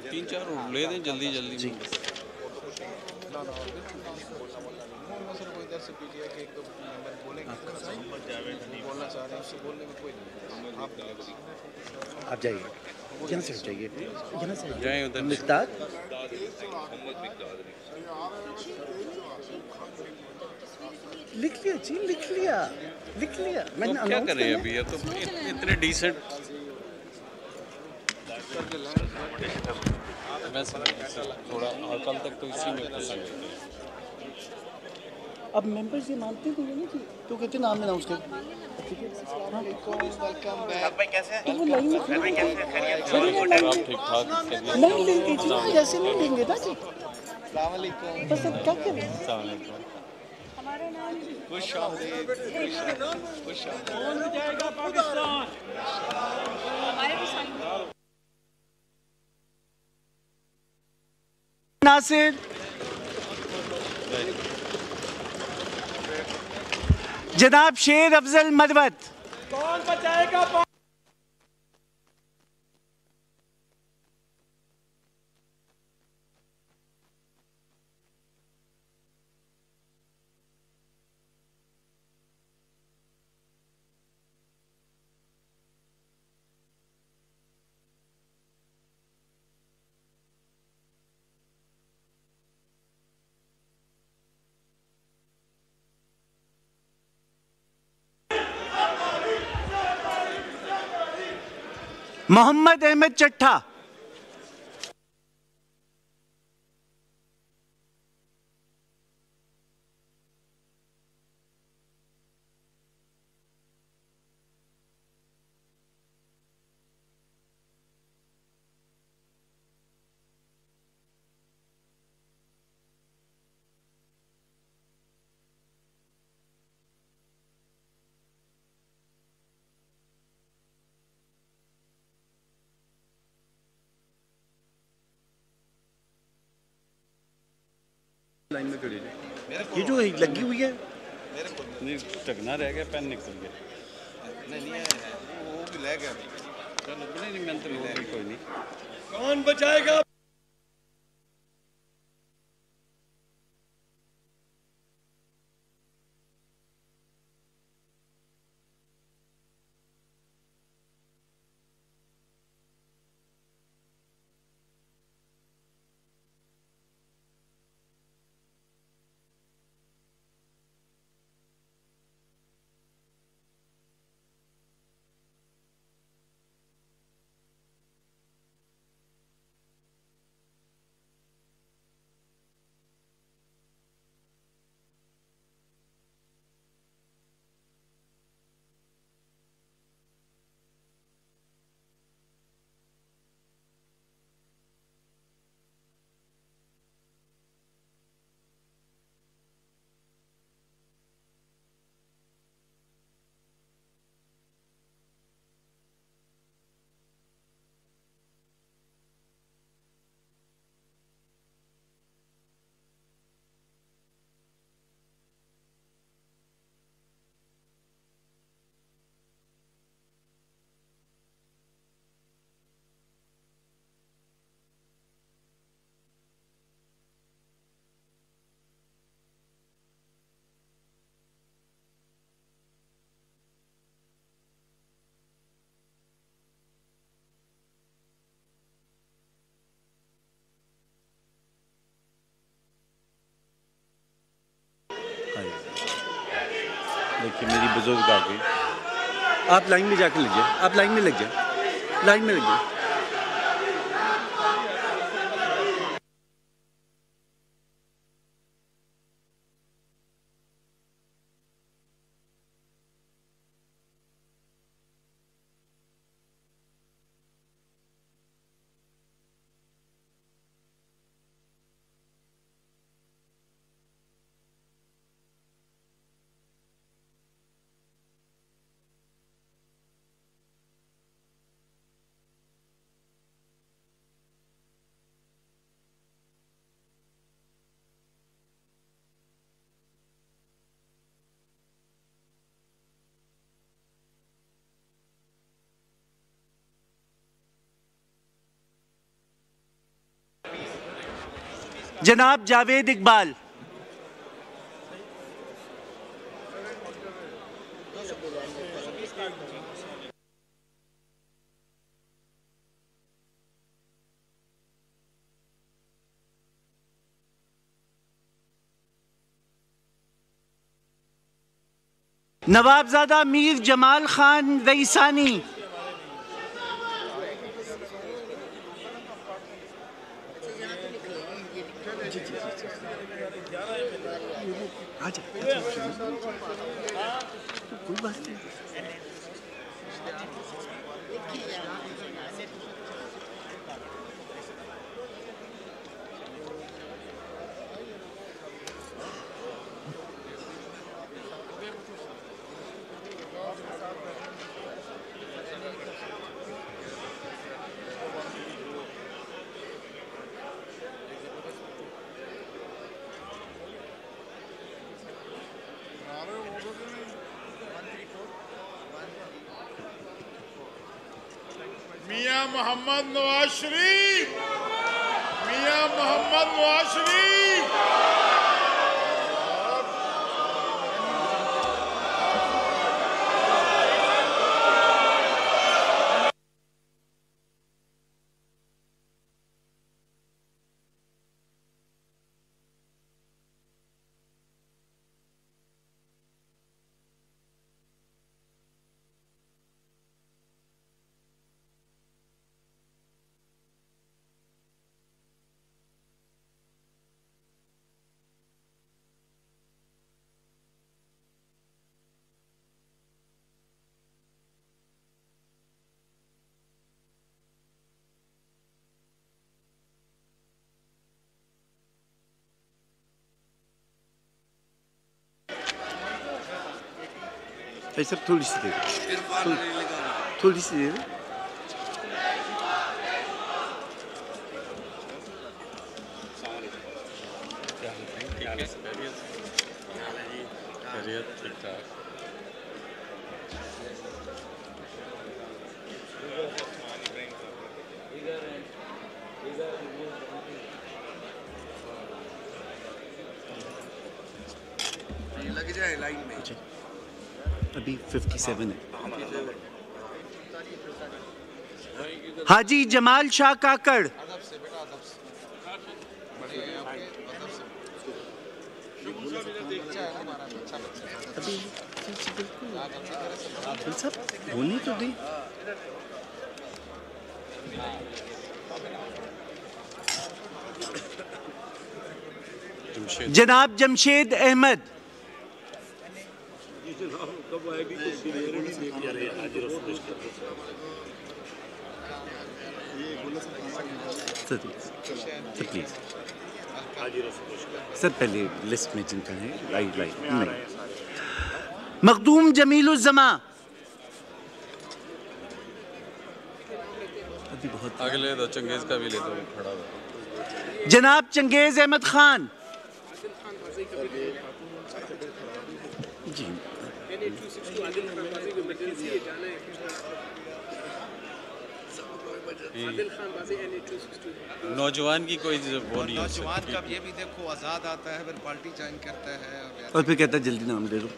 तीन चार ले दें जल्दी जल्दी। जी। ना ना और बिल्कुल मोहम्मद सर को इधर से पीजिए कि एक दो नंबर बोलेंगे बोलना चाह रहे हैं उससे बोलने में कोई नहीं आप जाइए। यहाँ से जाइए। यहाँ से। उधर। मिकदार लिख लिया जी लिख लिया लिख लिया। तो मैंने अब क्या करें अभी? ये तो इतने डिसेंट थोड़ा और कल तक तो इसी में अब मेंबर्स ये मानते हैं कि तो कहते नाम लेना उसके ठीक है हाँ। तो वो लाइन में खड़े हैं। खड़े हैं लाइन आप में। ठीक ठाक नहीं लेंगे जैसे नहीं लेंगे ना जी। बस अब क्या करें? खुश खुश कौन पाकिस्तान? नासिर। जनाब शेर अफजल मदवत कौन बचाएगा मोहम्मद अहमद चट्ठा। लाइन में खड़ी रहे। ये जो लगी हुई है। नहीं। टकना रह गया पेन निकल गया। नहीं नहीं है वो भी ले गया। चलो नहीं नहीं मैं तो कोई नहीं। कौन बचाएगा? बुज़ुर्ग आ गई आप लाइन में जाके लग जाए आप लाइन में लग जाए। लाइन में लग जाए। जनाब जावेद इकबाल। नवाबजादा मीर जमाल खान रईसानी जी जी जी आ जा कोई मोहम्मद नवाज़ शरीफ। मियाँ मोहम्मद नवाज़ शरीफ। भाई सब थोड़ी सी दे दो थोड़ी- थोड़ी सी दे दो खैरियत ठीक ठाक लग जाए लाइन में अभी 57 है। हाजी जमाल शाह काकड़। अभी तो दे। जनाब जमशेद अहमद। कुछ देख रहे सर सर प्लीज़ सर पहले लिस्ट में जिनका है राइट राइट नहीं। मखदूम जमीलुज्जमा। अभी बहुत आगे ले दो चंगेज का भी ले दो खड़ा जनाब चंगेज अहमद खान। जी। नौजवान की कोई वो नहीं नौजवान का ये भी देखो आज़ाद आता है फिर पार्टी ज्वाइन करता है और फिर कहता है जल्दी नाम दे लो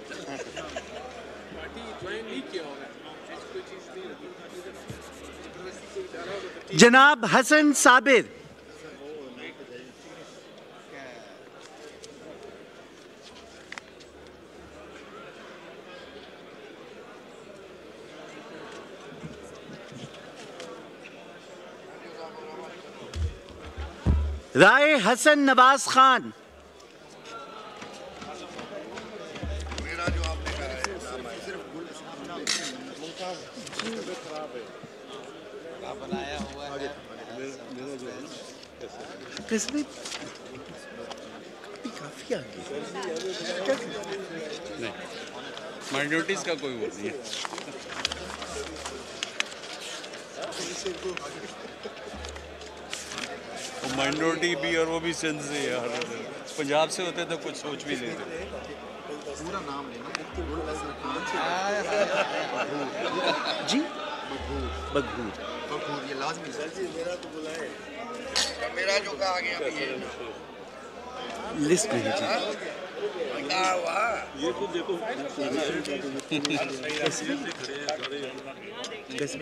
जनाब हसन साबिर राय हसन नवाज़ खान। बनाया हुआ है कैसे भाई काफ़ी आगे। नहीं माइनॉरिटीज़ का कोई वो नहीं है। माइनॉरिटी भी और वो भी सिंध से यार पंजाब से होते तो कुछ सोच भी लेते। पूरा नाम जी? बगबूर लेना ये लाजमी सर जी मेरा तो बुलाए मेरा जो कहा गया अभी ये लिस्ट में है जी। क्या हुआ? ये तो देखो भाई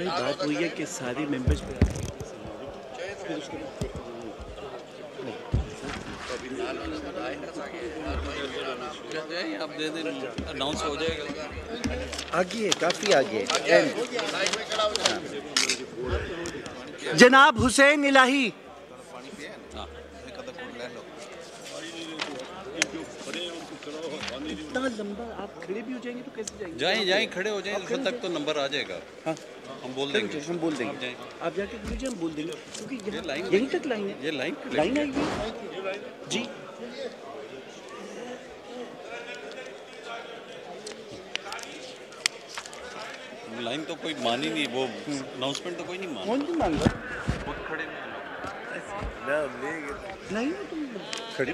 बात हुई है कि सारे मेंबर्स आगे काफ़ी आगे जनाब हुसैन इलाही यहाँ लंबा आप खड़े भी हो जाएँगे तो कैसे जाएँगे? जाएँ जाएँ खड़े हो जाएँ तो तक तो नंबर आ जाएगा। हाँ। हम बोल देंगे। हम बोल देंगे। आप जाके बोल दीजिए हम बोल देंगे क्योंकि यहाँ तक लाइन है। ये लाइन लाइन आएगी। जी। लाइन तो कोई मान ही नहीं वो अनाउंसमेंट तो कोई नहीं मान। कौन नहीं मान रहा खुद खड़े नहीं नहीं तुम खड़े?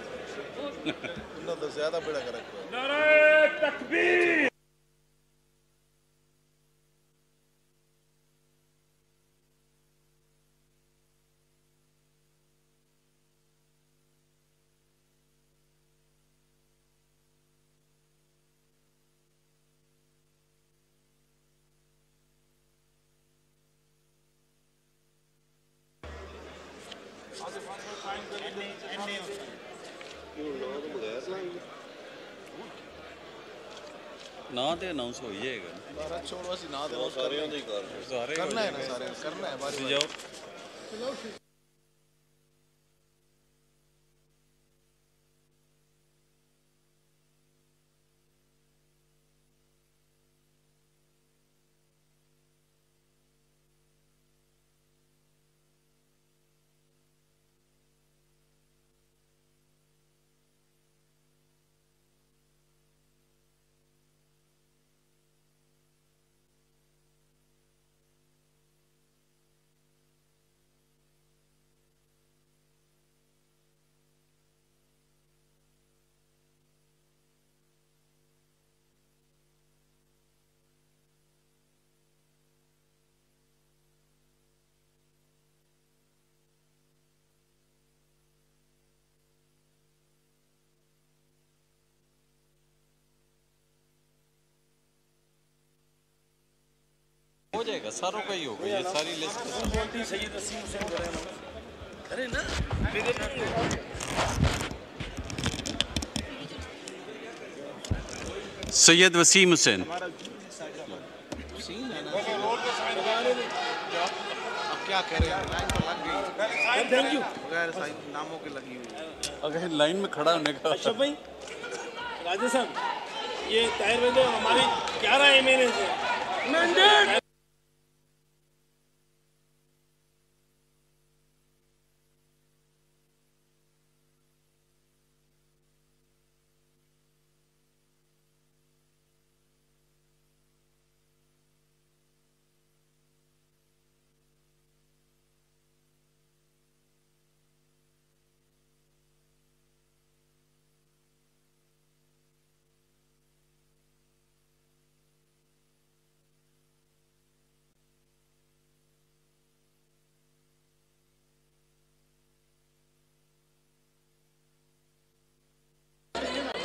ఉన్నత శాతం కూడా కరెక్ట్ తక్బీర్ ਨਾਂ ਤੇ ਅਨਾਉਂਸ ਹੋਈ ਹੈ ਗੱਲ ਭਾਰਤ ਛੋੜੋ ਅਸੀਂ ਨਾ ਦੇ ਸਾਰਿਆਂ ਦਾ ਹੀ ਕਰਨਾ ਹੈ ਨਾ ਸਾਰਿਆਂ ਕਰਨਾ ਹੈ ਬਾਜੀ ਜਾਓ हो जाएगा सारों का ही होगा ये सारी लिस्ट सैयद वसीम हुसैन अरे ना सैयद वसीम हुसैन। क्या कह रहे हैं? लाइन तो लग गई। थैंक यू बगैर नामों के लगी हुई। अगर लाइन में खड़ा होने का अशरफ भाई राजेश साहब ये ताहिर भाई तो हमारी ग्यारह एम एन से। मैंडेट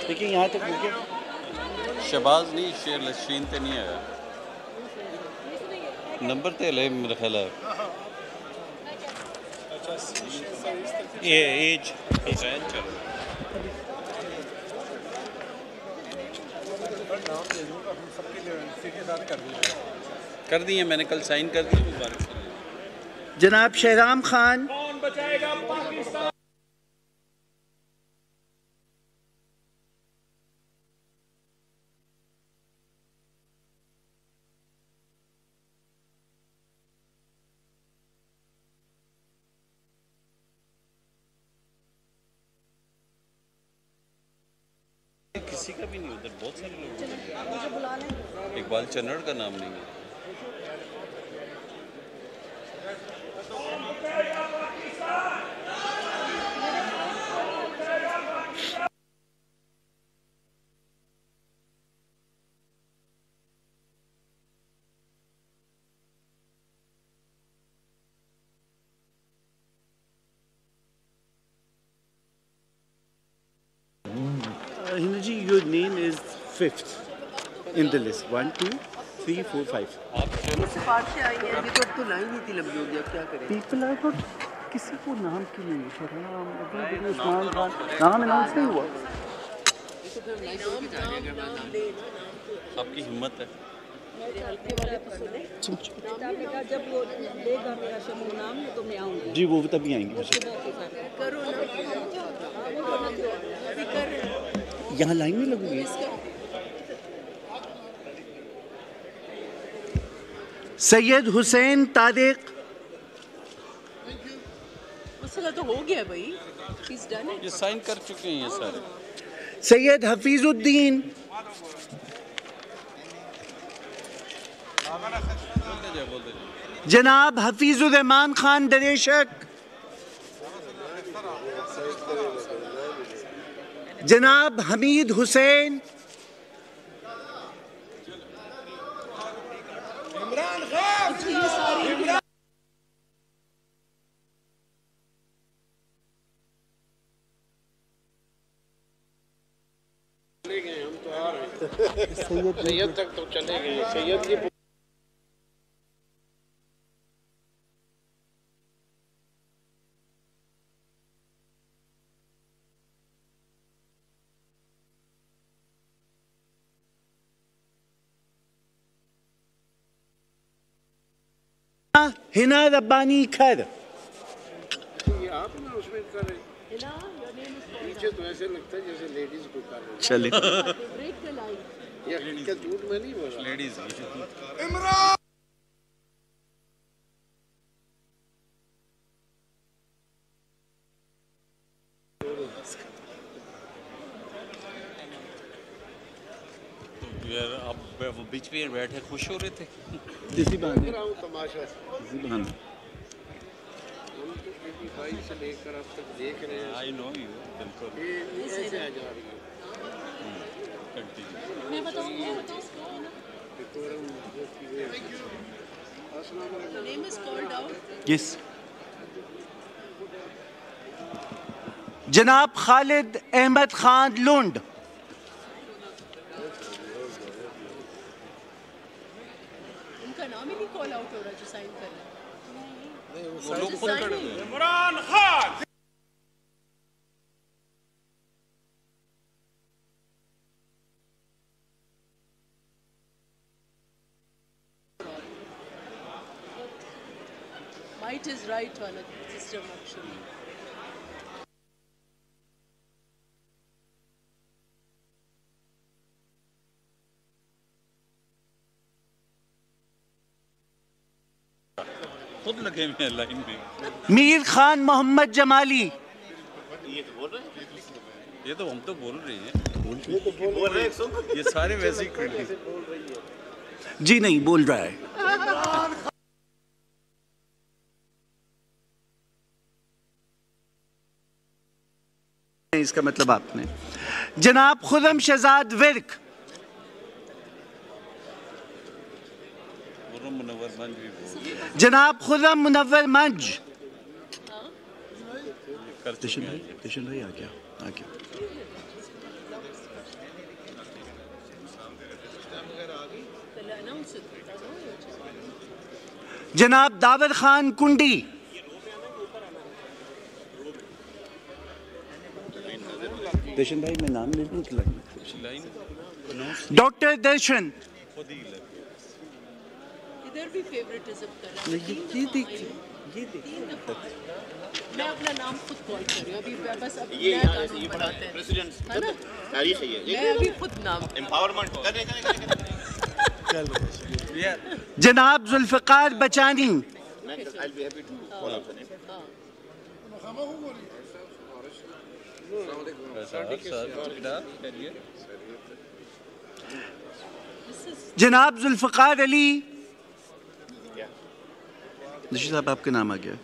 देखिए यहाँ तक रुके शबाज नहीं शेर लशीन ते नहीं आया। नंबर ते हले मेरा ख्याल है। ये एज कर दिए मैंने कल साइन कर दिए मुबारक। जनाब शहराम खान। कौन बचाएगा? बहुत सारे लोग इकबाल चन्नड़ का नाम नहीं है। तो लाइन ही थी लंबी होगी अब क्या करें पीपल आर नॉट किसी को नाम क्यों नहीं अभी अभी उस्मान खान नाम अनाउंस नहीं हुआ तो नाम नाम नाम आपकी हिम्मत है मेरे हल्के वाले तो सुने नाम बेटा जब वो लेगा मेरा शमू नाम तो मैं आऊँगी जी वो तभी आएँगे। यहाँ लाइन में लगूँगी? सैयद हुसैन तारिक। मसला तो हो गया भाई. ये साइन कर चुके हैं ये सारे। सैयद हफीजुद्दीन। जनाब हफीजुर रहमान खान दरेशक। जनाब हमीद हुसैन। इमरान खान चले गए हम तो आ रहे हैं सैयद तक तो चले गए सैयद की हिना रब्बानी खैर तो ऐसे लगता है जैसे लेडीज़ को चले झूठ में नहीं बोला लेडीज़ इमरान तो यार आप वो बीच में बैठे खुश हो रहे थे? इसी बहाने इसी बहाने हम तो पीपी भाई से लेकर अब तक देख रहे हैं। आई नो यू बिल्कुल। ये ऐसे आ जा रही है। मैं बताऊँ मैं बताऊँ विक्रम जो कि वे- अस्सलाम वालेकुम। Name is called out. Yes जनाब खालिद अहमद खान लुंड उनका नाम ही नहीं कॉल आउट हो रहा जो साइन कर रहे हैं वो लोग खुद खड़े हुए हैं। Imran Khan Might is right वाला सिस्टम एक्चुअली खुद लगे हुए हैं लाइन में। मीर खान मोहम्मद जमाली। ये तो बोल रहे हैं? ये तो हम तो बोल रहे हैं। ये तो बोल रहे हैं। ये सारे वैसे ही खड़े हैं। जी नहीं बोल रहा है। इसका मतलब आपने। जनाब खुदम शहजाद विर्क गुरु मुनव्वर मंज भी बोल जनाब खुदम मुनवर मंज भाई भाई आ गया आ गया जनाब दावर खान कुंडी दर्शन भाई मैं नाम ले लूँ कि लाइन डॉक्टर दर्शन खुद इधर भी फेवरेटिज्म कर रहा है। ये तीन ये दफ़ा देख ये तीन दफ़ा आई हूँ। मैं अपना नाम खुद कॉल कर रही हूँ। अभी बस अब ये यहाँ कानून ये बनाते हैं। प्रेसिडेंट है ना? तारीख है ये मैं अभी खुद नाम एम्पावरमेंट करें करें करें यार जनाब जुल्फकार बचानी। मैं I be happy to call out the name sir sir बेटा करिए जनाब जुल्फकार अली ऋषि साहब आपका नाम आ गया।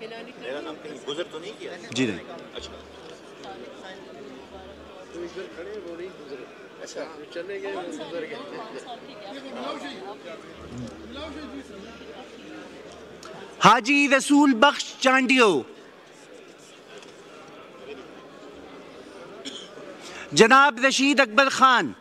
मेरा नाम कहीं गुजर तो नहीं किया? जी नहीं। अच्छा। तो इधर खड़े वो नहीं गुजरे अच्छा। चले गए गुजर गए हाजी रसूल बख्श चांडियो। जनाब रशीद अकबर खान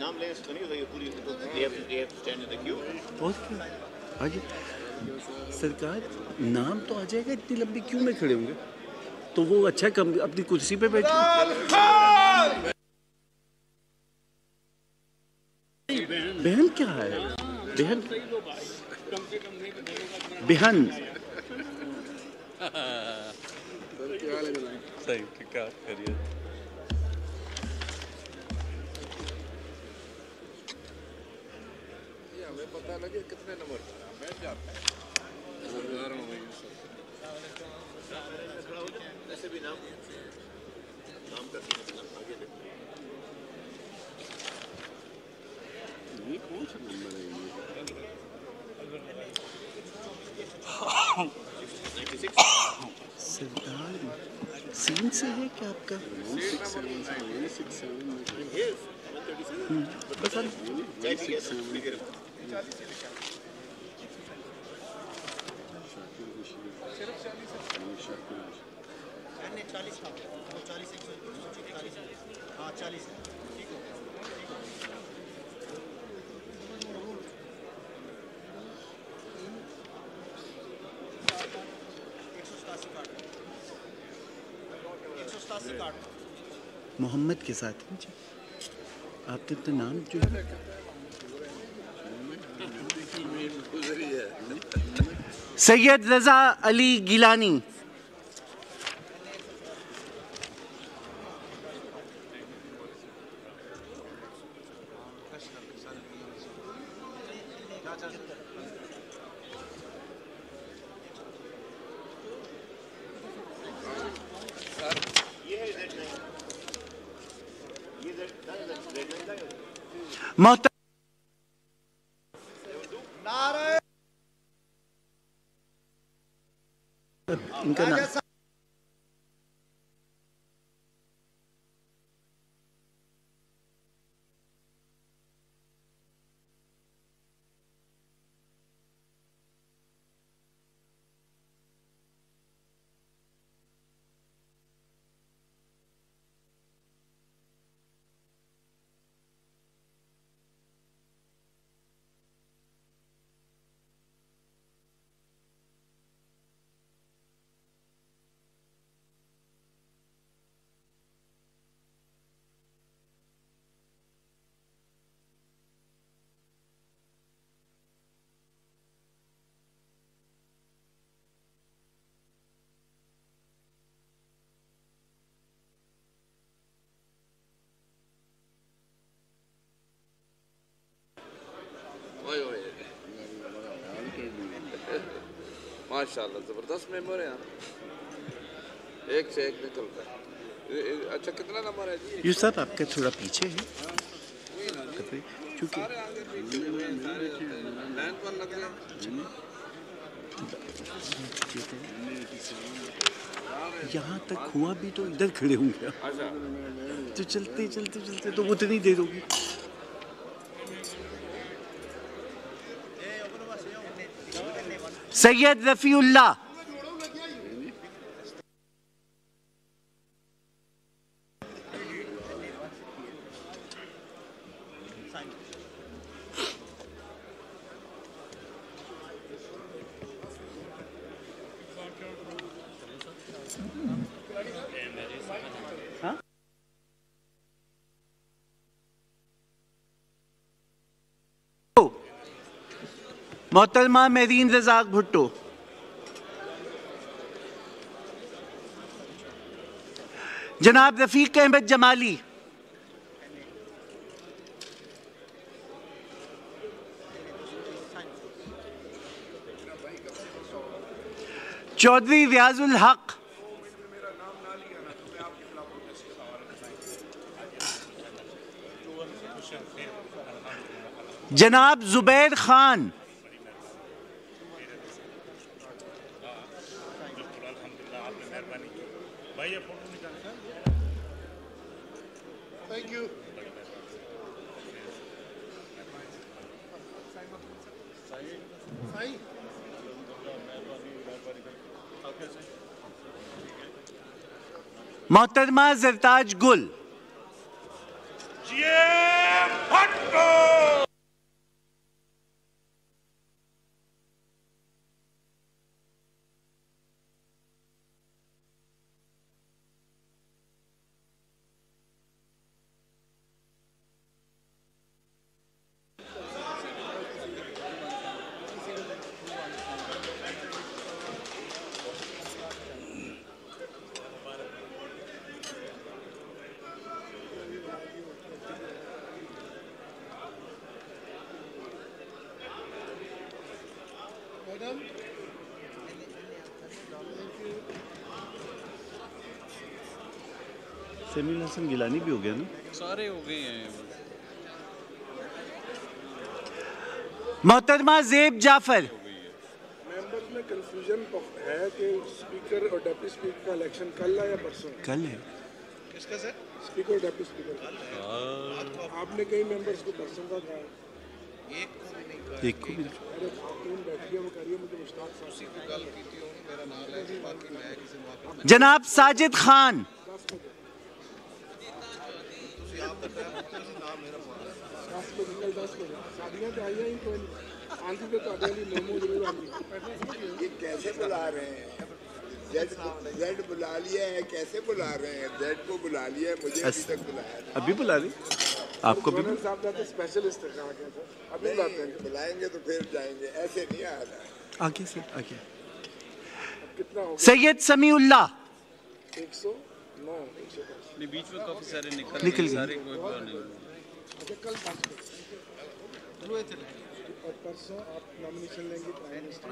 नाम लेने से तो नहीं होता ये पूरी तो they have to they have to stand in the queue. और क्या? आज सरकार नाम तो आ जाएगा इतनी लंबी क्यों में खड़े होंगे? तो वो अच्छा कम अपनी कुर्सी पे बैठे। बहन क्या है? बहन? बहन। सही क्या करिए। हमें पता लगे कितने नंबर पर है। बैठ जाते हैं ऐसे भी नाम नाम का आगे ये कौन सा नंबर है ये सरदार सीन से है क्या आपका हम्म, बस हाँ मोहम्मद के साथ। आपके तो नाम जो है सैयद रजा अली गिलानी मोहतर इनका नाम ओए ओए माशाल्लाह ज़बरदस्त मेमोरी है एक से एक निकल रहा है अच्छा कितना नंबर है जी? यू साहब आपका थोड़ा पीछे है। क्योंकि यहाँ तक हुआ भी तो इधर खड़े होंगे अच्छा। तो चलते चलते चलते तो उतनी देर होगी सैयद रफीउल्लाह मोहतरमा मेरीन रजाक भुट्टो। जनाब रफीक अहमद जमाली। चौधरी रियाजुल हक। जनाब जुबैर खान। थैंक यू मोहतरमा जरताज गुल Madam? हसन गिलानी भी हो गया ना? सारे हो गए हैं। मोहतरमा जेब जाफ़र। में कंफ्यूजन है कि स्पीकर और डिप्टी स्पीकर का इलेक्शन कल है या परसों? कल है। किसका सर? स्पीकर और डिप्टी स्पीकर आपने कई मेंबर्स को परसों का कहा। एक को भी नहीं कहा। एक को भी अरे खातून बैठी है वो कह रही है मुझे मुश्ताक साहब। की गल की थी उन्होंने मेरा नाम है बाकी मैं किसी मौके जनाब साजिद खान। ये कैसे बुला रहे हैं? जेड जेड बुला लिया है कैसे बुला रहे हैं? जेड को बुला लिया है मुझे अभी तक बुलाया। अभी बुला दी आपको भी स्पेशलिस्ट अभी बुलाते बुलाएँगे तो फिर जाएँगे। ऐसे नहीं आना है। आगे से आगे। कितना सैयद समीउल्लाह। गया एक सौ नौ बीच में काफ़ी सारे निकल निकल गए कल और परसों आप नॉमिनेशन लेंगे प्राइम मिनिस्टर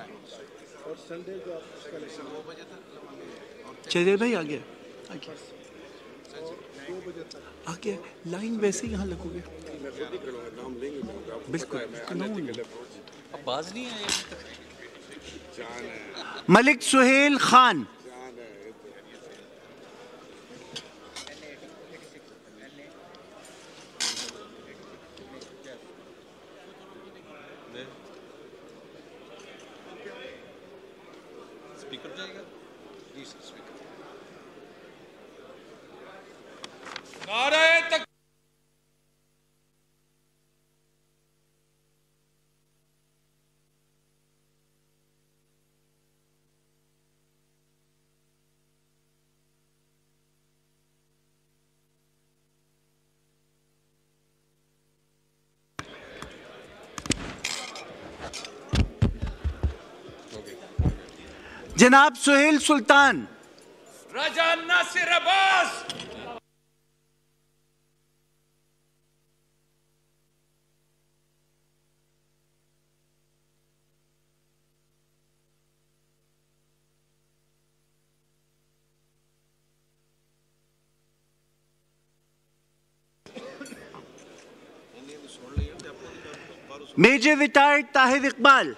और संडे को आप उसका इलेक्शन दो बजे तक चलिए भाई आगे। आगे। और दो बजे तक। आगे लाइन वैसे ही यहाँ लगोगे। मैं खुद करूँगा नाम लेंगे मैं आपको बिल्कुल, अब बाज नहीं आए अभी तक। जान है मलिक सुहेल खान। जनाब सुहेल सुल्तान। राजा नासिर अब्बास। मेजर रिटायर्ड ताहिर इकबाल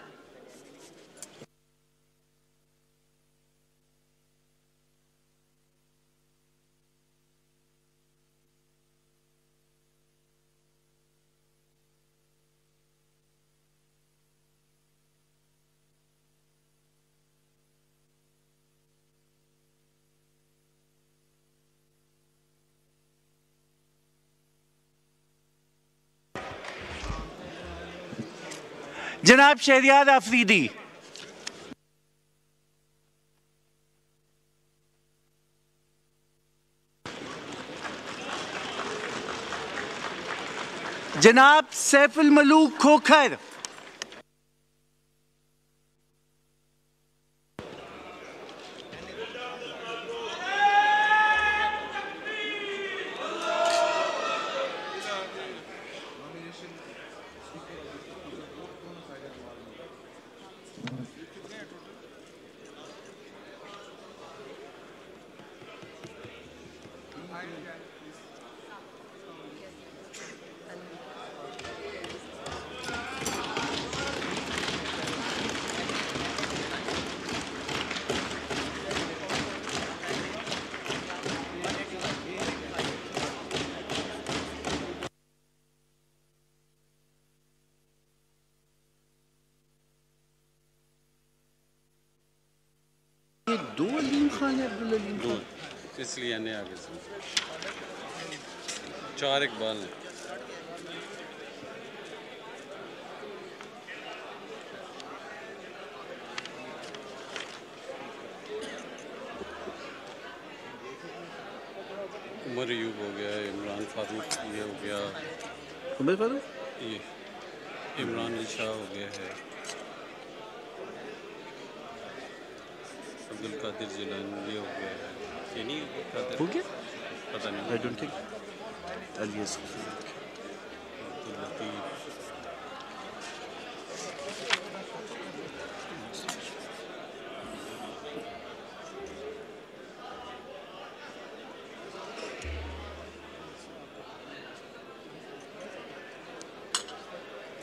जनाब शहरियार आफरीदी। जनाब सैफुल मलूक खोखर। इसलिए आने आगे से। चार इकबाल हैं। उमर यूब हो गया इमरान फारूक ये हो गया। उमर फारूक? ये इमरान शाह हो गया है। अब्दुल कादिर जिलानी ये हो गया है। हो गया पता नहीं आई डोंट थिंक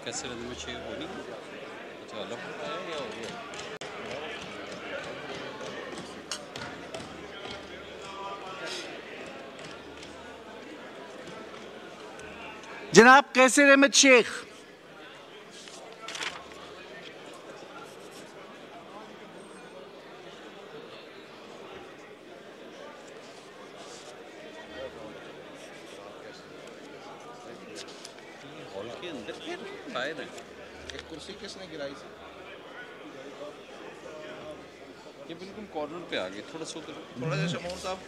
कैसे रंग में शेर हो नहीं अच्छा अलग होता है या हो गया जनाब कैसर अहमद शेख? के अंदर फिर बाहर है एक कुर्सी किसने गिराई थी? ये बिल्कुल कॉर्नर पे आ गए थोड़ा सा थोड़ा साहब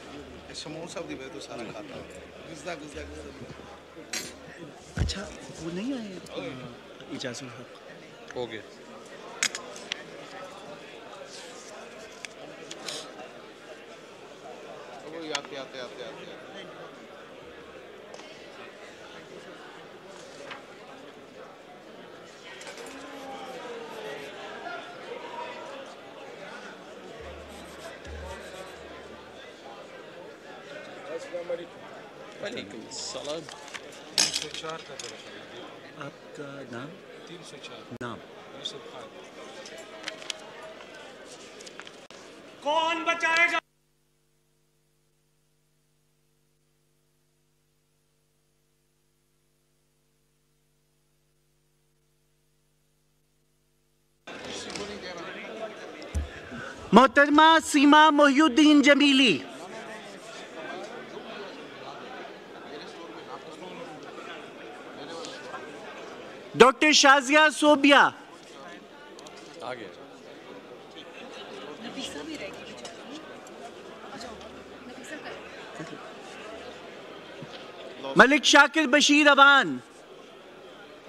शमून साहब दी वजह तो सारा खाता गुजदा गुजदा गुजदा अच्छा वो नहीं आए इजाजुल हक हो गया आते आते आते आते वालेकुम सलाम चार का दर्ज आपका नाम? तीन सौ चार। नाम? यूसुफ खान कौन बचाएगा? मोहतरमा सीमा मोहुद्दीन जमीली। डॉक्टर शाजिया सोबिया। मलिक शाकिर बशीर अवान।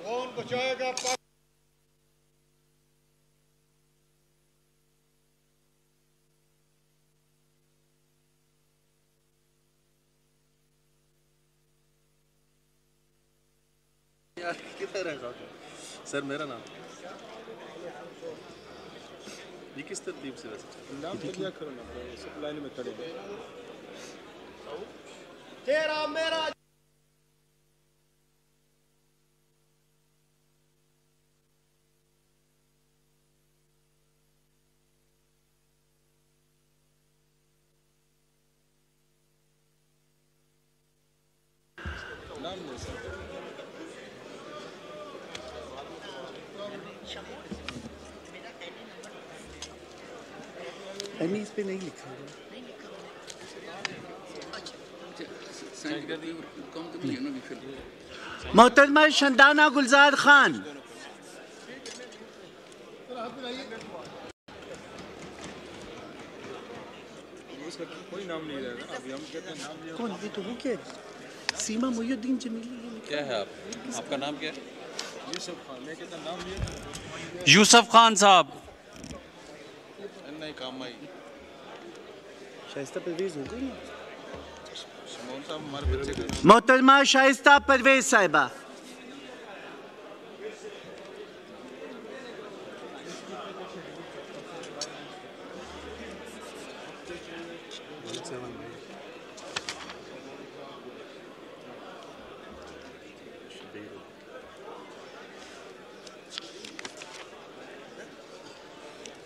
कौन बचाएगा? सर मेरा नाम। ये किस तरतीब से वैसे? नाम तो क्या करो ना सब लाइन में खड़े हैं। तेरा मेरा नाम नहीं सर। एमी इस पे नहीं लिखा हुआ। मोहतरमा शंदाना गुलजार खान। कोई नाम नहीं रहेगा अभी हम कहते हैं नाम लिया कौन ये तो वो क्या है? सीमा मोहुद्दीन जमीली क्या है आप? आपका नाम क्या है? यूसुफ खान मैं कहता नाम लिया यूसुफ खान साहब। नहीं काम आई। शाइस्ता परवेज हो गई ना शमून साहब हमारे बच्चे का मोहतरमा शाइस्ता परवेज साहिबा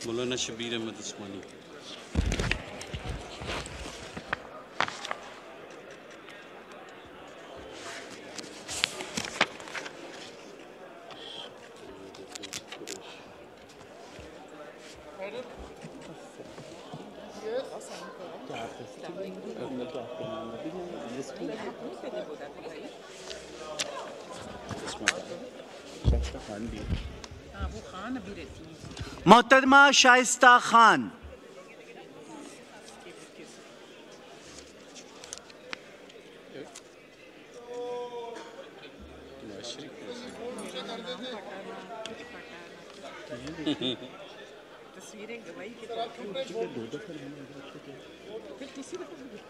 मौलाना शबीर अहमद उस्मानी Yes. क्या आप मैं तो आपका नाम अभी मैं लिस्ट में शाइस्ता खान भी है हाँ वो खान अभी रहती है मोहतरमा शाइस्ता खान तस्वीरें गवाही के तौर पर दो दफ़ा मैंने रखे थे फिर तीसरी दफ़ा भी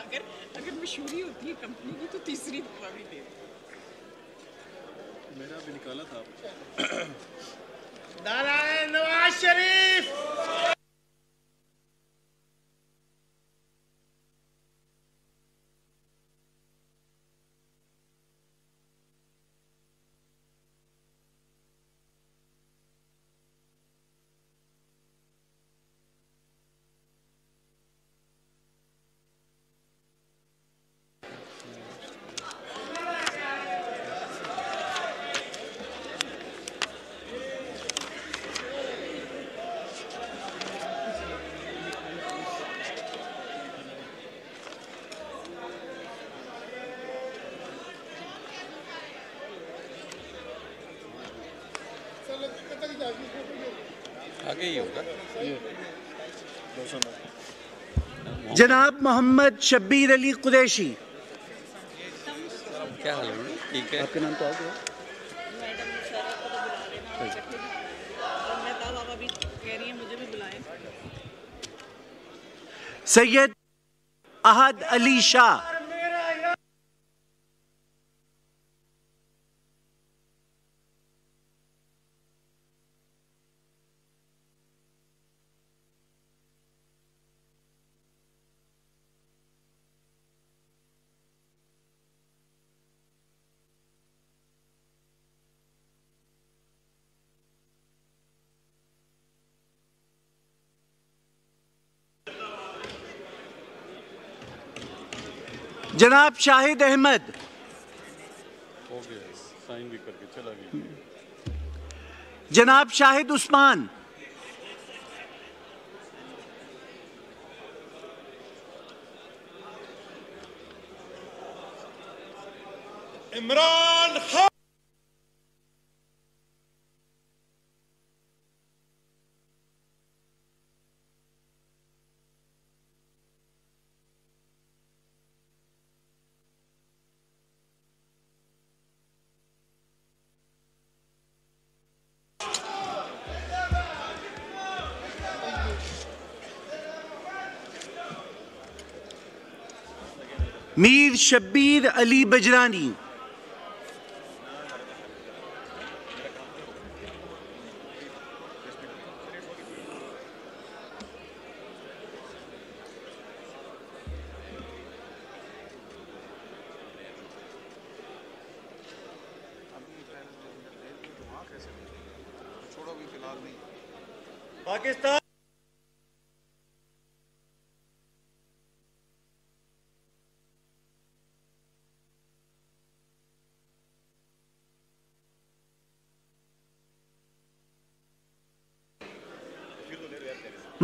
अगर अगर मशहूरी होती है कंपनी की तो तीसरी दफ़ा भी दे मेरा भी निकाला था नारायण नवाज़ शरीफ आगे ही होगा जनाब मोहम्मद शब्बीर अली कुरैशी। क्या हाल है ठीक है आपके नाम तो आ सैयद अहद अली शाह। जनाब शाहिद अहमद। साइन भी करके चला गया। जनाब शाहिद उस्मान। इमरान शब्बीर अली बजरानी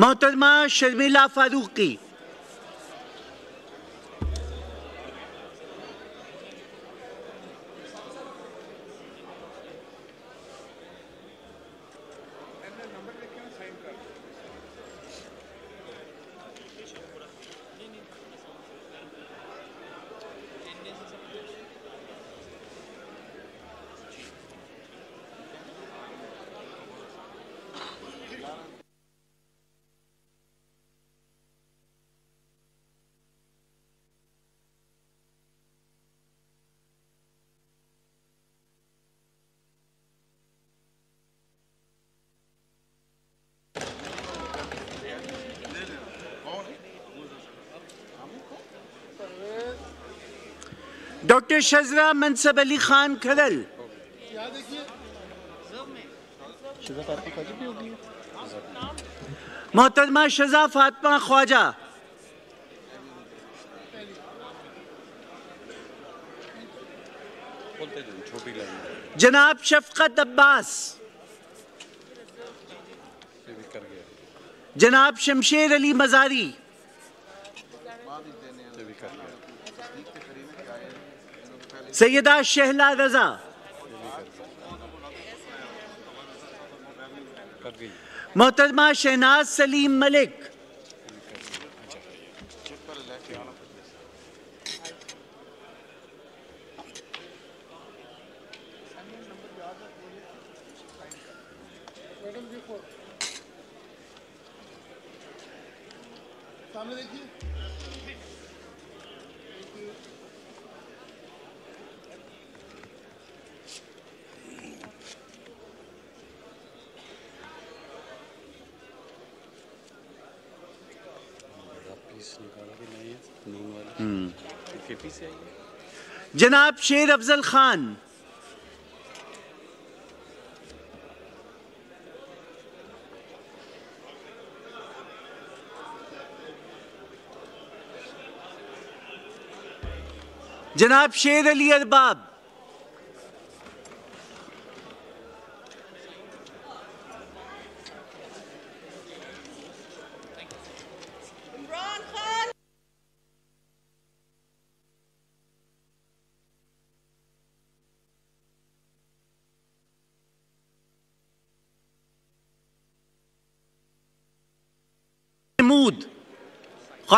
मोहतरमा शर्मिला फारूकी डॉक्टर शजरा मनसब अली खान होगी मोहतरमा शजा फातमा ख्वाजा। जनाब शफकत अब्बास। जनाब शमशेर अली मजारी बाद ही देने तस्दीक के करीब क्या है सैयदा शहला रजा। मोहतरमा शहनाज सलीम मलिक। सामने देखिए बड़ा पीस निकाला कि नहीं है नून वाला केपी से है जनाब शेर अफजल खान। जनाब शेर अली अरबाब महमूद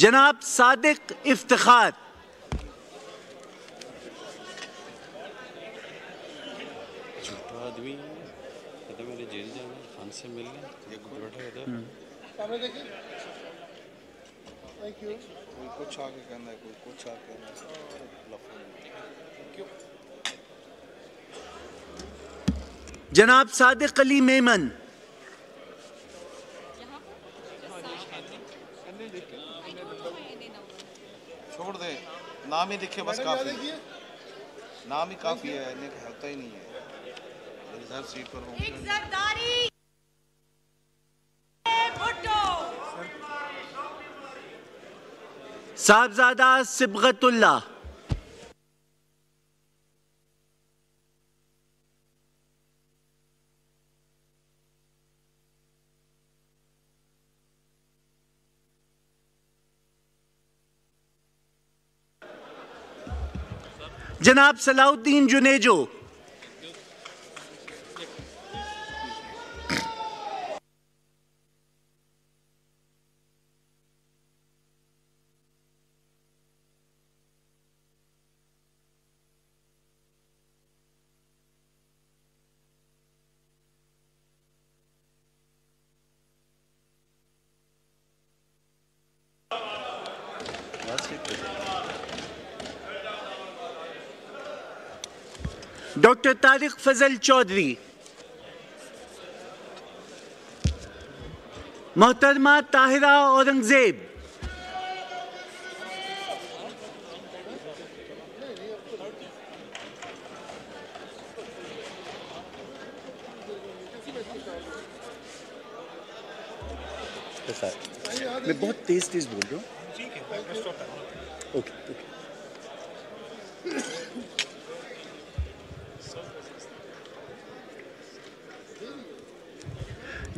है। लफड़ा इफ्तार जनाब सादिक अली मेमन। नाम ही लिखे बस काफ़ी। नाम ही काफ़ी है इन्हें कहता ही नहीं है। इधर सीट पर होंगे। साहबजादा सिबगतुल्ला जनाब सलाउद्दीन जुनेजो तारिक फजल चौधरी मोहतरमा ताहिरा औरंगज़ेब मैं बहुत तेज तेज बोल हूँ। है रहा हूँ। ओके ओके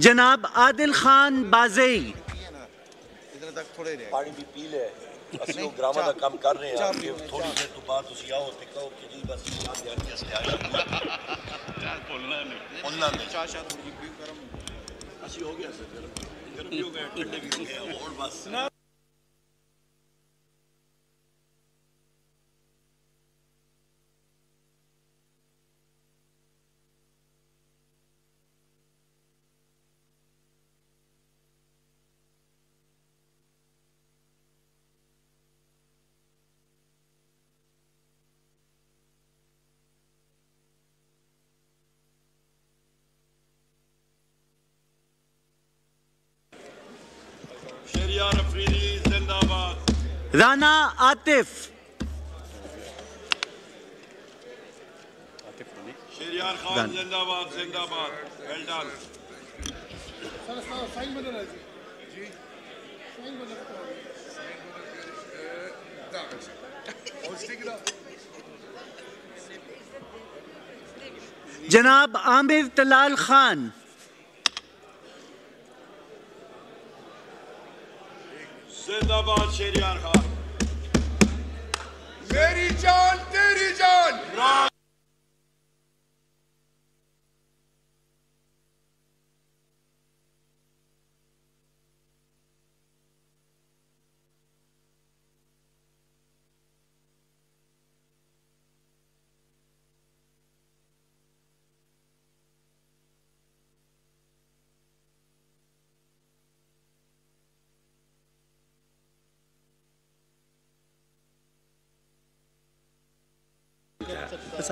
जनाब आदिल खान बाजई इधर तक थोड़े रहे ਪਾਣੀ ਵੀ ਪੀ ਲੈ ਅਸੀਂ ਉਹ ਗ੍ਰਾਮਾਂ ਦਾ ਕੰਮ ਕਰ ਰਹੇ ਹਾਂ ਥੋੜੀ ਦੇਰ ਤੋਂ ਬਾਅਦ ਤੁਸੀਂ ਆਓ ਤੇ ਕਹੋ ਕਿ ਜੀ ਬਸ ਚਾਹ ਦੇ ਅੱਗੇ ਅਸਲੇ ਆ ਚਾਹ ਬੋਲਣਾ ਨਹੀਂ ਬੋਲਣਾ ਨਹੀਂ ਚਾਹ ਸ਼ਾਹ ਥੋੜੀ ਜਿਹੀ ਪੀਓ ਗਰਮ ਅਸੀਂ ਹੋ ਗਿਆ ਸਰ ਗਰਮ ਗਰਮ ਵੀ ਹੋ ਗਿਆ ਠੰਡੇ ਵੀ ਹੋ ਗਏ ਹੋਰ ਬਸ शरियार अफरीदी जिंदाबाद राना। आतिफ शरियार खान जिंदाबाद जिंदाबाद। Well done sir sir sign बदल रहा जी। साइन बदल रहा। और स्टिक इट जनाब आमिर तलाल खान। जिंदाबाद शरियार खान मेरी जान तेरी जान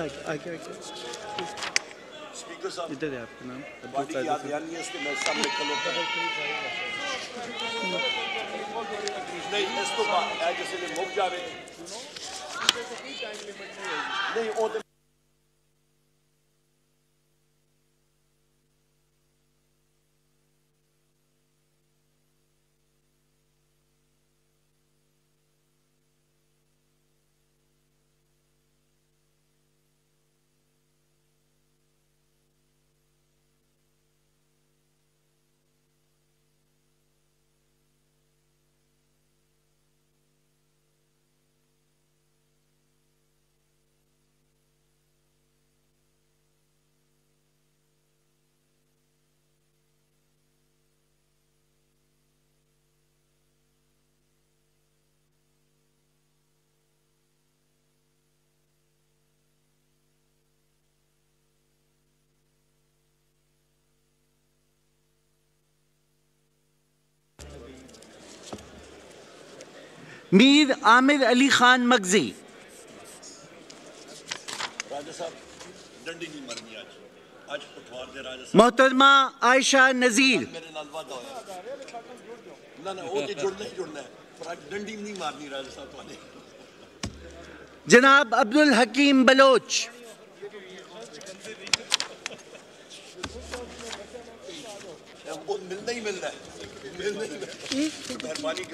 बस आगे आगे आगे स्पीकर साहब इधर है आपका नाम बाकी की याद ध्यान नहीं मीर आमिर अली खान मगजी मोहतरमा आयशा नजीर जनाब अब्दुल हकीम बलोच मिलना ही मिलना है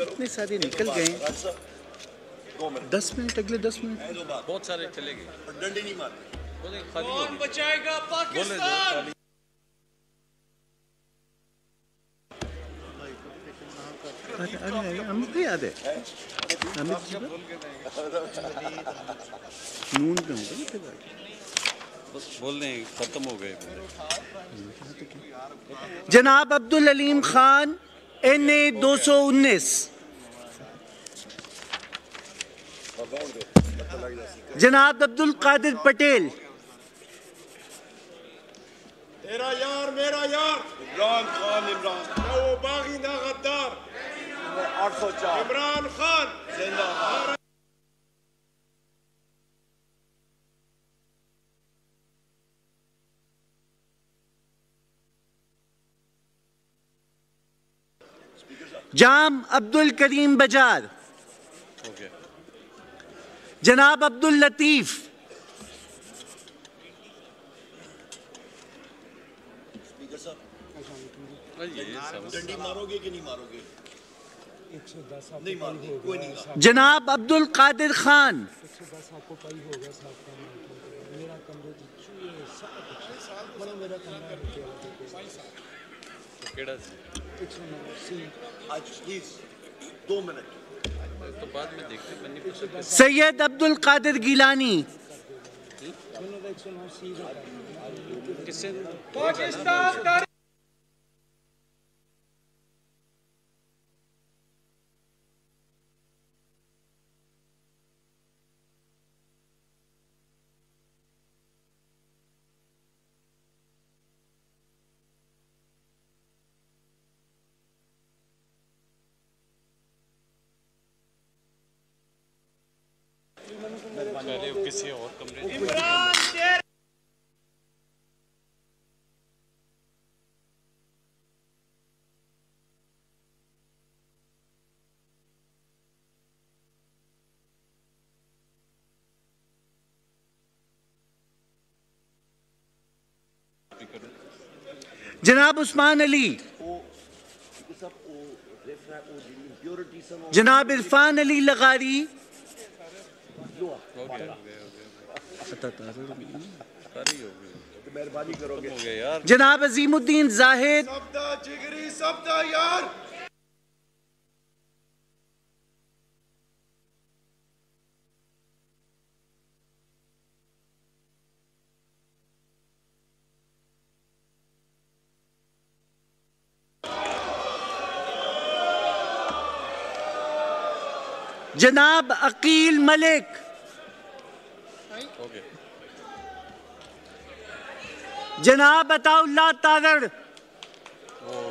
इतने सारे निकल गए हैं। दस मिनट अगले दस मिनट। बहुत सारे चले गए नहीं कौन बचाएगा पाकिस्तान? अरे अरे अरे अमित को याद है? अमित जी नून पे होगा ना फिर बस बोलने खत्म हो गए। जनाब अब्दुल अलीम खान एन ए दो सौ उन्नीस जनाब अब्दुल कादिर पटेल। तेरा यार मेरा यार। इमरान खान इमरान। ना वो बागी ना गद्दार आठ सौ चार। इमरान खान। जिंदाबाद। जाम अब्दुल करीम बजार हो जनाब अब्दुल लतीफ। मारोगे जनाब अब्दुल कादिर खान। आज प्लीज़ दो मिनट तो बाद में देखते हैं, सैयद अब्दुल कादिर गिलानी। पाकिस्तान जनाब उस्मान अली। जनाब इरफान अली लगारी। जनाब अजीमुद्दीन जाहिद। जनाब अकील मलिक। जनाब अताउल्ला तारड़ वो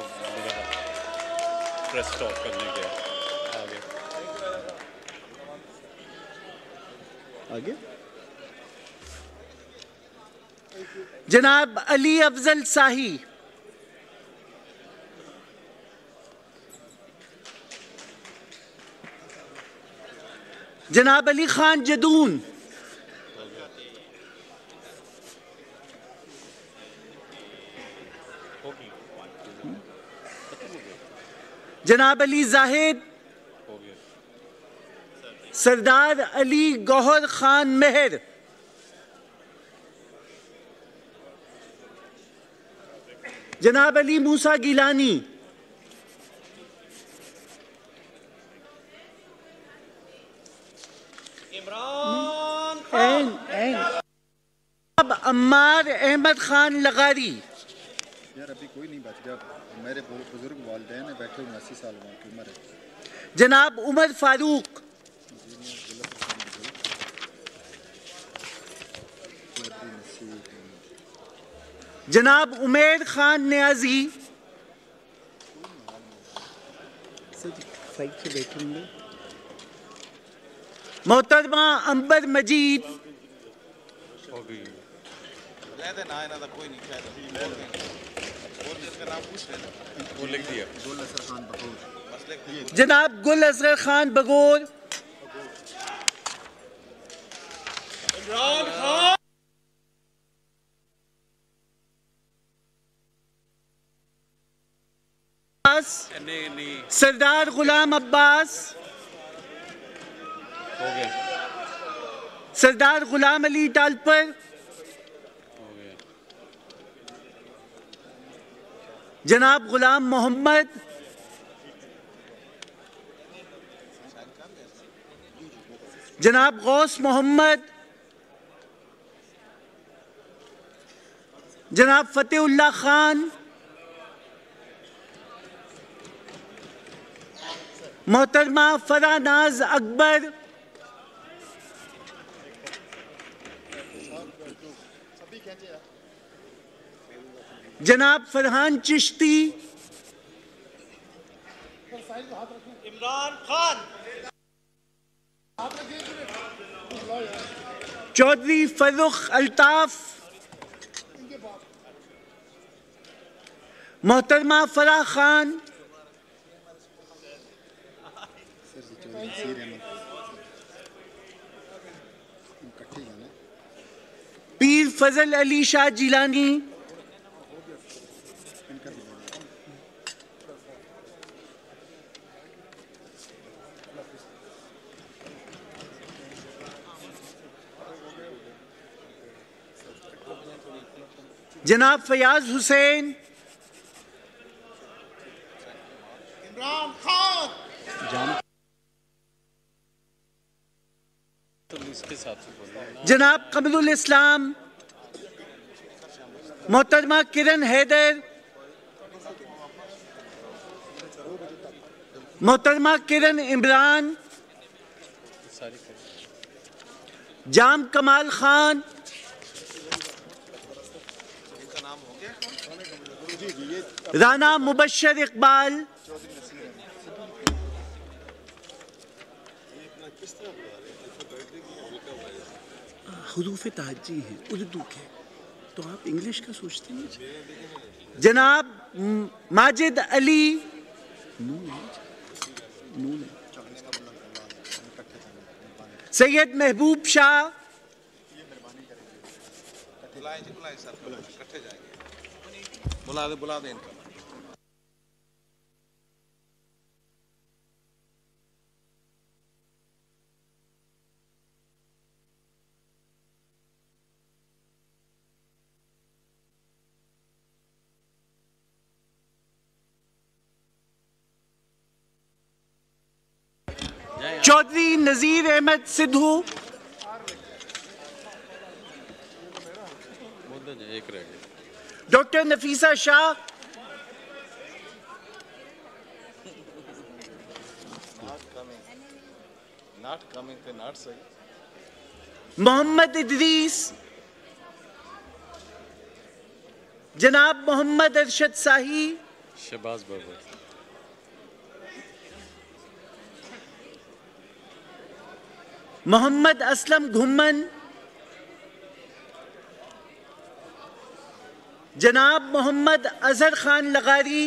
प्रेस स्टॉप करने के आगे। आगे। जनाब अली अफजल शाही। जनाब अली खान जदून। जनाब अली जाहिद। सरदार अली गौहर खान मेहर। जनाब अली मूसा गिलानी। अब अम्मार अहमद खान लगारी। यार अभी कोई नहीं बच गया। मेरे बुज़ुर्ग वालदेन है बैठे उनासी साल की उम्र है। जनाब उमर फारूक। जनाब उमेर खान न्याजी। मोहतरमा अंबर मजीद। होगी कोई नहीं और जिसका नाम पूछ लेना वो लिख दिया गुल असर खान बगोर जनाब गुल असर खान बगोर इमरान खान सरदार गुलाम अब्बास हो गया सरदार गुलाम अली गया जनाब गुलाम मोहम्मद जनाब गौस मोहम्मद जनाब फतेहुल्ला खान मोहतरमा फरानाज अकबर जनाब फरहान चिश्ती। इमरान खान। चौधरी फरुख अल्ताफ। मोहतरमा फराह खान। पीर फजल अली शाह जिलानी। जनाब फयाज हुसैन। इमरान खान। जनाब कमरुल इस्लाम। मोहतरमा किरण हैदर। मोहतरमा किरण इमरान। जाम कमाल खान। राना मुबशर इकबाल। हरूफ ताजी हैं उर्दू के। तो आप इंग्लिश का सोचते हैं? जनाब माजिद अली। सैयद महबूब शाह बुलाए जी बुलाए सर इकट्ठे जाएँगे बुला दे बुला दे इनको। चौधरी नजीर अहमद सिद्धू। एक रह गया। डॉक्टर नफीसा शाह। सही मोहम्मद इदरीस। जनाब मोहम्मद अरशद शाही। शहबाज बाबर मोहम्मद असलम घुम्मन जनाब मोहम्मद अजहर खान लगारी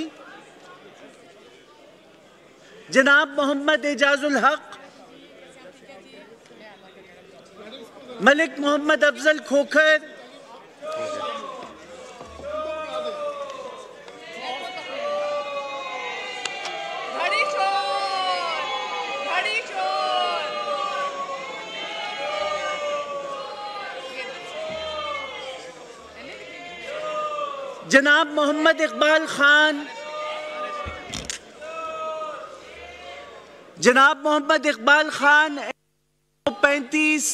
जनाब मोहम्मद एजाजुल हक मलिक मोहम्मद अफजल खोखर घड़ी चोर घड़ी चोर जनाब मोहम्मद इकबाल खान। जनाब मोहम्मद इकबाल खान पैंतीस।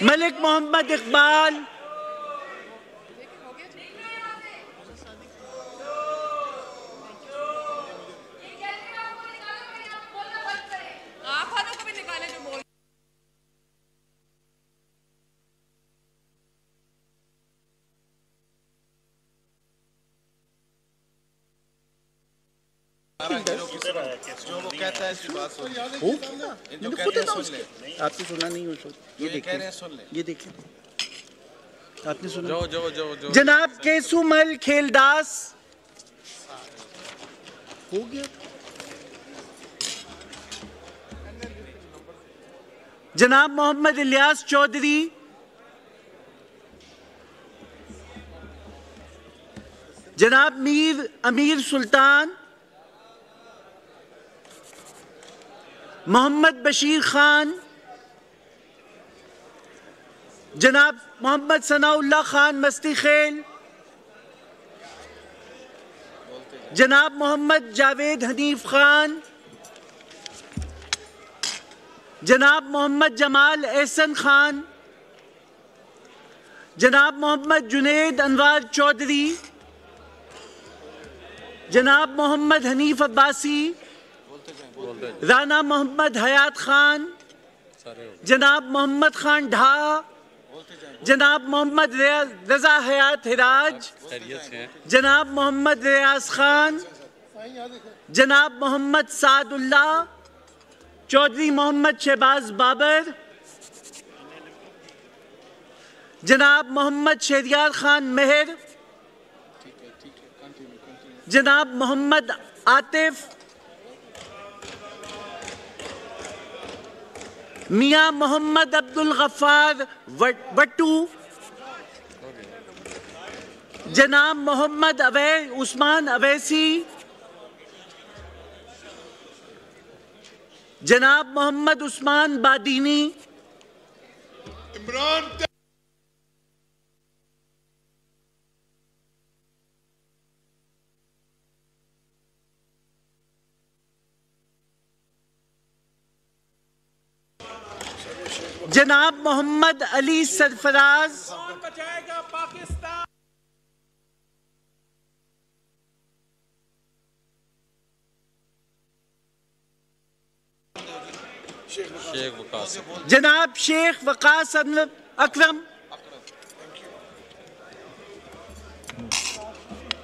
तो मलिक मोहम्मद इकबाल। है इसकी बात ये जो मैंने कह खुद हैं किया। आपने सुना नहीं हो ये ये देखिए आपने सुना? जो जो जो जो जनाब केसुमल खेलदास हो गया। जनाब मोहम्मद इलियास चौधरी। जनाब मीर अमीर सुल्तान। मोहम्मद बशीर खान। जनाब मोहम्मद सनाउल्ला खान, मस्ती खेल। जनाब मोहम्मद जावेद हनीफ खान। जनाब मोहम्मद जमाल एहसन खान। जनाब मोहम्मद जुनेद अनवार चौधरी। जनाब मोहम्मद हनीफ अब्बासी। राना मोहम्मद हयात खान, जनाब मोहम्मद खान ढा, जनाब मोहम्मद रजा हयात हिराज, जनाब मोहम्मद रियाज खान, जनाब मोहम्मद सादुल्ला चौधरी मोहम्मद शहबाज बाबर, जनाब मोहम्मद शहरियार खान मेहर, जनाब मोहम्मद आतिफ मियाँ मोहम्मद अब्दुल गफ्फार बट्टू, जनाब मोहम्मद अवै उस्मान अवैसी, जनाब मोहम्मद उस्मान बादीनी। इमरान जनाब मोहम्मद अली सरफराज। बचाएगा पाकिस्तान शेख जनाब शेख वकास अकरम।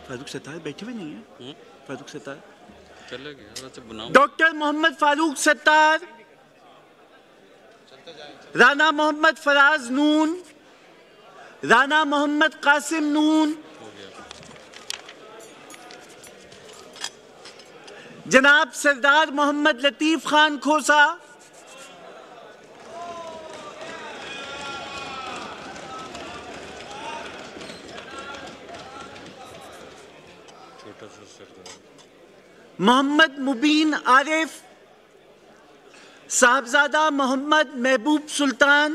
फारूक सत्तार बैठे हुए नहीं है? फारूक सत्तार। चले गए डॉक्टर मोहम्मद फारूक सत्तार। राना मोहम्मद फराज नून राना मोहम्मद कासिम नून, जनाब सरदार मोहम्मद लतीफ खान खोसा, मोहम्मद मुबीन आरिफ साहबजादा मोहम्मद महबूब सुल्तान।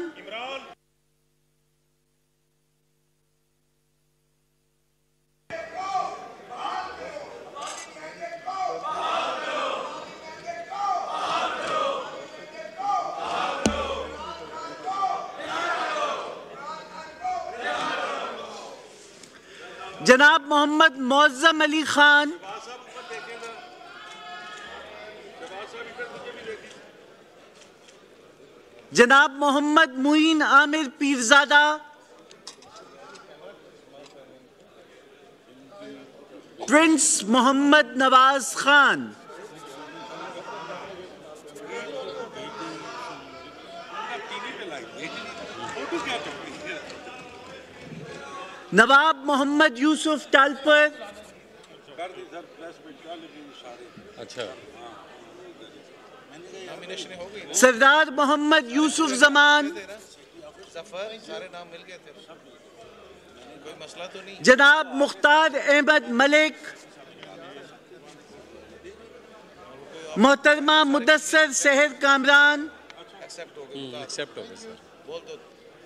जनाब मोहम्मद मोज़म अली खान। जनाब मोहम्मद मुइन आमिर पीरजादा। प्रिंस मोहम्मद नवाज़ खान। नवाब मोहम्मद यूसुफ टालपर। अच्छा। सरदार मोहम्मद यूसुफ जमान। सफ़र सारे नाम मिल गए थे। कोई मसला तो नहीं? जनाब मुख्तार अहमद मलिक। मोहतरमा मुदसर शहर कामरान। एक्सेप्ट हो गए एक्सेप्ट हो गया सर बोल दो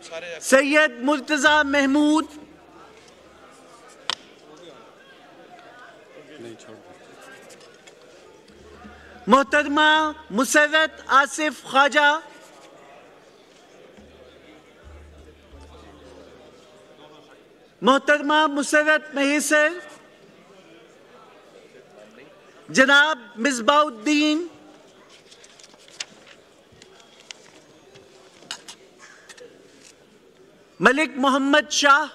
सारे सैयद मुर्तज़ा महमूद। नहीं छोड़ मोहतरमा मुसरत आसिफ ख्वाजा मोहतरमा मुसरत महेसर जनाब मिसबाउद्दीन मलिक मोहम्मद शाह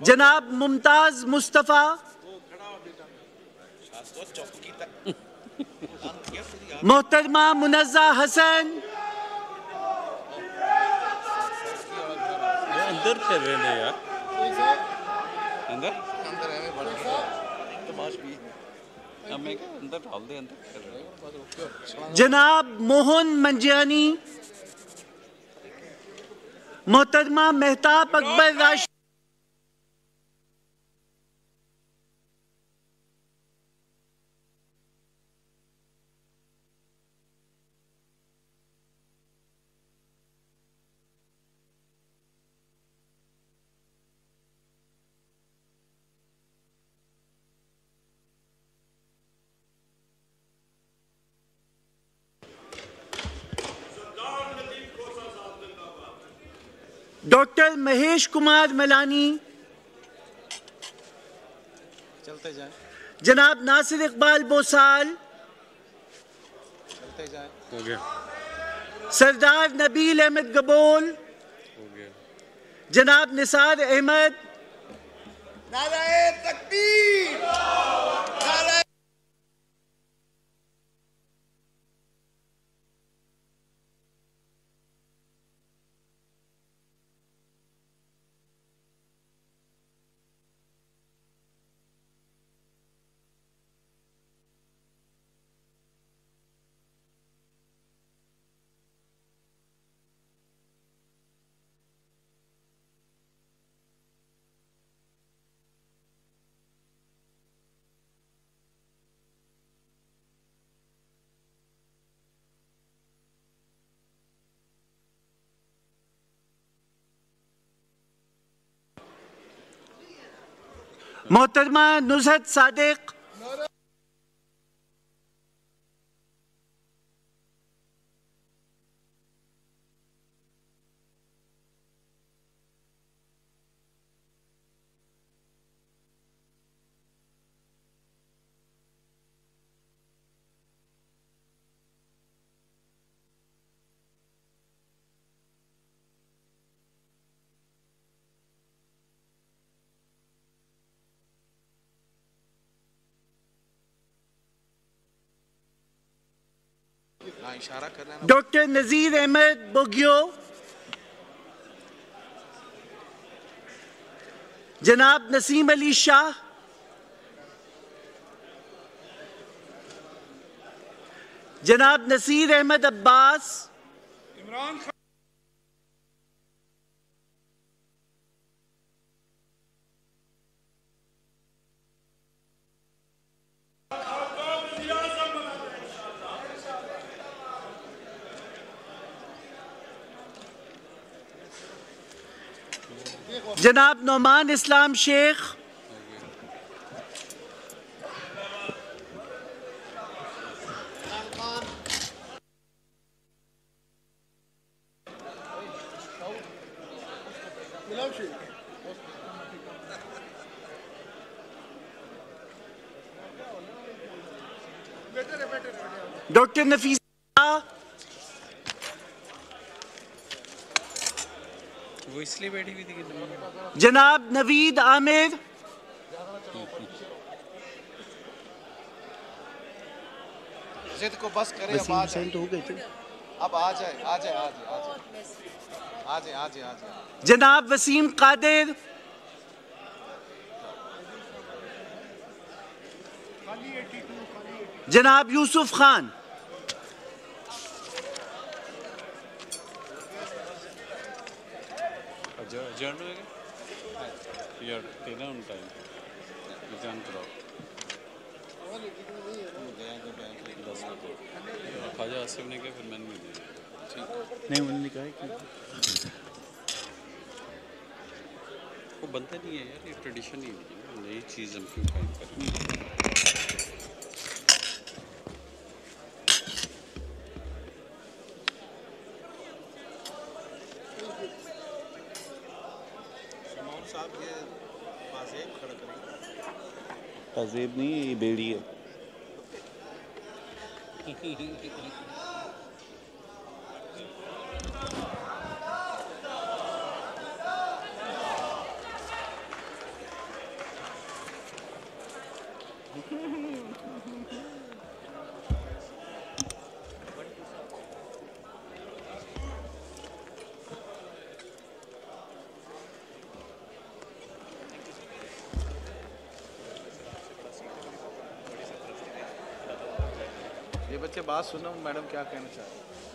जनाब मुमताज़ मुस्तफ़ा मोहतरमा मुनज़ा हसन। अंदर फिर रहे हैं यार। अंदर? अंदर बढ़ गया तमाश भी हमें क्या अंदर डाल दे अंदर फिर रहे हैं। जनाब मोहन मंजियानी मोहतरमा मेहताब अकबर राश डॉक्टर महेश कुमार मलानी। चलते जाए। जनाब नासिर इकबाल बोसाल। चलते जाए। हो गया। सरदार नबील अहमद गबोल। हो गया। जनाब निसार अहमद। नाराए तकबीर। मोहतरमा नुसरत सादिक इशारा कर लेना डॉक्टर नजीर अहमद बोगियो। जनाब नसीम अली शाह। जनाब नसीर अहमद अब्बास। इमरान जनाब नौमान इस्लाम शेख डॉक्टर नफीस वो इसलिए बैठी हुई थी कि जनाब नवीद आमिर। जिद को बस करे अब आ जाए तो हो गए थे। अब आ जाए आ जाए आ जाए आ जाए। आ जाए आ जाए जनाब वसीम कादिर। जनाब यूसुफ खान। adjourn दस बजे ख्वाजा आसिफ ने कहा फिर मैंने नहीं दिया। नहीं उन्होंने कहा कि वो बनता नहीं है यार ये ट्रेडिशन ही नहीं है। नई चीज़ हम क्यों कायम करें तहजीब नहीं ये बेड़ी है। बात सुनो मैडम क्या कहना चाह रहे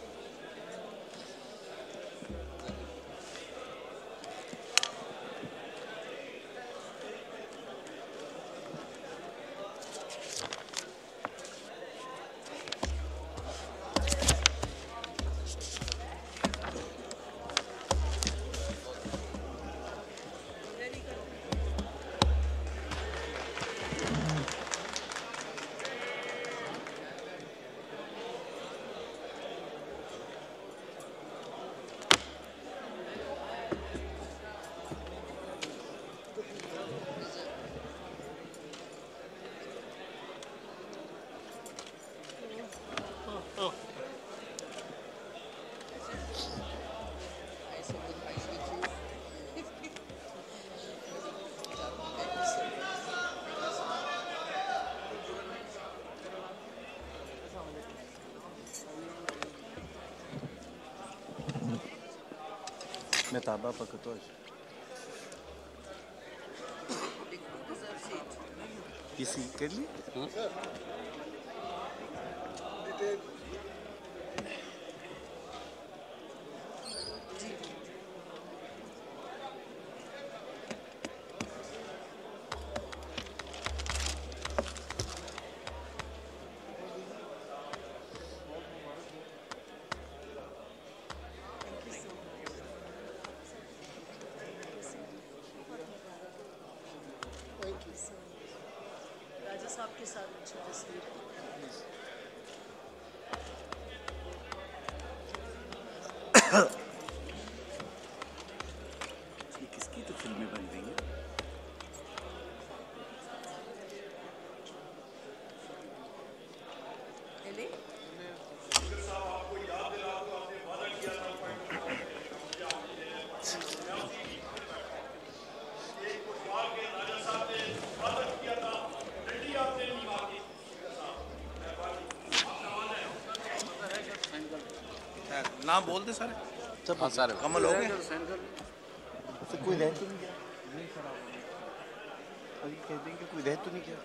हैं मैं ताबा पकतो किसी कर ली राजा साहब के साथ अच्छी तस्वीर है किसकी तो फ़िल्में बन रही हैं नाम बोल दे सारे। सब हाँ सारे। कमल हो गए। तो कोई रह तो नहीं गया। अभी कह देंगे कोई रह तो नहीं गया।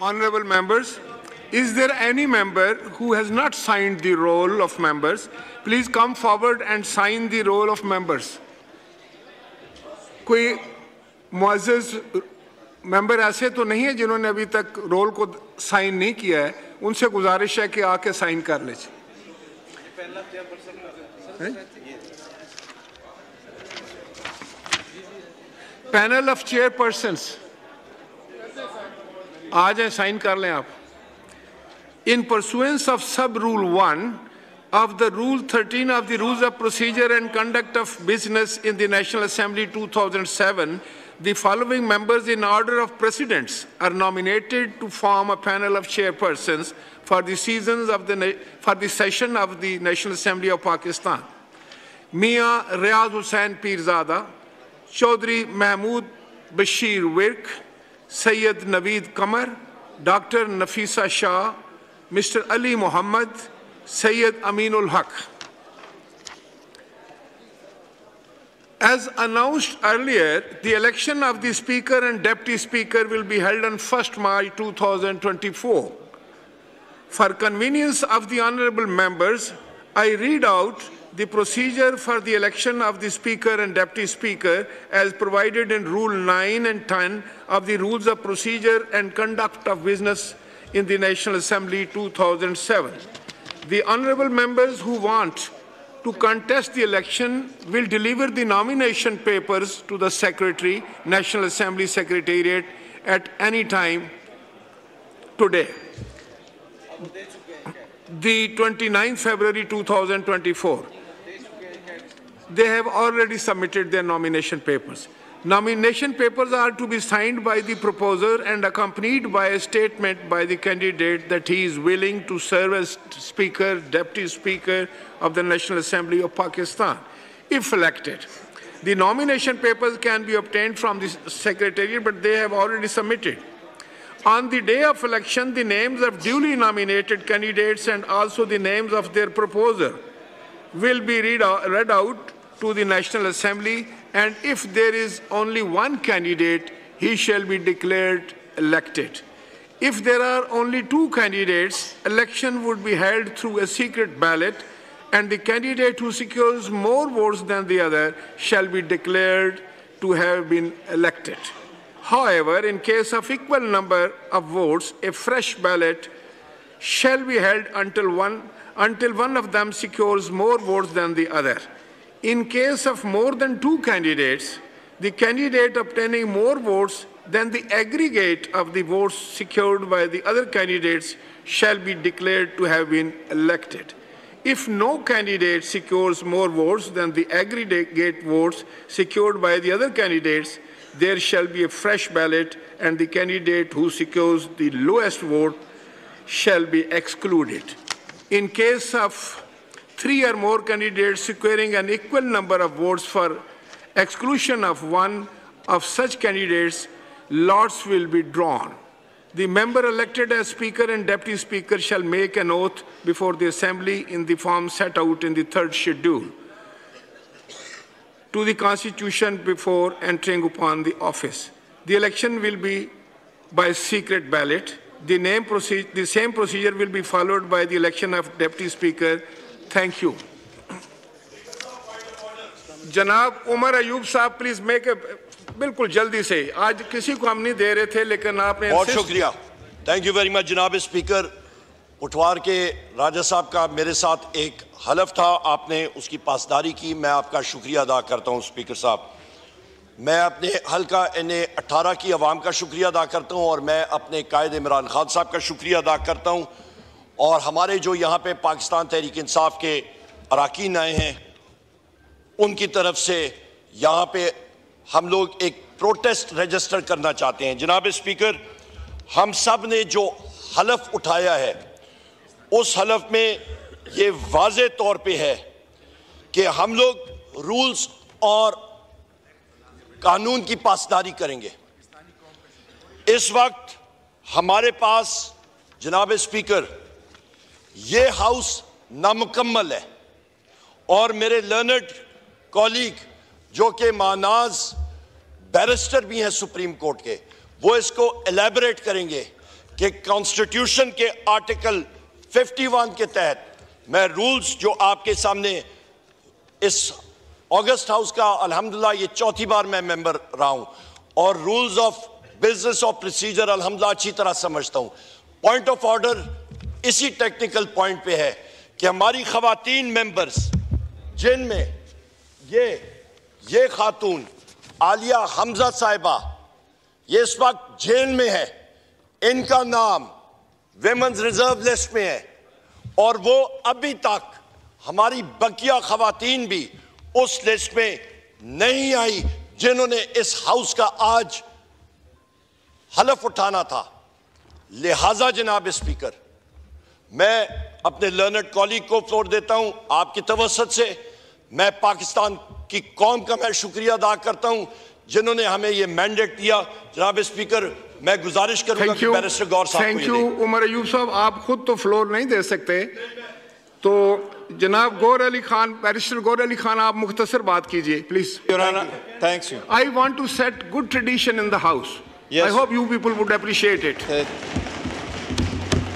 Honorable members, is there any member who has not signed the roll of members? Please come forward and sign the roll of members. कोई मुआज़ मेंबर ऐसे तो नहीं है जिन्होंने अभी तक रोल को साइन नहीं किया है उनसे गुजारिश है कि आके साइन कर ले पैनल ऑफ़ चेयरपर्सन्स आ जाए साइन कर लें आप in pursuance of sub rule 1 of the rule 13 of the rules of procedure and conduct of business in the national assembly 2007 the following members in order of precedence are nominated to form a panel of chairpersons for the seasons of the for the session of the national assembly of pakistan mia riaz hussain pirzada chaudhry mahmood bashir wirk sayyid naveed kamar dr nafisa shah Mr. Ali Muhammad, Sayyid Aminul Haq. As announced earlier, the election of the Speaker and Deputy Speaker will be held on 1st March 2024. For convenience of the honourable members, I read out the procedure for the election of the Speaker and Deputy Speaker as provided in Rule 9 and 10 of the Rules of Procedure and Conduct of Business in the National Assembly 2007. The honourable members who want to contest the election will deliver the nomination papers to the Secretary, National Assembly Secretariat at any time today. The 29th February 2024. They have already submitted their nomination papers. Nomination papers are to be signed by the proposer and accompanied by a statement by the candidate that he is willing to serve as Speaker, Deputy Speaker of the National Assembly of Pakistan, if elected. The nomination papers can be obtained from the Secretariat, but they have already submitted. On the day of election, the names of duly nominated candidates and also the names of their proposer will be read out, read out to the National Assembly and if there is only one candidate, he shall be declared elected. If there are only two candidates, election would be held through a secret ballot, and the candidate who secures more votes than the other shall be declared to have been elected. However, in case of equal number of votes, a fresh ballot shall be held until one, until one of them secures more votes than the other. In case of more than two candidates, the candidate obtaining more votes than the aggregate of the votes secured by the other candidates shall be declared to have been elected. If no candidate secures more votes than the aggregate votes secured by the other candidates, there shall be a fresh ballot and the candidate who secures the lowest vote shall be excluded. In case of three or more candidates securing an equal number of votes for exclusion of one of such candidates, lots will be drawn. The member elected as Speaker and Deputy Speaker shall make an oath before the Assembly in the form set out in the third schedule to the Constitution before entering upon the office. The election will be by secret ballot. The, the same procedure will be followed by the election of Deputy Speaker thank you जनाब उमर अयूब साहब please make a बिल्कुल जल्दी से। आज किसी को हम नहीं दे रहे थे लेकिन आपने बहुत शुक्रिया। थैंक यू वेरी मच जनाब। स्पीकर उठवार के राजा साहब का मेरे साथ एक हलफ था। आपने उसकी पासदारी की। मैं आपका शुक्रिया अदा करता हूँ स्पीकर साहब। मैं अपने हल्का एन ए अट्ठारह की आवाम का शुक्रिया अदा करता हूँ और मैं अपने कायद इमरान खान साहब का शुक्रिया अदा करता हूँ। और हमारे जो यहाँ पे पाकिस्तान तहरीक इंसाफ के अरकान आए हैं, उनकी तरफ़ से यहाँ पे हम लोग एक प्रोटेस्ट रजिस्टर करना चाहते हैं। जनाब स्पीकर हम सबने जो हलफ उठाया है, उस हलफ में ये वाज तौर पे है कि हम लोग रूल्स और कानून की पासदारी करेंगे। इस वक्त हमारे पास जनाब स्पीकर ये हाउस नामुकम्मल है। और मेरे लर्नड कॉलीग, जो कि मानाज बैरिस्टर भी हैं सुप्रीम कोर्ट के, वो इसको एलेबरेट करेंगे कि कॉन्स्टिट्यूशन के आर्टिकल 51 के तहत मैं रूल्स जो आपके सामने इस ऑगस्ट हाउस का, अल्हम्दुलिल्लाह ये चौथी बार मैं मेंबर रहा हूँ। और rules of business of procedure, अल्हम्दुलिल्लाह अच्छी तरह समझता हूँ। पॉइंट ऑफ़ ऑर्डर इसी टेक्निकल पॉइंट पे है कि हमारी खातन मेंबर्स जिनमें ये ये खातून, आलिया हमजा साहिबा, ये इस वक्त जेल में है, इनका नाम वेमेंस रिज़र्व लिस्ट में है, और वो अभी तक हमारी बकिया खवातीन भी उस लिस्ट में नहीं आई जिन्होंने इस हाउस का आज हलफ उठाना था। लिहाजा जनाब स्पीकर मैं अपने लर्नड कॉलीग को फ्लोर देता हूँ आपकी तवसत से। मैं पाकिस्तान की कौम का मैं शुक्रिया अदा करता हूँ जिन्होंने हमें ये मैंडेट दिया। जनाब स्पीकर मैं गुजारिश करूँगा थैंक कि यू बैरिस्टर गौर साहब थैंक यू उमर अयूब साहब आप खुद तो फ्लोर नहीं दे सकते। तो जनाब गौर अली खान बैरिस्टर गौर अली खान आप मुख्तसर बात कीजिए please you. I want to set good tradition in the house I hope you people would appreciate it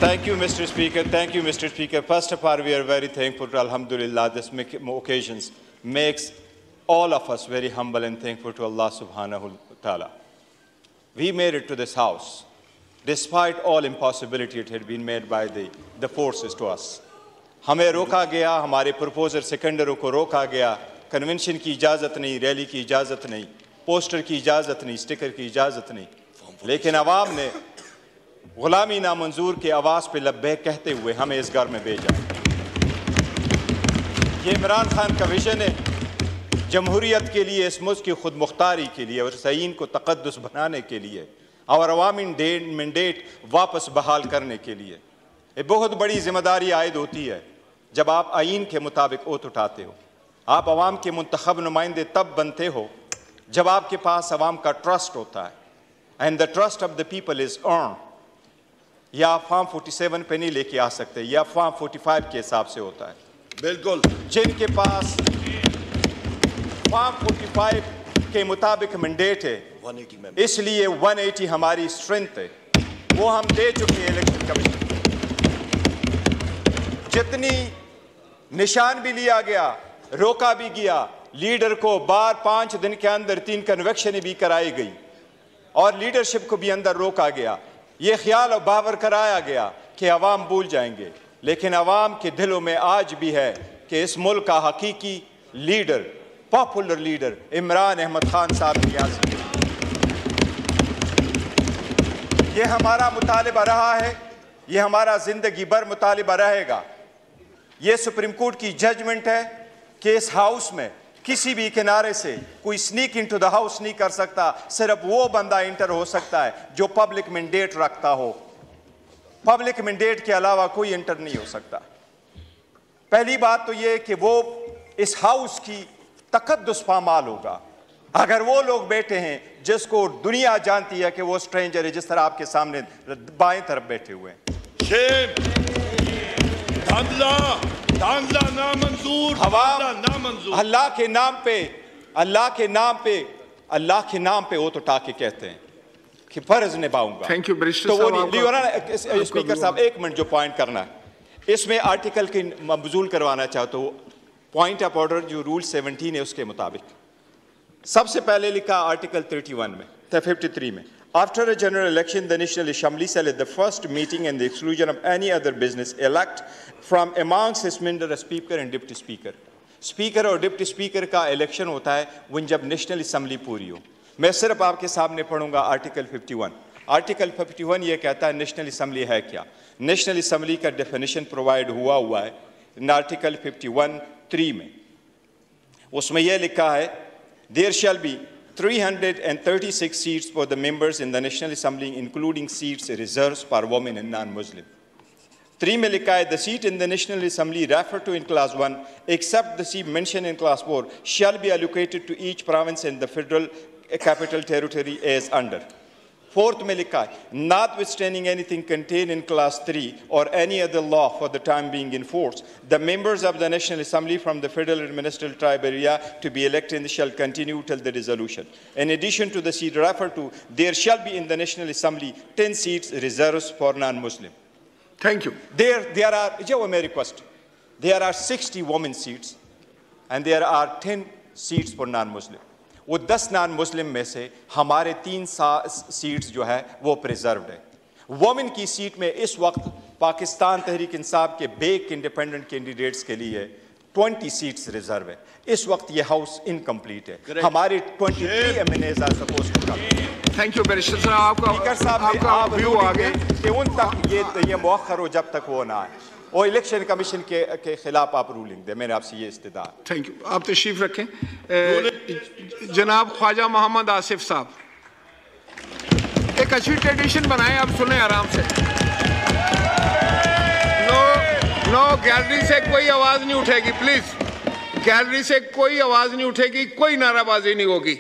Thank you, Mr. Speaker. Thank you, Mr. Speaker. First of all, we are very thankful to Alhamdulillah. This occasions makes all of us very humble and thankful to Allah subhanahu wa ta'ala. We made it to this house. Despite all impossibility it had been made by the, the forces to us. हमें रोका गया हमारे proposer सेकेंडरों को रोका गया convention की इजाज़त नहीं रैली की इजाज़त नहीं पोस्टर की इजाज़त नहीं स्टिकर की इजाज़त नहीं लेकिन आवाम ने गुलामी नामंजूर के आवाज़ पे लब्बे कहते हुए हमें इस घर में भेजा। ये इमरान खान का विजन है। जमहूरियत के लिए, इस मुल्क की खुद मुख्तारी के लिए, और सईन को तकदस बनाने के लिए, और अवामी मैंडेट वापस बहाल करने के लिए। ये बहुत बड़ी ज़िम्मेदारी आयद होती है, जब आप आइन के मुताबिक ओत उठाते हो। आप अवाम के मुंतखब नुमाइंदे तब बनते हो, जब आपके पास अवाम का ट्रस्ट होता है and the trust of the people is earn या आप फॉर्म 47 पे नहीं लेके आ सकते या फॉर्म 45 के हिसाब से होता है। बिल्कुल। जिनके पास फॉर्म 45 के मुताबिक मैंडेट है इसलिए 180 हमारी स्ट्रेंथ है। वो हम दे चुके हैं इलेक्शन कमीशन जितनी निशान भी लिया गया रोका भी गया लीडर को बार पाँच दिन के अंदर तीन कन्वेक्शन भी कराई गई और लीडरशिप को भी अंदर रोका गया। ये ख्याल और बावर कराया गया कि अवाम भूल जाएँगे। लेकिन अवाम के दिलों में आज भी है कि इस मुल्क का हकीकी leader, popular leader Imran Ahmad Khan साहब नियाजी ये हमारा मुतालबा रहा है, ये हमारा ज़िंदगी भर मुतालबा रहेगा। ये सुप्रीम कोर्ट की जजमेंट है कि इस हाउस में किसी भी किनारे से कोई स्नीक इनटू द हाउस नहीं कर सकता। सिर्फ़ वो बंदा इंटर हो सकता है जो पब्लिक मैंडेट रखता हो। पब्लिक मैंडेट के अलावा कोई इंटर नहीं हो सकता। पहली बात तो ये कि वो इस हाउस की तकदस पामाल होगा। अगर वो लोग बैठे हैं जिसको दुनिया जानती है कि वो स्ट्रेंजर है, जिस तरह आपके सामने बाएँ तरफ़ बैठे हुए हैं। धांधला अल्लाह के नाम पे अल्लाह के नाम पे अल्लाह के नाम पे वो तो टाके कहते हैं कि फ़र्ज़ निभाऊँगा। You, Barrister तो वो नहीं स्पीकर साहब एक मिनट जो पॉइंट करना है। इसमें आर्टिकल की मबजूल करवाना चाहता हूँ पॉइंट ऑफ़ ऑर्डर जो रूल 17 है उसके मुताबिक। सबसे पहले लिखा आर्टिकल 31 में 53 में। After a general election, the National Assembly shall at the first meeting and the exclusion of any other business elect from amongst its member a speaker and deputy speaker. Speaker और deputy speaker का election होता है when जब national assembly पूरी हो मैं सिर्फ़ आपके सामने पढ़ूँगा आर्टिकल 51 आर्टिकल 51 ये कहता है नेशनल असम्बली है क्या नेशनल असम्बली का डेफिनेशन प्रोवाइड हुआ हुआ है आर्टिकल 51 3 में उसमें यह लिखा है there shall be 336 seats for the members in the National Assembly, including seats reserved for women and non-Muslim. Three Malikai, the seat in the National Assembly referred to in Class 1, except the seat mentioned in Class 4, shall be allocated to each province and the federal capital territory as under. Fourth Melikai, notwithstanding anything contained in Class 3 or any other law for the time being in force, the members of the National Assembly from the Federal Administrative Tribe area to be elected shall continue till the dissolution. In addition to the seat referred to, there shall be in the National Assembly 10 seats reserved for non-Muslim. Thank you. There, there are, Joe, my request. There are 60 women seats and there are 10 seats for non-Muslims. वो 10 non-Muslim में से हमारे तीन seats जो है वो preserved है। Women की सीट में इस वक्त पाकिस्तान तहरीक इंसाफ के बेक इंडिपेंडेंट कैंडिडेट्स के लिए 20 सीट्स रिज़र्व है। इस वक्त ये हाउस इनकम्प्लीट है। हमारे 23 MNAs are suppose to come thank you आपका स्पीकर साहब आपका आप व्यू आ गया कि उन तक ये ये मौखर हो जब तक वो ना आए। और इलेक्शन कमीशन के के खिलाफ आप रूलिंग दे। मैंने आपसे ये इस्तदा थैंक यू आप तशरीफ़ रखें। जनाब ख्वाजा मोहम्मद आसिफ साहब। एक अच्छी ट्रेडिशन बनाएँ आप सुने आराम से। नो नो गैलरी से कोई आवाज़ नहीं उठेगी प्लीज़ गैलरी से कोई आवाज़ नहीं उठेगी कोई नाराबाजी नहीं होगी।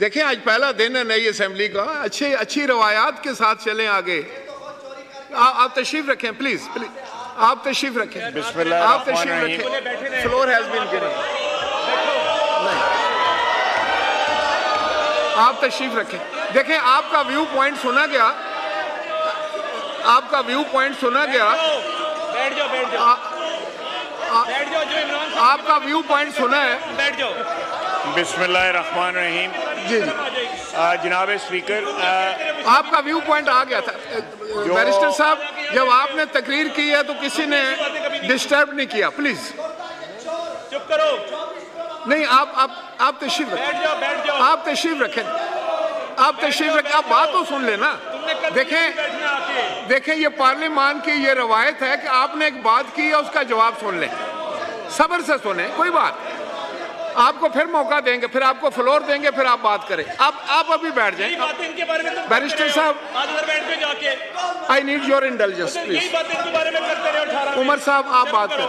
देखें आज पहला दिन है नई असेंबली का। अच्छे अच्छी रवायात के साथ चलें आगे। आ, आप तशरीफ़ रखें प्लीज़ प्लीज़ आप तशरीफ़ रखें। आप तशरीफ़ रखें। फ्लोर हैज़ बीन गिवन आप तशरीफ़ रखें। देखें आपका व्यू पॉइंट सुना गया। आपका व्यू पॉइंट सुना गया। बैठ जाओ बैठ जाओ। बैठ जाओ जो इमरान आपका व्यू पॉइंट सुना है। बैठ जाओ। बिस्मिल्लाहिर्रहमान रहीम जी जनाब स्पीकर आ, आपका व्यू पॉइंट आ गया था। बैरिस्टर साहब जब आपने तकरीर की है तो किसी ने डिस्टर्ब नहीं किया प्लीज़। चुप करो। नहीं आप आप आप तशरीफ़ बैठ जाओ बैठ रखें आप तशरीफ़ रखें। आप तशरीफ़ रखें। आप बात तो सुन लेना देखें देखें ये पार्लियामान की ये रवायत है कि आपने एक बात की है उसका जवाब सुन लें। सबर से सुने कोई बात आपको फिर मौका देंगे फिर आपको फ्लोर देंगे फिर आप बात करें। आप आप अभी बैठ जाएँ। बैरिस्टर। साहब। I need your intelligence please बातें इनके बारे में करते रहे हो अठारह उमर साहब आप बात करें।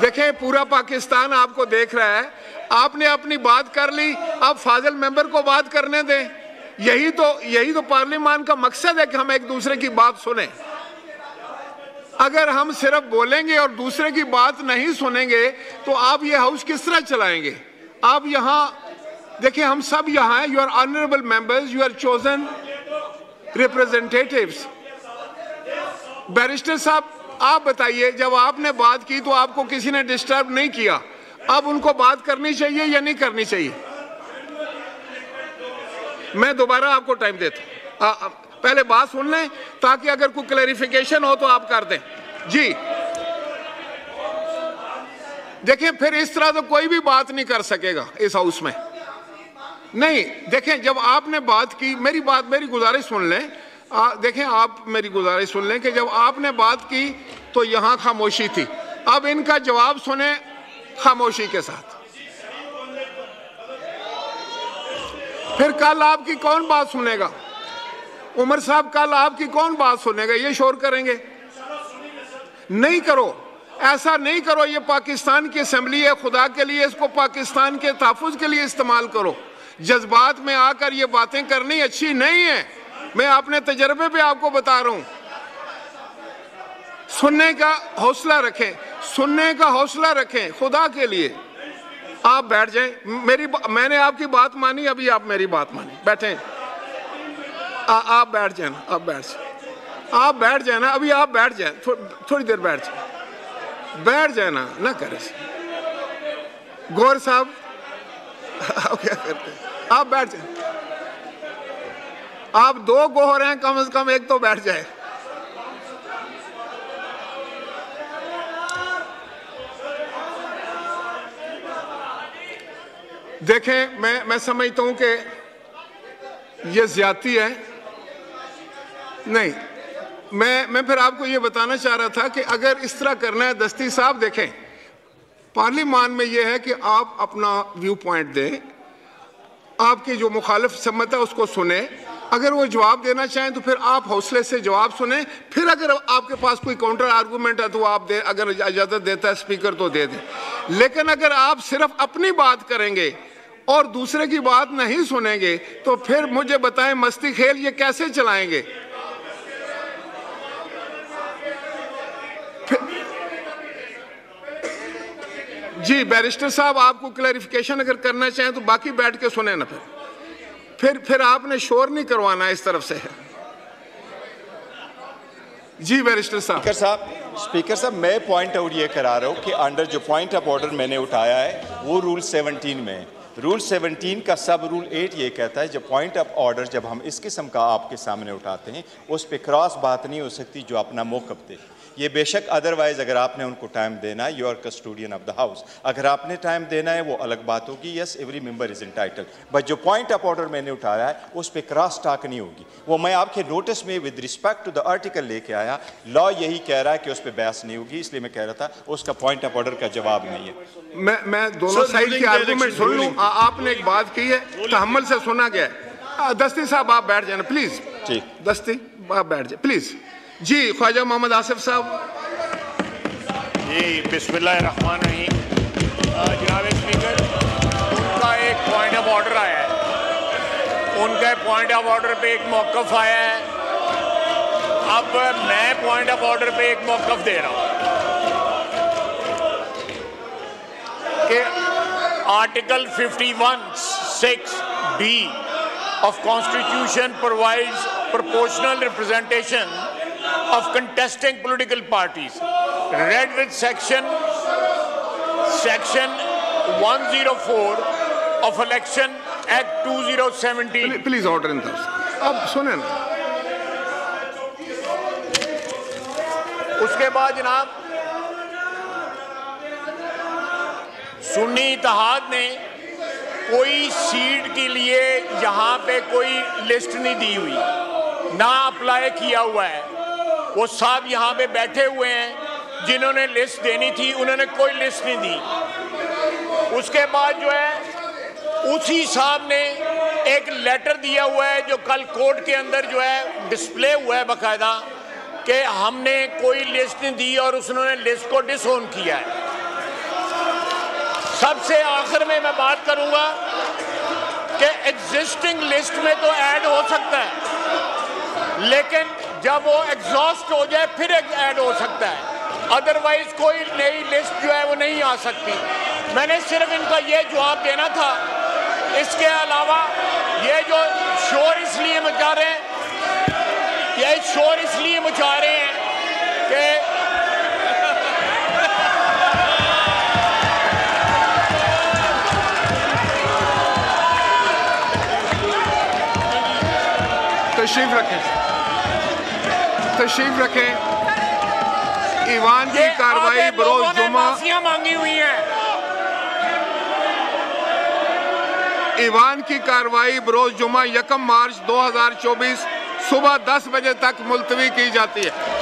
देखें पूरा पाकिस्तान आपको देख रहा है। आपने अपनी बात कर ली आप फाजिल मेंबर को बात करने दें। यही तो यही तो पार्लियामान का मकसद है कि हम एक दूसरे की बात सुने। अगर हम सिर्फ़ बोलेंगे और दूसरे की बात नहीं सुनेंगे तो आप ये हाउस किस तरह चलाएँगे? आप यहाँ, देखिए, हम सब यहाँ हैं। You are honourable members you are chosen representatives barrister साहब, आप बताइए, जब आपने बात की तो आपको किसी ने डिस्टर्ब नहीं किया? अब उनको बात करनी चाहिए या नहीं करनी चाहिए? मैं दोबारा आपको टाइम देता हूँ। पहले बात सुन लें ताकि अगर कोई क्लैरिफिकेशन हो तो आप कर दें। जी। देखिए फिर इस तरह तो कोई भी बात नहीं कर सकेगा इस हाउस में। नहीं देखें जब आपने बात की मेरी बात मेरी गुजारिश सुन लें। आ, देखें आप मेरी गुजारिश सुन लें कि जब आपने बात की तो यहाँ खामोशी थी। अब इनका जवाब सुने खामोशी के साथ। फिर कल आपकी कौन बात सुनेगा? उमर साहब, कल आपकी कौन बात सुनेगा? ये शोर करेंगे। नहीं करो। ऐसा नहीं करो, ये पाकिस्तान की असम्बली है। खुदा के लिए इसको पाकिस्तान के तहफ़ के लिए इस्तेमाल करो। जज्बात में आकर ये बातें करनी अच्छी नहीं है। मैं अपने तजर्बे पे आपको बता रहा हूँ। सुनने का हौसला रखें। सुनने का हौसला रखें खुदा के लिए। आप बैठ जाएँ। मेरी मैंने आपकी बात मानी, अभी आप मेरी बात मानी। बैठे। आप बैठ जाए ना आप बैठ जाए। आप बैठ जाए ना अभी आप बैठ जाए थो, थोड़ी देर बैठ जाए। बैठ जाए ना ना करे। गौर साहब आप क्या करते आप बैठ जाए। आप दो गोहर हैं कम से कम एक तो बैठ जाए। देखें मैं मैं समझता हूँ कि ये ज़्यादा है। नहीं, मैं मैं फिर आपको ये बताना चाह रहा था कि अगर इस तरह करना है, दस्ती साहब देखें पार्लियामान में यह है कि आप अपना व्यू पॉइंट दें, आपकी जो मुखालफ सम्मत है उसको सुने, अगर वो जवाब देना चाहें तो फिर आप हौसले से जवाब सुने, फिर अगर आपके पास कोई काउंटर आर्गूमेंट है तो आप दे, अगर इजाज़त देता है स्पीकर तो दे दें। लेकिन अगर आप सिर्फ़ अपनी बात करेंगे और दूसरे की बात नहीं सुनेंगे तो फिर मुझे बताएँ, मस्ती खेल ये कैसे चलाएँगे? जी बैरिस्टर साहब, आपको क्लैरिफिकेशन अगर करना चाहें तो बाकी बैठ के सुने ना फिर। फिर फिर आपने शोर नहीं करवाना इस तरफ़ से। है जी बैरिस्टर साहब। स्पीकर साहब स्पीकर साहब, मैं पॉइंट आउट ये करा रहा हूँ कि अंडर जो पॉइंट ऑफ़ ऑर्डर मैंने उठाया है, वो रूल 17 में है। रूल 17 का सब रूल 8 ये कहता है जब पॉइंट ऑफ़ ऑर्डर जब हम इस किस्म का आपके सामने उठाते हैं, उस पर क्रॉस बात नहीं हो सकती जो अपना मौकफ दे। ये बेशक अदरवाइज़ अगर आपने उनको टाइम देना है you are custodian of the house अगर आपने टाइम देना है वो अलग बात होगी yes every member is entitled but जो पॉइंट ऑफ़ ऑर्डर मैंने उठाया है उस पर क्रॉस टाक नहीं होगी. वो मैं आपके नोटिस में with respect to the article लेके आया लॉ यही कह रहा है कि उस पर बहस नहीं होगी इसलिए मैं कह रहा था उसका पॉइंट ऑफ़ ऑर्डर का जवाब नहीं है। मैं मैं दोनों साइड की आर्गूमेंट सुन लूँ। आपने एक बात की है तहमल से सुना गया है। दस्ती साहब आप बैठ जाना प्लीज़ ठीक दस्ती आप बैठ जाए प्लीज़ जी, ख्वाजा मोहम्मद आसिफ साहब। जी बिस्मिल्लाह रहमान रहीम जनाब स्पीकर उनका एक पॉइंट ऑफ़ ऑर्डर आया है। उनके पॉइंट ऑफ़ ऑर्डर पे एक मौकफ आया है। अब मैं पॉइंट ऑफ़ ऑर्डर पे एक मौकफ दे रहा हूँ। कि article 51 6 B of constitution provides proportional representation of contesting political parties read with section section 104 of election act 2017 please order in अब सुने ना उसके बाद जनाब सुन्नी इतिहाद ने कोई सीट के लिए यहाँ पे कोई लिस्ट नहीं दी हुई ना अप्लाई किया हुआ है वो साहब यहाँ पे बैठे हुए हैं, जिन्होंने लिस्ट देनी थी, उन्होंने कोई लिस्ट नहीं दी। उसके बाद जो है, उसी साहब ने एक लेटर दिया हुआ है, जो कल कोर्ट के अंदर जो है डिस्प्ले हुआ है बाकायदा, कि हमने कोई लिस्ट नहीं दी और उसने लिस्ट को डिसोन किया है। सबसे आखिर में मैं बात करूँगा कि एग्जिस्टिंग लिस्ट में तो ऐड हो सकता है, लेकिन जब वो एग्जॉस्ट हो जाए, फिर ऐड हो सकता है। अदरवाइज़ कोई नई लिस्ट जो है वो नहीं आ सकती। मैंने सिर्फ़ इनका ये जवाब देना था। इसके अलावा ये जो शोर इसलिए मचा रहे हैं, ये शोर इसलिए मचा रहे हैं कि तशरीफ़ रखें। तशरीफ़ रखें। ईवान की कार्रवाई बरोज जुमा मांगी हुई है। ईवान की कार्रवाई बरोज जुमा यकम मार्च 2024 सुबह 10 बजे तक मुलतवी की जाती है।